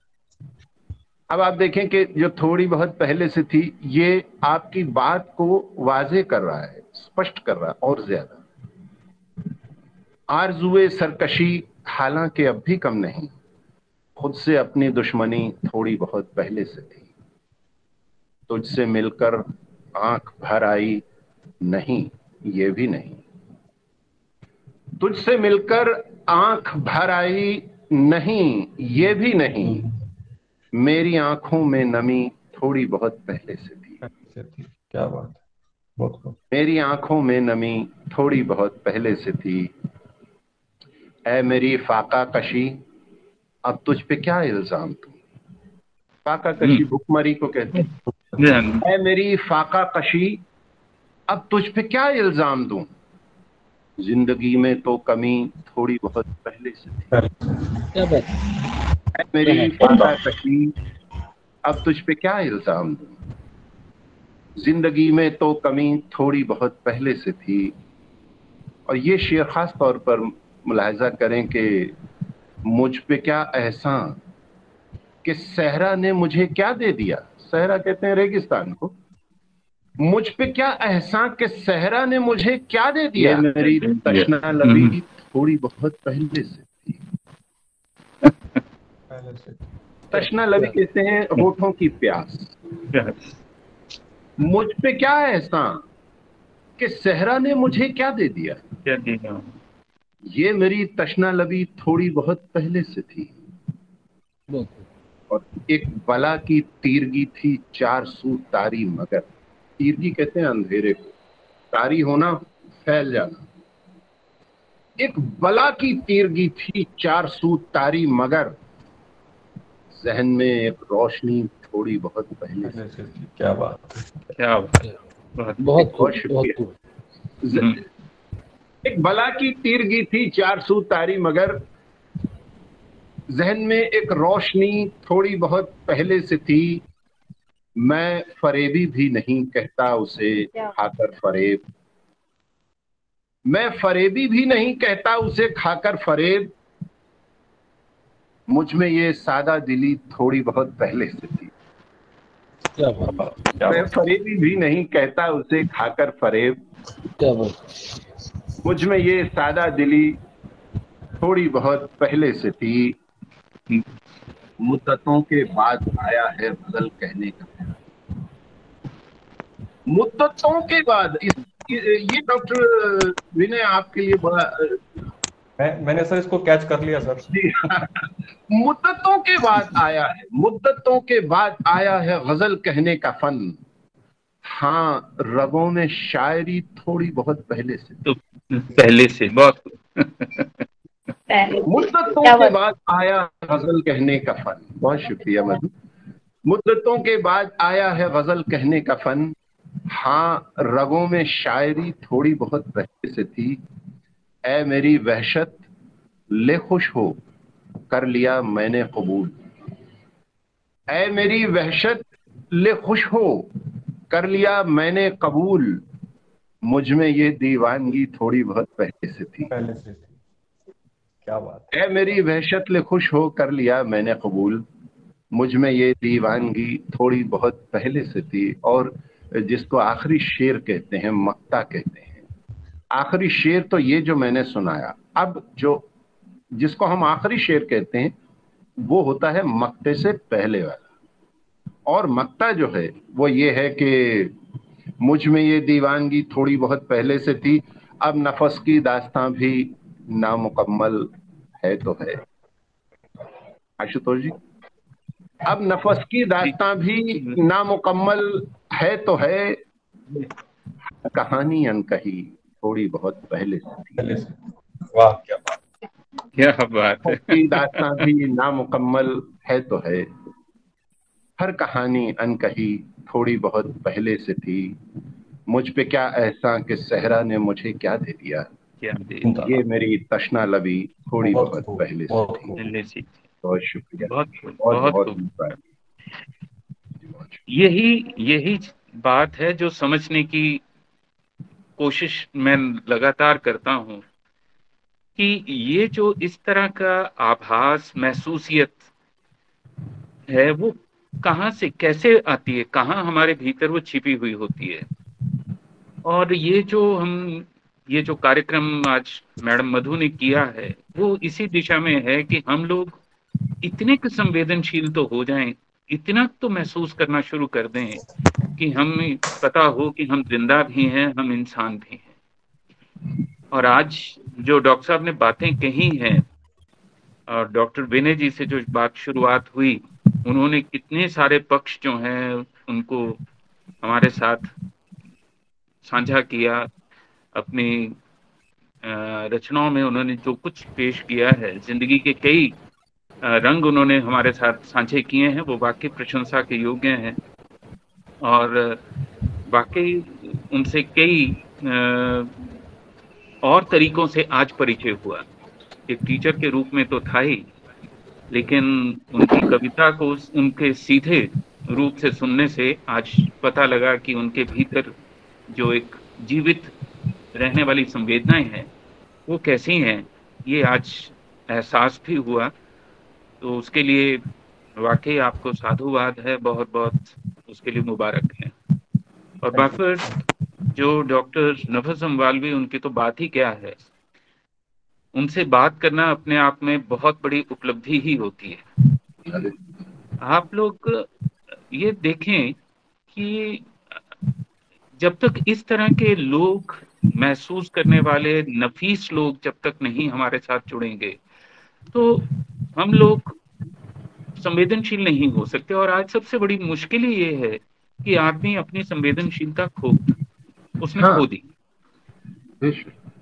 अब आप देखें कि जो थोड़ी बहुत पहले से थी, ये आपकी बात को वाजे कर रहा है, स्पष्ट कर रहा है, और ज़्यादा। आरजुए सरकशी हालाँकि अब भी कम नहीं, खुद से अपनी दुश्मनी थोड़ी बहुत पहले से थी। तुझसे मिलकर आँख भर आई, नहीं, ये भी नहीं। तुझसे मिलकर आँख भर आई, नहीं, ये भी नहीं। मेरी आँखों में नमी थोड़ी बहुत पहले से थी। क्या बात बहुत बहुत मेरी आँखों में नमी थोड़ी बहुत पहले से थी। ऐ मेरी फाका कशी अब तुझ पे क्या इल्ज़ाम तू? फाका कशी भुखमरी को कहते हैं। ऐ मेरी फाका कशी अब तुझ पे क्या इल्ज़ाम दूँ? ज़िंदगी में तो कमी थोड़ी बहुत पहले से थी। क्या बात ऐ मेरी अब तुझ पे क्या इल्ज़ाम दूँ? ज़िंदगी में तो कमी थोड़ी बहुत पहले से थी। और ये शेर खास तौर पर मुलाहजा करें कि मुझ पे क्या एहसान? कि सहरा ने मुझे क्या दे दिया? सहरा कहते हैं रेगिस्तान को। मुझ पे क्या एहसान कि सहरा ने मुझे क्या दे दिया? मेरी तशना लबी थोड़ी बहुत पहले से थी। पहले से। कहते हैं होठों की प्यास। मुझ पे क्या एहसान कि सहरा ने मुझे क्या दे दिया? क्या देगा ये मेरी तशना लबी थोड़ी बहुत पहले से थी। और एक बला की तीरगी थी चार सू तारी मगर। तीरगी कहते हैं अंधेरे को। तारी होना फैल जाना। एक बला की तीरगी थी चार सू तारी मगर। जहन में एक रोशनी थोड़ी बहुत पहले से। क्या बात है। क्या बात है। बहुत बहुत शुक्रिया। एक बला की तीरगी थी चार सू तारी मगर जहन में एक रोशनी थोड़ी बहुत पहले से थी। मैं फरेबी भी नहीं कहता उसे खाकर फरेब। मैं फरेबी भी नहीं कहता उसे खाकर फरेब। मुझमें ये सादा दिली थोड़ी बहुत पहले से थी। क्या बात मैं फरेबी भी नहीं कहता उसे खाकर फरेब। क्या बात मुझमें ये सादा दिली थोड़ी बहुत पहले से थी। मुद्दतों के बाद आया है बदल कहने का मुद्दतों के बाद इस ये डॉक्टर विनय आपके लिए बड़ा मैं मैंने सर इसको कैच कर लिया सर। मुद्दतों के बाद आया है मुद्दतों के बाद आया है गज़ल कहने का फन। हाँ रगों में शायरी थोड़ी बहुत पहले से। तो पहले से बहुत। मुद्दतों के बाद आया गज़ल कहने का फन। बहुत शुक्रिया मधु। मुद्दतों के बाद आया है गज़ल कहने का फन। हाँ रगों में शायरी थोड़ी बहुत पहले से थी। ऐ मेरी वहशत ले खुश हो कर लिया मैंने कबूल। ऐ मेरी वहशत ले खुश हो कर लिया मैंने कबूल। मुझमें ये दीवानगी थोड़ी बहुत पहले से थी। पहले से थी। क्या बात ऐ मेरी वहशत ले खुश हो कर लिया मैंने कबूल। मुझमें ये दीवानगी थोड़ी बहुत पहले से थी और जिसको आखिरी शेर कहते हैं मक्ता कहते हैं। आखिरी शेर तो ये जो मैंने सुनाया, अब जो, जिसको हम आखिरी शेर कहते हैं, वो होता है मक्ते से पहले वाला। और मक्ता जो है, वो ये है कि मुझमें ये दीवानगी थोड़ी बहुत पहले से थी, अब नफस की दास्तां भी नामुकम्मल है तो है। आशुतोष जी, अब नफस की दास्तां भी नामुकम्मल है तो है। कहानी अनकही। थोड़ी बहुत पहले से। थी वाह क्या बात। क्या बात है। की दास्तां भी नामुकम्मल है तो है। हर कहानी अनकही थोड़ी बहुत पहले से थी। मुझ पे क्या एहसान कि सहरा ने मुझे क्या दे दिया? क्या दे ये मेरी तशना लबी थोड़ी बहुत बहुत खूब, पहले से बहुत थी। बहुत शुक्रिया। बहुत बहुत बहुत बहुत। बहुत यही यही बात है जो समझने की कोशिश मैं लगातार करता हूँ कि ये जो इस तरह का आभास, महसूसियत है, वो कहाँ से, कैसे आती है? कहाँ हमारे भीतर वो छिपी हुई होती है? और ये जो हम, ये जो कार्यक्रम आज मैडम मधु ने किया है, वो इसी दिशा में है कि हम लोग इतने संवेदनशील तो हो जाएँ इतना तो महसूस करना शुरू कर दें कि हमें पता हो कि हम ज़िंदा भी हैं, हम इंसान भी हैं। और आज जो डॉक्टर साहब ने बातें कही हैं, और डॉक्टर विनय जी से जो बात शुरुआत हुई, उन्होंने कितने सारे पक्ष जो हैं, उनको हमारे साथ साझा किया। अपनी रचनाओं में उन्होंने जो कुछ पेश किया है, ज़िंदगी के कई रंग उन्होंने हमारे साथ साझे किए हैं, वो वाकई प्रशंसा के योग्य हैं। और वाकई उनसे कई और तरीकों से आज परिचय हुआ। एक टीचर के रूप में तो था ही, लेकिन उनकी कविता को उनके सीधे रूप से सुनने से आज पता लगा कि उनके भीतर जो एक जीवित रहने वाली संवेदनाएँ हैं, वो कैसी हैं, ये आज एहसास भी हुआ। तो उसके लिए वाकई आपको साधुवाद है बहुत बहुत उसके लिए मुबारक है। और बाकी जो डॉक्टर नफस अम्बालवी उनकी तो बात ही क्या है? उनसे बात करना अपने आप में बहुत बड़ी उपलब्धि ही होती है। आप लोग ये देखें कि जब तक इस तरह के लोग महसूस करने वाले नफीस लोग जब तक नहीं हमारे साथ जुड़ेंगे तो हम लोग संवेदनशील नहीं हो सकते और आज सबसे बड़ी मुश्किल ये है कि आदमी अपनी संवेदनशीलता खो उसने हाँ। खो दी।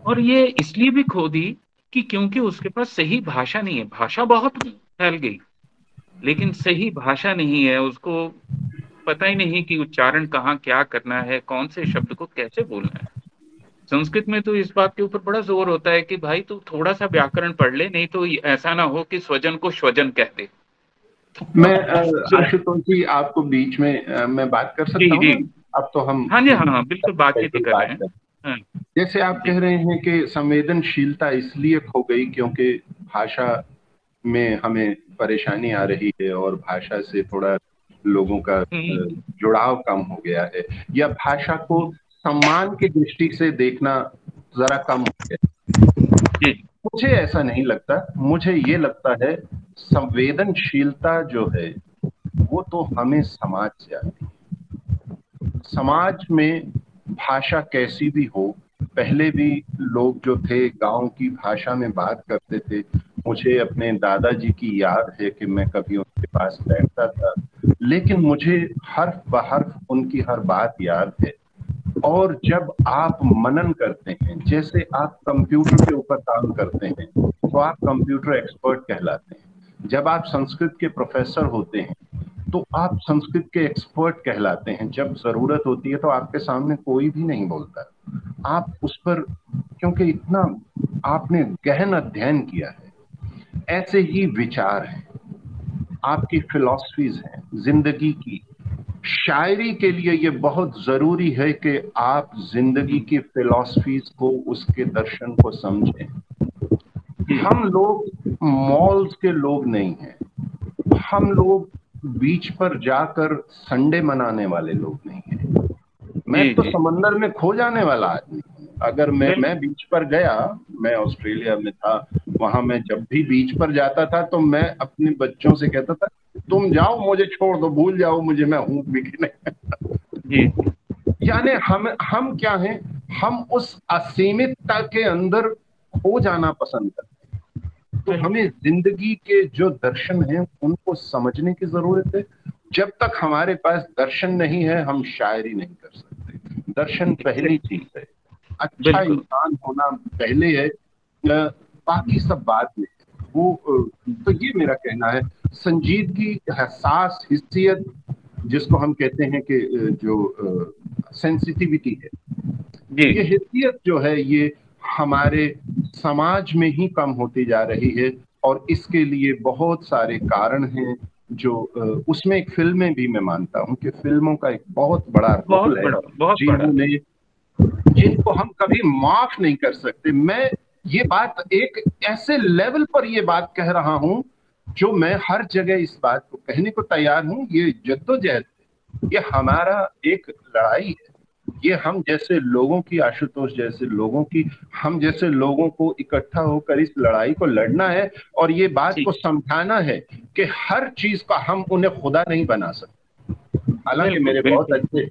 और ये इसलिए भी खो दी कि क्योंकि उसके पास सही भाषा नहीं है। भाषा बहुत फैल गई लेकिन सही भाषा नहीं है। उसको पता ही नहीं कि उच्चारण कहाँ क्या करना है कौन से शब्द को कैसे बोलना है। संस्कृत में तो इस बात के ऊपर बड़ा ज़ोर होता है कि भाई तू थोड़ा सा व्याकरण पढ़ ले नहीं तो ऐसा ना हो कि स्वजन को स्वजन कहते मैं आशुतोष आपको बीच में मैं बात कर सकता हूँ अब तो हम हाँ जी हाँ हाँ बिल्कुल बातचीत कर रहे हैं। हाँ। जैसे आप कह रहे हैं कि संवेदनशीलता इसलिए खो गई क्योंकि भाषा में हमें परेशानी आ रही है और भाषा से थोड़ा लोगों का हम्म। जुड़ाव कम हो गया है। या भाषा को सम्मान की दृष्टि से देखना जरा कम हो गया। मुझे ऐसा नहीं लगता। मुझे ये लगता है संवेदनशीलता जो है वो तो हमें समाज से आती है। समाज में भाषा कैसी भी हो पहले भी लोग जो थे गाँव की भाषा में बात करते थे। मुझे अपने दादाजी की याद है कि मैं कभी उनके पास बैठता था। लेकिन मुझे हर्फ ब हर्फ उनकी हर बात याद है। और जब आप मनन करते हैं, जैसे आप कंप्यूटर के ऊपर काम करते हैं तो आप कंप्यूटर एक्सपर्ट कहलाते हैं। जब आप संस्कृत के प्रोफेसर होते हैं तो आप संस्कृत के एक्सपर्ट कहलाते हैं। जब ज़रूरत होती है तो आपके सामने कोई भी नहीं बोलता। आप उस पर, क्योंकि इतना आपने गहन अध्ययन किया है, ऐसे ही विचार हैं। आपकी फिलॉसफीज हैं, ज़िंदगी की। शायरी के लिए ये बहुत ज़रूरी है कि आप ज़िंदगी की फिलॉसफीज को उसके दर्शन को समझें। हम लोग मॉल्स के लोग नहीं हैं। हम लोग बीच पर जाकर संडे मनाने वाले लोग नहीं हैं। मैं तो समंदर में खो जाने वाला आदमी अगर मैं मैं बीच पर गया मैं ऑस्ट्रेलिया में था वहाँ मैं जब भी बीच पर जाता था तो मैं अपने बच्चों से कहता था तुम जाओ मुझे छोड़ दो भूल जाओ मुझे मैं हूँ भी नहीं। जी। यानी हम हम क्या हैं? हम उस असीमितता के अंदर खो जाना पसंद करते हैं। तो हमें ज़िंदगी के जो दर्शन हैं उनको समझने की ज़रूरत है। जब तक हमारे पास दर्शन नहीं है हम शायरी नहीं कर सकते। दर्शन पहली चीज़ है। अच्छा इंसान होना पहले है। बाकी सब बात में। वो तो ये मेरा कहना है। संजीदगी हसास हिस्सियत जिसको हम कहते हैं कि जो सेंसिटिविटी है। ये हिस्सियत जो है ये हमारे समाज में ही कम होती जा रही है और इसके लिए बहुत सारे कारण हैं जो उसमें एक फ़िल्में भी मैं मानता हूँ कि फ़िल्मों का एक बहुत बड़ा रोल है बहुत जिन्होंने जिनको हम कभी माफ़ नहीं कर सकते। मैं ये बात एक ऐसे लेवल पर ये बात कह रहा हूँ जो मैं हर जगह इस बात को कहने को तैयार हूँ ये जद्दोजहद ये हमारा एक लड़ाई है। ये हम जैसे लोगों की आशुतोष जैसे लोगों की हम जैसे लोगों को इकट्ठा होकर इस लड़ाई को लड़ना है और ये बात को समझाना है कि हर चीज़ का हम उन्हें खुदा नहीं बना सकते। हालाँकि मेरे बहुत अच्छे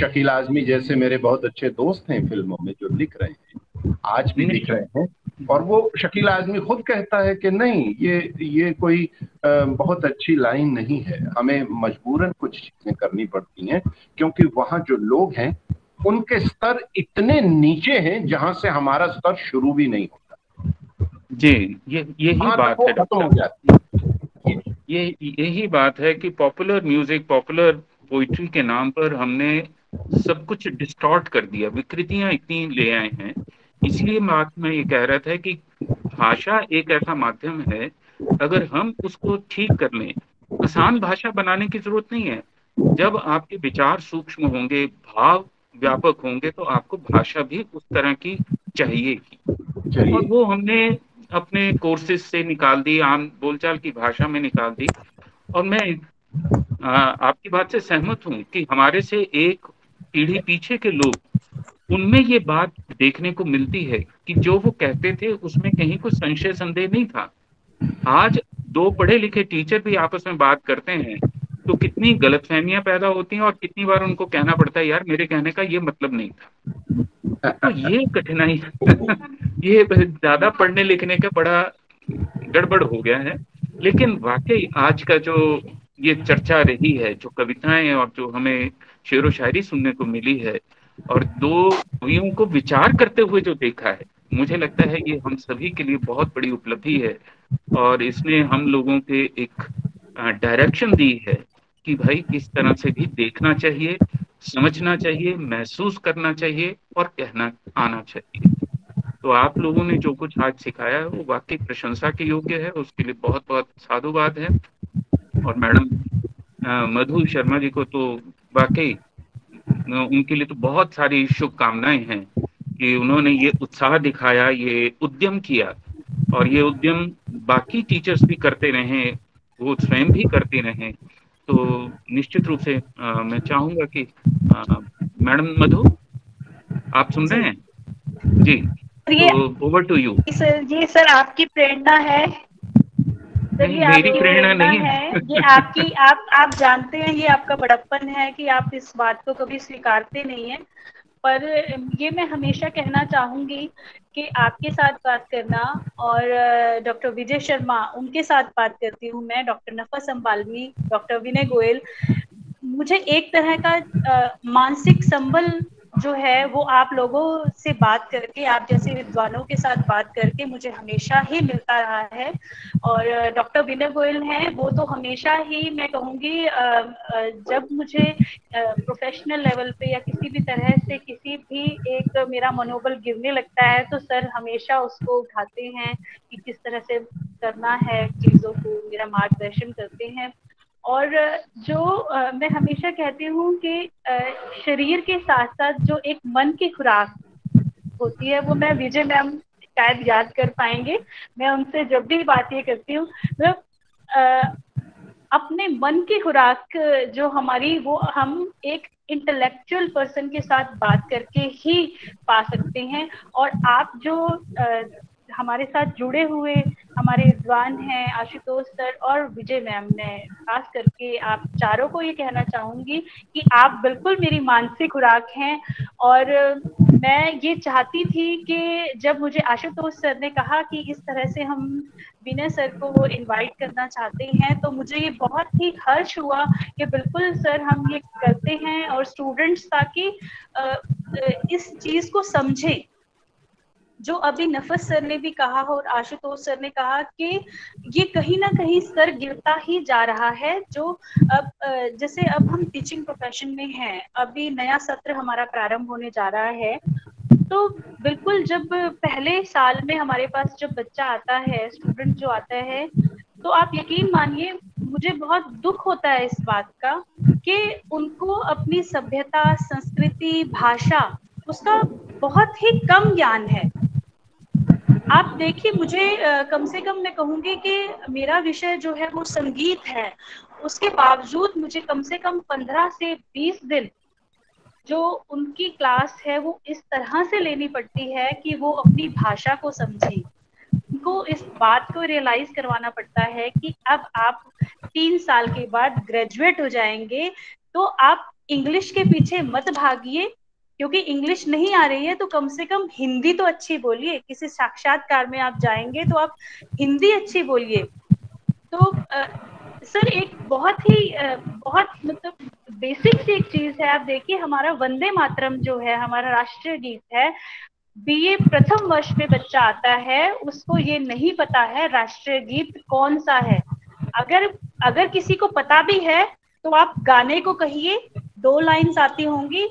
शकील आजमी जैसे मेरे बहुत अच्छे दोस्त हैं फ़िल्मों में जो लिख रहे हैं आज भी लिख रहे हैं। और वो शकील आजमी खुद कहता है कि नहीं ये ये कोई बहुत अच्छी लाइन नहीं है। हमें मजबूरन कुछ चीज़ें करनी पड़ती हैं क्योंकि वहाँ जो लोग हैं उनके स्तर इतने नीचे हैं जहाँ से हमारा स्तर शुरू भी नहीं होता। जी ये यही बात है खत्म हो जाती ये यही बात है कि पॉपुलर म्यूज़िक पॉपुलर पोइट्री के नाम पर हमने सब कुछ डिस्टॉर्ट कर दिया। विकृतियाँ इतनी ले आए हैं। इसलिए बात मैं ये कह रहा था कि भाषा एक ऐसा माध्यम है अगर हम उसको ठीक कर लें आसान भाषा बनाने की ज़रूरत नहीं है। जब आपके विचार सूक्ष्म होंगे भाव व्यापक होंगे तो आपको भाषा भी उस तरह की चाहिए की और वो हमने अपने कोर्सेज से निकाल दी आम बोलचाल की भाषा में निकाल दी। और मैं आ, आपकी बात से सहमत हूँ कि हमारे से एक पीढ़ी पीछे के लोग उनमें ये बात देखने को मिलती है कि जो वो कहते थे उसमें कहीं कुछ संशय संदेह नहीं था। आज दो पढ़े लिखे टीचर भी आपस में बात करते हैं तो कितनी गलतफहमियाँ पैदा होती हैं और कितनी बार उनको कहना पड़ता है यार मेरे कहने का ये मतलब नहीं था। तो ये कठिनाई ये ज़्यादा पढ़ने लिखने का बड़ा गड़बड़ हो गया है। लेकिन वाकई आज का जो ये चर्चा रही है, जो कविताएँ और जो हमें शेर व शायरी सुनने को मिली है और दो कवियों को विचार करते हुए जो देखा है, मुझे लगता है ये हम सभी के लिए बहुत बड़ी उपलब्धि है। और इसने हम लोगों के एक डायरेक्शन दी है कि भाई किस तरह से भी देखना चाहिए, समझना चाहिए, महसूस करना चाहिए और कहना, आना चाहिए। तो आप लोगों ने जो कुछ आज सिखाया है वो वाकई प्रशंसा के योग्य है। उसके लिए बहुत बहुत साधुवाद है। और मैडम मधु शर्मा जी को तो वाकई उनके लिए तो बहुत सारी शुभकामनाएँ हैं कि उन्होंने ये उत्साह दिखाया ये उद्यम किया। और ये उद्यम बाकी टीचर्स भी करते रहे वो स्वयं भी करते रहे। तो निश्चित रूप से आ, मैं चाहूँगा कि मैडम मधु आप सुन रहे हैं? जी। ओवर टू यू सर जी सर आपकी प्रेरणा है। मेरी प्रेरणा नहीं है। ये आपकी आप आप जानते हैं ये आपका बड़प्पन है कि आप इस बात को कभी स्वीकारते नहीं है। पर ये मैं हमेशा कहना चाहूँगी कि आपके साथ बात करना और डॉक्टर विजय शर्मा उनके साथ बात करती हूँ मैं डॉक्टर नफस अम्बालमी डॉक्टर विनय गोयल। मुझे एक तरह का मानसिक संबल जो है, वो आप लोगों से बात करके, आप जैसे विद्वानों के साथ बात करके मुझे हमेशा ही मिलता रहा है। और डॉक्टर विनय गोयल हैं, वो तो हमेशा ही मैं कहूँगी जब मुझे प्रोफेशनल लेवल पे या किसी भी तरह से किसी भी एक मेरा मनोबल गिरने लगता है तो सर हमेशा उसको उठाते हैं कि किस तरह से करना है, चीज़ों को मेरा मार्गदर्शन करते हैं। और जो मैं हमेशा कहती हूँ कि शरीर के साथ साथ जो एक मन की खुराक होती है, वो मैं विजय मैम शायद याद कर पाएँगे। मैं उनसे जब भी बात ये करती हूँ तो अपने मन की खुराक जो हमारी, वो हम एक इंटेलेक्चुअल पर्सन के साथ बात करके ही पा सकते हैं। और आप जो हमारे साथ जुड़े हुए हमारे विद्वान हैं आशुतोष सर और विजय मैम। ने खास करके आप चारों को ये कहना चाहूँगी कि आप बिल्कुल मेरी मानसिक खुराक हैं और मैं ये चाहती थी कि जब मुझे आशुतोष सर ने कहा कि इस तरह से हम विनय सर को इनवाइट करना चाहते हैं तो मुझे ये बहुत ही हर्ष हुआ कि बिल्कुल सर हम ये करते हैं और स्टूडेंट्स ताकि इस चीज़ को समझें। जो अभी नफस सर ने भी कहा और आशुतोष सर ने कहा कि ये कहीं ना कहीं स्तर गिरता ही जा रहा है, जो अब जैसे अब हम टीचिंग प्रोफेशन में हैं, अभी नया सत्र हमारा प्रारंभ होने जा रहा है तो बिल्कुल जब पहले साल में हमारे पास जब बच्चा आता है स्टूडेंट जो आता है तो आप यकीन मानिए, मुझे बहुत दुख होता है इस बात का कि उनको अपनी सभ्यता, संस्कृति, भाषा, उसका बहुत ही कम ज्ञान है। आप देखिए, मुझे कम से कम मैं कहूँगी कि मेरा विषय जो है वो संगीत है। उसके बावजूद मुझे कम से कम पंद्रह से बीस दिन जो उनकी क्लास है वो इस तरह से लेनी पड़ती है कि वो अपनी भाषा को समझे। उनको इस बात को रियलाइज़ करवाना पड़ता है कि अब आप तीन साल के बाद ग्रेजुएट हो जाएँगे तो आप इंग्लिश के पीछे मत भागिए। क्योंकि इंग्लिश नहीं आ रही है तो कम से कम हिंदी तो अच्छी बोलिए। किसी साक्षात्कार में आप जाएँगे तो आप हिंदी अच्छी बोलिए। तो आ, सर एक बहुत ही आ, बहुत मतलब बेसिक सी एक चीज़ है आप देखिए हमारा वंदे मातरम जो है हमारा राष्ट्रीय गीत है बीए प्रथम वर्ष में बच्चा आता है उसको ये नहीं पता है राष्ट्रीय गीत कौन सा है। अगर अगर किसी को पता भी है तो आप गाने को कहिए दो लाइंस आती होंगी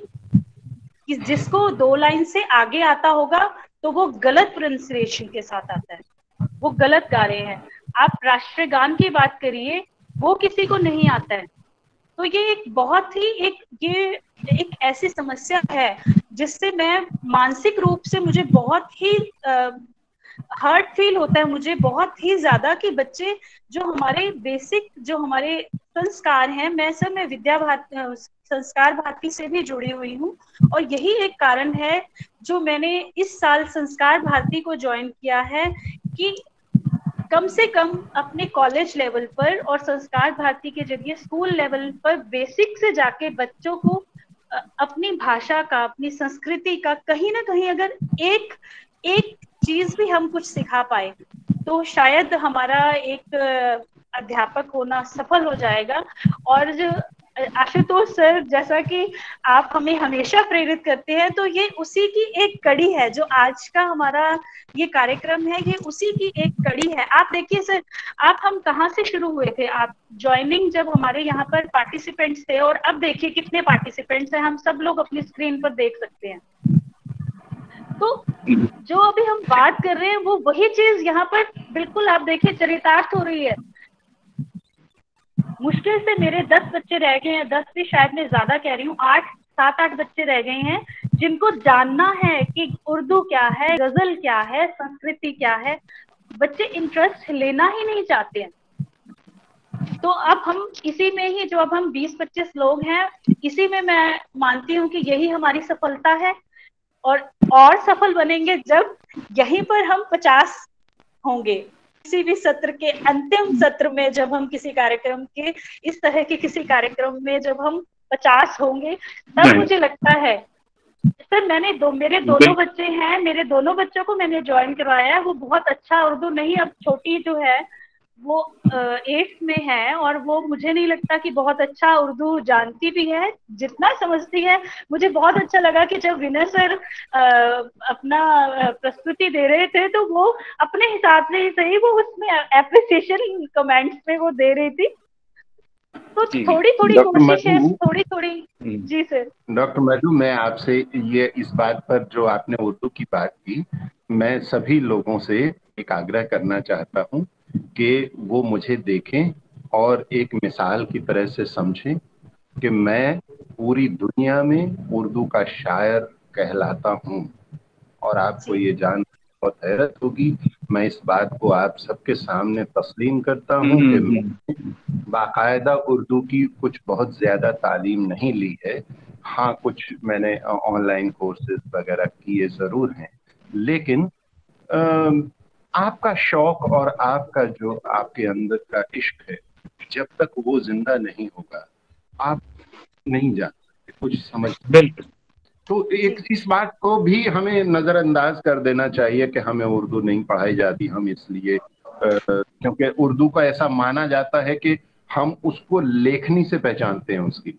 कि जिसको दो लाइन से आगे आता होगा तो वो गलत प्रोनाउंसिएशन के साथ आता है। वो गलत गा रहे हैं। आप राष्ट्रीय गान की बात करिए, वो किसी को नहीं आता है। तो ये एक बहुत ही एक, ये एक ऐसी समस्या है, जिससे मैं मानसिक रूप से मुझे बहुत ही हर्ट फील होता है मुझे बहुत ही ज़्यादा कि बच्चे जो हमारे बेसिक जो हमारे संस्कार हैं। मैं सर, मैं विद्या भारती संस्कार भारती से भी जुड़ी हुई हूँ और यही एक कारण है जो मैंने इस साल संस्कार भारती को ज्वाइन किया है कि कम से कम अपने कॉलेज लेवल पर और संस्कार भारती के ज़रिए स्कूल लेवल पर बेसिक से जाके बच्चों को अपनी भाषा का, अपनी संस्कृति का कहीं ना कहीं अगर एक एक चीज़ भी हम कुछ सिखा पाए तो शायद हमारा एक अध्यापक होना सफल हो जाएगा। और जो, आशुतोष सर, जैसा कि आप हमें हमेशा प्रेरित करते हैं तो ये उसी की एक कड़ी है, जो आज का हमारा ये कार्यक्रम है, ये उसी की एक कड़ी है। आप देखिए सर, आप हम कहाँ से शुरू हुए थे? आप ज्वाइनिंग जब हमारे यहाँ पर पार्टिसिपेंट्स थे, और अब देखिए कितने पार्टिसिपेंट्स हैं, हम सब लोग अपनी स्क्रीन पर देख सकते हैं। तो जो अभी हम बात कर रहे हैं, वो वही चीज़ यहाँ पर बिल्कुल आप देखिए, चरितार्थ हो रही है। मुश्किल से मेरे दस बच्चे रह गए हैं, दस भी शायद मैं ज़्यादा कह रही हूँ, आठ, सात, आठ बच्चे रह गए हैं, जिनको जानना है कि उर्दू क्या है, गज़ल क्या है, संस्कृति क्या है, बच्चे इंटरेस्ट लेना ही नहीं चाहते हैं। तो अब हम इसी में ही, जो अब हम 20-25 लोग हैं, इसी में मैं मानती हूँ कि यही हमारी सफलता है और और सफल बनेंगे जब यहीं पर हम 50 होंगे। किसी भी सत्र के अंतिम सत्र में जब हम किसी कार्यक्रम के इस तरह के किसी कार्यक्रम में जब हम पचास होंगे तब मुझे लगता है सर मैंने दो मेरे दोनों बच्चे हैं मेरे दोनों बच्चों को मैंने ज्वाइन करवाया है वो बहुत अच्छा उर्दू नहीं अब छोटी जो है वो एट्थ में है और वो मुझे नहीं लगता कि बहुत अच्छा उर्दू जानती भी है जितना समझती है मुझे बहुत अच्छा लगा कि जब विनय सर अपना प्रस्तुति दे रहे थे तो वो अपने हिसाब से ही सही वो उसमें एप्रिसिएशन कमेंट्स में वो दे रही थी। तो थोड़ी थोड़ी कोशिश है थोड़ी थोड़ी हम्म। जी सर। डॉक्टर मधु मैं आपसे ये इस बात पर जो आपने उर्दू की बात की मैं सभी लोगों से एक आग्रह करना चाहता हूँ कि वो मुझे देखें और एक मिसाल की तरह से समझें कि मैं पूरी दुनिया में उर्दू का शायर कहलाता हूँ। और आपको ये जान बहुत हैरत होगी मैं इस बात को आप सबके सामने तस्लीम करता हूँ कि हम्म। मैं बाकायदा उर्दू की कुछ बहुत ज़्यादा तालीम नहीं ली है। हाँ कुछ मैंने ऑनलाइन कोर्सेज वगैरह किए ज़रूर हैं। लेकिन आपका शौक और आपका जो आपके अंदर का इश्क है जब तक वो ज़िंदा नहीं होगा आप नहीं जा सकते कुछ समझ बिल्कुल। तो एक इस बात को भी हमें नजरअंदाज कर देना चाहिए कि हमें उर्दू नहीं पढ़ाई जाती हम इसलिए क्योंकि उर्दू का ऐसा माना जाता है कि हम उसको लेखनी से पहचानते हैं उसकी।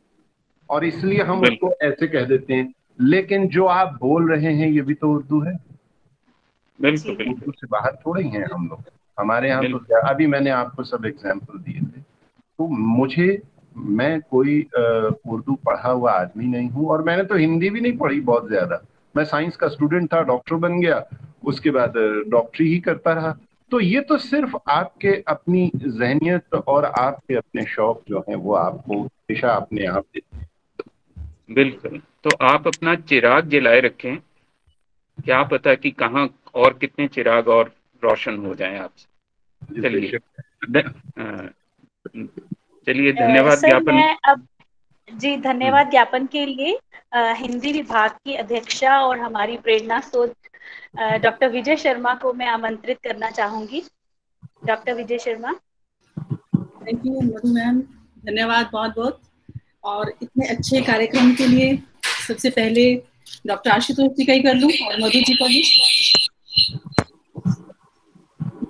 और इसलिए हम उसको ऐसे कह देते हैं लेकिन जो आप बोल रहे हैं ये भी तो उर्दू है। बिल्कुल बिल्कुल। से बाहर थोड़े ही हैं हम लोग। हमारे यहाँ तो अभी मैंने आपको सब एग्ज़ाम्पल दिए थे। तो मुझे मैं कोई उर्दू पढ़ा हुआ आदमी नहीं हूँ और मैंने तो हिंदी भी नहीं पढ़ी बहुत ज़्यादा। मैं साइंस का स्टूडेंट था डॉक्टर बन गया उसके बाद डॉक्टरी ही करता रहा। तो ये तो सिर्फ़ आपके अपनी जहनीत और आपके अपने शौक जो हैं वो आपको हमेशा अपने आप देते बिल्कुल। तो आप अपना चिराग जलाए रखें। क्या पता कि कहाँ और कितने चिराग और रोशन हो जाए आपसे चलिए। चलिए धन्यवाद ज्ञापन। अब जी धन्यवाद ज्ञापन के लिए। आ, हिंदी विभाग की अध्यक्षा और हमारी प्रेरणा स्रोत डॉक्टर विजय शर्मा को मैं आमंत्रित करना चाहूँगी। Doctor Vijay Sharma. Thank you Madhu ma'am धन्यवाद बहुत बहुत और इतने अच्छे कार्यक्रम के लिए सबसे पहले डॉक्टर आशुतोष जी का ही कर लूँ और मधु जी का भी।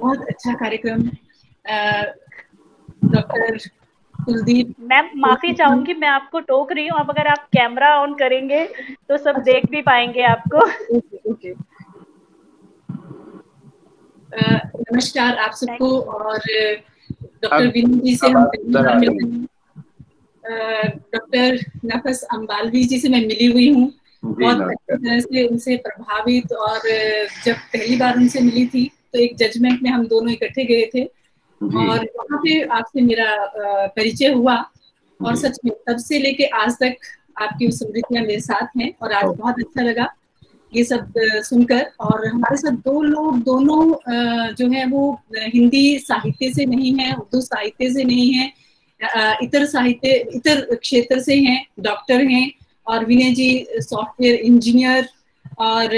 बहुत अच्छा कार्यक्रम डॉक्टर कुलदीप मैम माफ़ी चाहूँगी मैं आपको टोक रही हूँ। अब अगर आप कैमरा ऑन करेंगे तो सब अच्छा। देख भी पाएँगे आपको। Okay okay. नमस्कार आप सबको और डॉक्टर विनू जी से हम पहली बार मिले डॉक्टर नफस अम्बालवी जी से मैं मिली हुई हूँ। बहुत अच्छी तरह से उनसे प्रभावित और जब पहली बार उनसे मिली थी तो एक जजमेंट में हम दोनों इकट्ठे गए थे। और वहाँ पे आपसे मेरा परिचय हुआ। और सच में तब से लेके आज तक आपकी स्मृतियाँ मेरे साथ हैं और आज बहुत अच्छा लगा ये सब सुनकर। और हमारे साथ दो लोग दोनों जो है वो हिंदी साहित्य से नहीं है उर्दू साहित्य से नहीं है इतर साहित्य इतर क्षेत्र से हैं डॉक्टर हैं और विनय जी सॉफ्टवेयर इंजीनियर और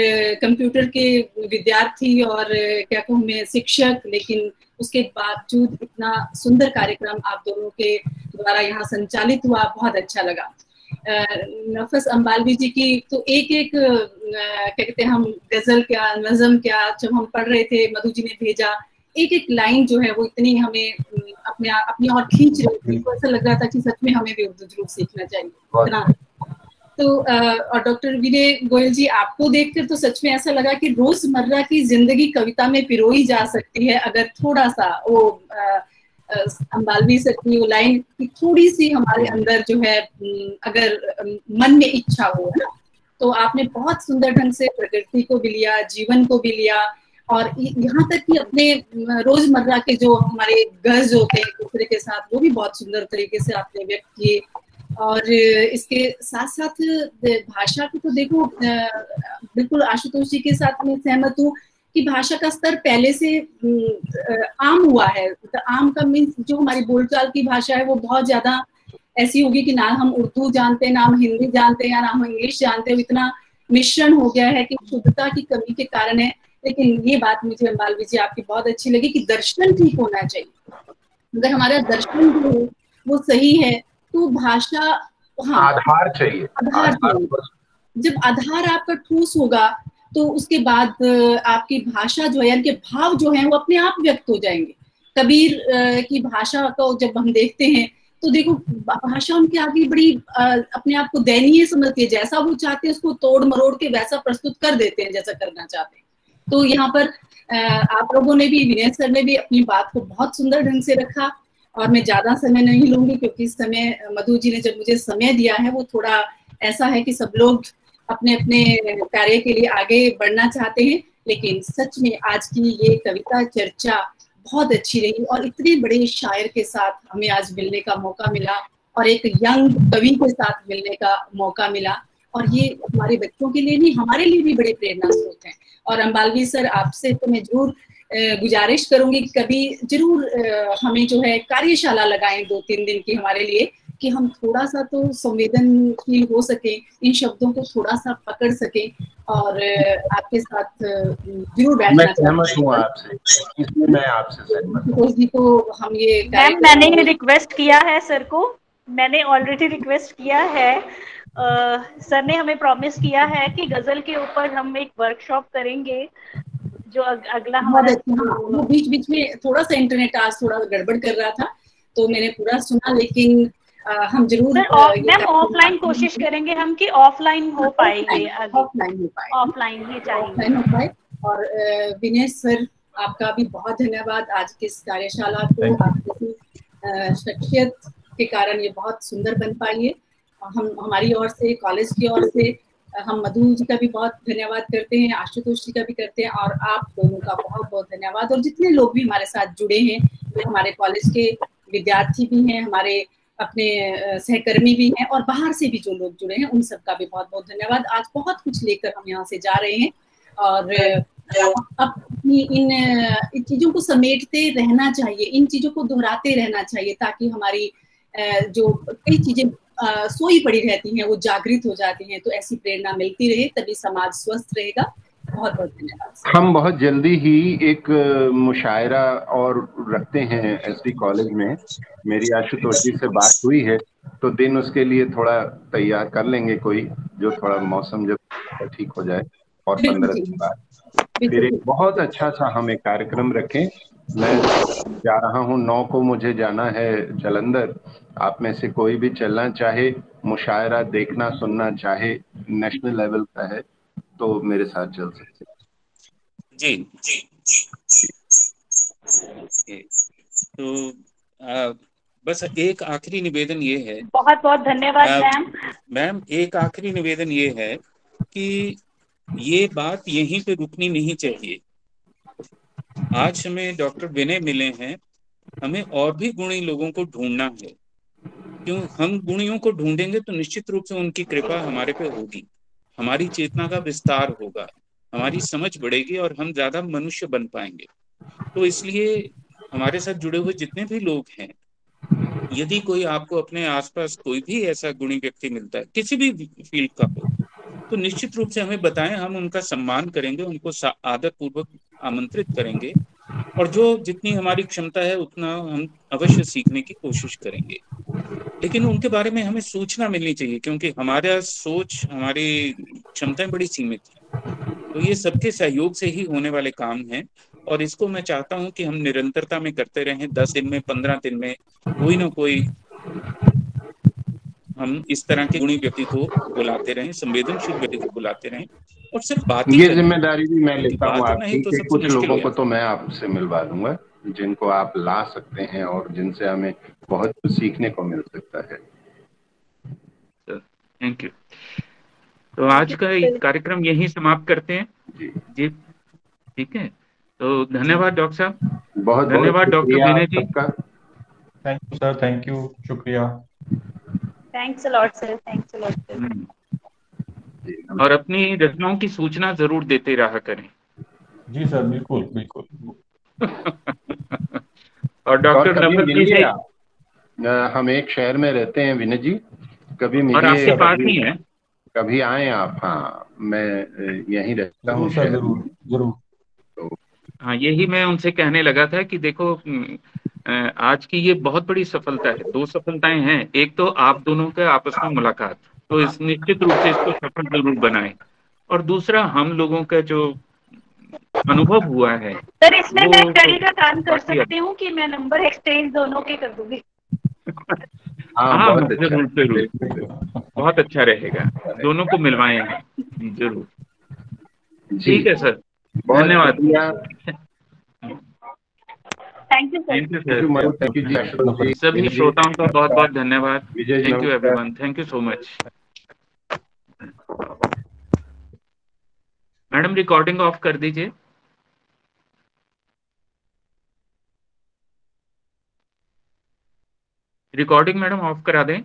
कंप्यूटर के विद्यार्थी और क्या कहूँ मैं शिक्षक लेकिन उसके बावजूद इतना सुंदर कार्यक्रम आप दोनों के द्वारा यहाँ संचालित हुआ बहुत अच्छा लगा। नफस अम्बालवी जी की तो एक एक क्या कहते हैं हम गज़ल क्या नजम क्या जब हम पढ़ रहे थे मधु जी ने भेजा एक एक लाइन जो है वो इतनी हमें अपने अपनी और खींच रही थी तो ऐसा लग रहा था कि सच में हमें भी उर्दू ज़रूर सीखना चाहिए। इतना तो और डॉक्टर विनय गोयल जी, आपको देखकर तो सच में ऐसा लगा कि रोज़मर्रा की ज़िंदगी कविता में पिरोई जा सकती है, अगर थोड़ा सा वो अम्बालवी सर की वो लाइन की थोड़ी सी हमारे अंदर जो है अगर मन में इच्छा हो, है ना? तो आपने बहुत सुंदर ढंग से प्रकृति को भी लिया, जीवन को भी लिया, और यहाँ तक कि अपने रोज़मर्रा के जो हमारे गर्ज होते हैं दूसरे के साथ, वो भी बहुत सुंदर तरीके से आपने व्यक्त किए। और इसके साथ साथ भाषा को तो देखो बिल्कुल आशुतोष जी के साथ मैं सहमत हूँ कि भाषा का स्तर पहले से आम हुआ है। तो आम का मीन्स जो हमारी बोलचाल की भाषा है, वो बहुत ज़्यादा ऐसी होगी कि ना हम उर्दू जानते हैं ना हम हिंदी जानते, या ना हम इंग्लिश जानते। हो इतना मिश्रण हो गया है कि शुद्धता की कमी के कारण है। लेकिन ये बात मुझे मालवी जी, आपकी बहुत अच्छी लगी कि दर्शन ठीक होना चाहिए। अगर हमारा दर्शन जो है, वो सही है तो भाषा हाँ। आधार चाहिए। आधार चाहिए। जब आधार आपका ठोस होगा तो उसके बाद आपकी भाषा जो है यानी भाव जो है वो अपने आप व्यक्त हो जाएँगे। कबीर की भाषा को जब हम देखते हैं तो देखो भाषा उनके आगे बड़ी अपने आप को दयनीय समझती है। जैसा वो चाहते हैं उसको तोड़ मरोड़ के वैसा प्रस्तुत कर देते हैं जैसा करना चाहते हैं। तो यहाँ पर आप लोगों ने भी विनय सर ने भी अपनी बात को बहुत सुंदर ढंग से रखा। और मैं ज़्यादा समय नहीं लूँगी क्योंकि समय, मधु जी ने जब मुझे समय दिया है, वो थोड़ा ऐसा है कि सब लोग अपने अपने कार्य के लिए आगे बढ़ना चाहते हैं। लेकिन सच में आज की ये कविता चर्चा बहुत अच्छी रही और इतने बड़े शायर के साथ हमें आज मिलने का मौका मिला और एक यंग कवि के साथ मिलने का मौका मिला। और ये हमारे बच्चों के लिए नहीं हमारे लिए भी बड़े प्रेरणा स्रोत हैं। और अम्बालवी सर, आपसे तो मैं ज़रूर गुजारिश करूँगी कि कभी ज़रूर हमें जो है कार्यशाला लगाएँ दो तीन दिन की हमारे लिए कि हम थोड़ा सा तो संवेदनशील हो सके इन शब्दों को थोड़ा सा पकड़ सके और आपके साथ ज़रूर बैठना सहमत हूँ आपसे इसमें मैं आपसे सहमत जी को हम ये मैम मैंने रिक्वेस्ट किया है सर को मैंने ऑलरेडी रिक्वेस्ट किया है। आ, सर ने हमें प्रॉमिस किया है कि गज़ल के ऊपर हम एक वर्कशॉप करेंगे। जो अगला हमारा हाँ, वो बीच बीच में थोड़ा सा इंटरनेट आज थोड़ा गड़बड़ कर रहा था तो मैंने पूरा सुना लेकिन आ, हम ज़रूर मैम ऑफलाइन कोशिश करेंगे हम कि ऑफलाइन हो पाएँगे ऑफलाइन हो पाए ऑफलाइन ही चाहिए। ऑफलाइन हो पाए। और विनय सर आपका भी बहुत धन्यवाद आज की इस कार्यशाला को आपकी शख्सियत के कारण ये बहुत सुंदर बन पाई है। हम हमारी ओर से कॉलेज की ओर से हम मधु जी का भी बहुत धन्यवाद करते हैं, आशुतोष जी का भी करते हैं और आप दोनों का बहुत बहुत धन्यवाद। और जितने लोग भी हमारे साथ जुड़े हैं वो हमारे कॉलेज के विद्यार्थी भी हैं, हमारे अपने सहकर्मी भी हैं और बाहर से भी जो लोग जुड़े हैं, उन सबका भी बहुत बहुत धन्यवाद। आज बहुत कुछ लेकर हम यहाँ से जा रहे हैं और अपनी इन इन चीज़ों को समेटते रहना चाहिए, इन चीज़ों को दोहराते रहना चाहिए ताकि हमारी जो कई चीज़ें सोई पड़ी रहती हैं वो जागृत हो जाती हैं तो ऐसी प्रेरणा मिलती रहे तभी समाज स्वस्थ रहेगा। बहुत बहुत धन्यवाद। हम बहुत जल्दी ही एक मुशायरा और रखते हैं एसडी कॉलेज में। मेरी आशुतोष जी से बात हुई है तो दिन उसके लिए थोड़ा तैयार कर लेंगे कोई जो थोड़ा मौसम जब ठीक हो जाए और पंद्रह दिन बाद फिर एक बहुत अच्छा सा हम एक कार्यक्रम रखें मैं जा रहा हूँ नौ को मुझे जाना है जलंधर। आप में से कोई भी चलना चाहे मुशायरा देखना सुनना चाहे नेशनल लेवल का है तो मेरे साथ चल सकते जी। जी। तो आ, बस एक आखिरी निवेदन ये है। बहुत बहुत धन्यवाद मैम। मैम एक आखिरी निवेदन ये है कि ये बात यहीं पे रुकनी नहीं चाहिए। आज हमें डॉक्टर विनय मिले हैं। हमें और भी गुणी लोगों को ढूंढना है। क्यों हम गुणियों को ढूंढेंगे तो निश्चित रूप से उनकी कृपा हमारे पे होगी। हमारी चेतना का विस्तार होगा। हमारी समझ बढ़ेगी और हम ज़्यादा मनुष्य बन पाएँगे। तो इसलिए हमारे साथ जुड़े हुए जितने भी लोग हैं, यदि कोई आपको अपने आसपास कोई भी ऐसा गुणी व्यक्ति मिलता है, किसी भी फ़ील्ड का हो तो निश्चित रूप से हमें बताएँ, हम उनका सम्मान करेंगे, उनको आदर पूर्वक आमंत्रित करेंगे और जो जितनी हमारी क्षमता है, उतना हम अवश्य सीखने की कोशिश करेंगे। लेकिन उनके बारे में हमें सूचना मिलनी चाहिए, क्योंकि हमारा सोच, हमारी क्षमताएँ बड़ी सीमित है। तो ये सबके सहयोग से ही होने वाले काम हैं, और इसको मैं चाहता हूँ कि हम निरंतरता में करते रहें। दस दिन में, पंद्रह दिन में, कोई ना कोई हम इस तरह के गुणी व्यक्ति को बुलाते रहें, संवेदनशील व्यक्ति को बुलाते रहें। और सिर्फ़ बात ये ज़िम्मेदारी भी मैं लेता हूँ आपकी तो कुछ लोगों को तो मैं आपसे मिलवा दूँगा जिनको आप ला सकते हैं और जिनसे हमें बहुत कुछ सीखने को मिल सकता है। थैंक यू तो आज का कार्यक्रम यही समाप्त करते हैं। जी। ठीक है। तो धन्यवाद डॉक्टर साहब। बहुत धन्यवाद doctor Vinay ji. Thank you sir thank you शुक्रिया thanks lot sir thanks lot sir और अपनी रचनाओं की सूचना ज़रूर देते रहा करें। जी सर बिल्कुल बिल्कुल। [LAUGHS] और डॉक्टर जी से हम एक शहर में रहते हैं विनय जी। कभी मिलिए और आपके पास ही है। कभी आए आप? हाँ मैं यहीं रहता हूँ ज़रूर ज़रूर तो हाँ यही मैं उनसे कहने लगा था कि देखो आज की ये बहुत बड़ी सफलता है। दो सफलताएँ हैं। एक तो आप दोनों के आपस में मुलाकात। तो इस निश्चित रूप से इसको सफल ज़रूर बनाए। और दूसरा हम लोगों का जो अनुभव हुआ है सर इसमें मैं स्टडी का काम कर सकती हूँ कि मैं नंबर एक्सचेंज दोनों के कर दूँगी? [LAUGHS] हाँ, हाँ ज़रूर ज़रूर। बहुत अच्छा रहेगा। दोनों को मिलवाए हैं ज़रूर। ठीक है सर। धन्यवाद। थैंक यू थैंक यू सभी श्रोताओं का बहुत बहुत धन्यवाद thank you everyone thank you so much madam recording off कर दीजिए। रिकॉर्डिंग मैडम ऑफ़ करा दें।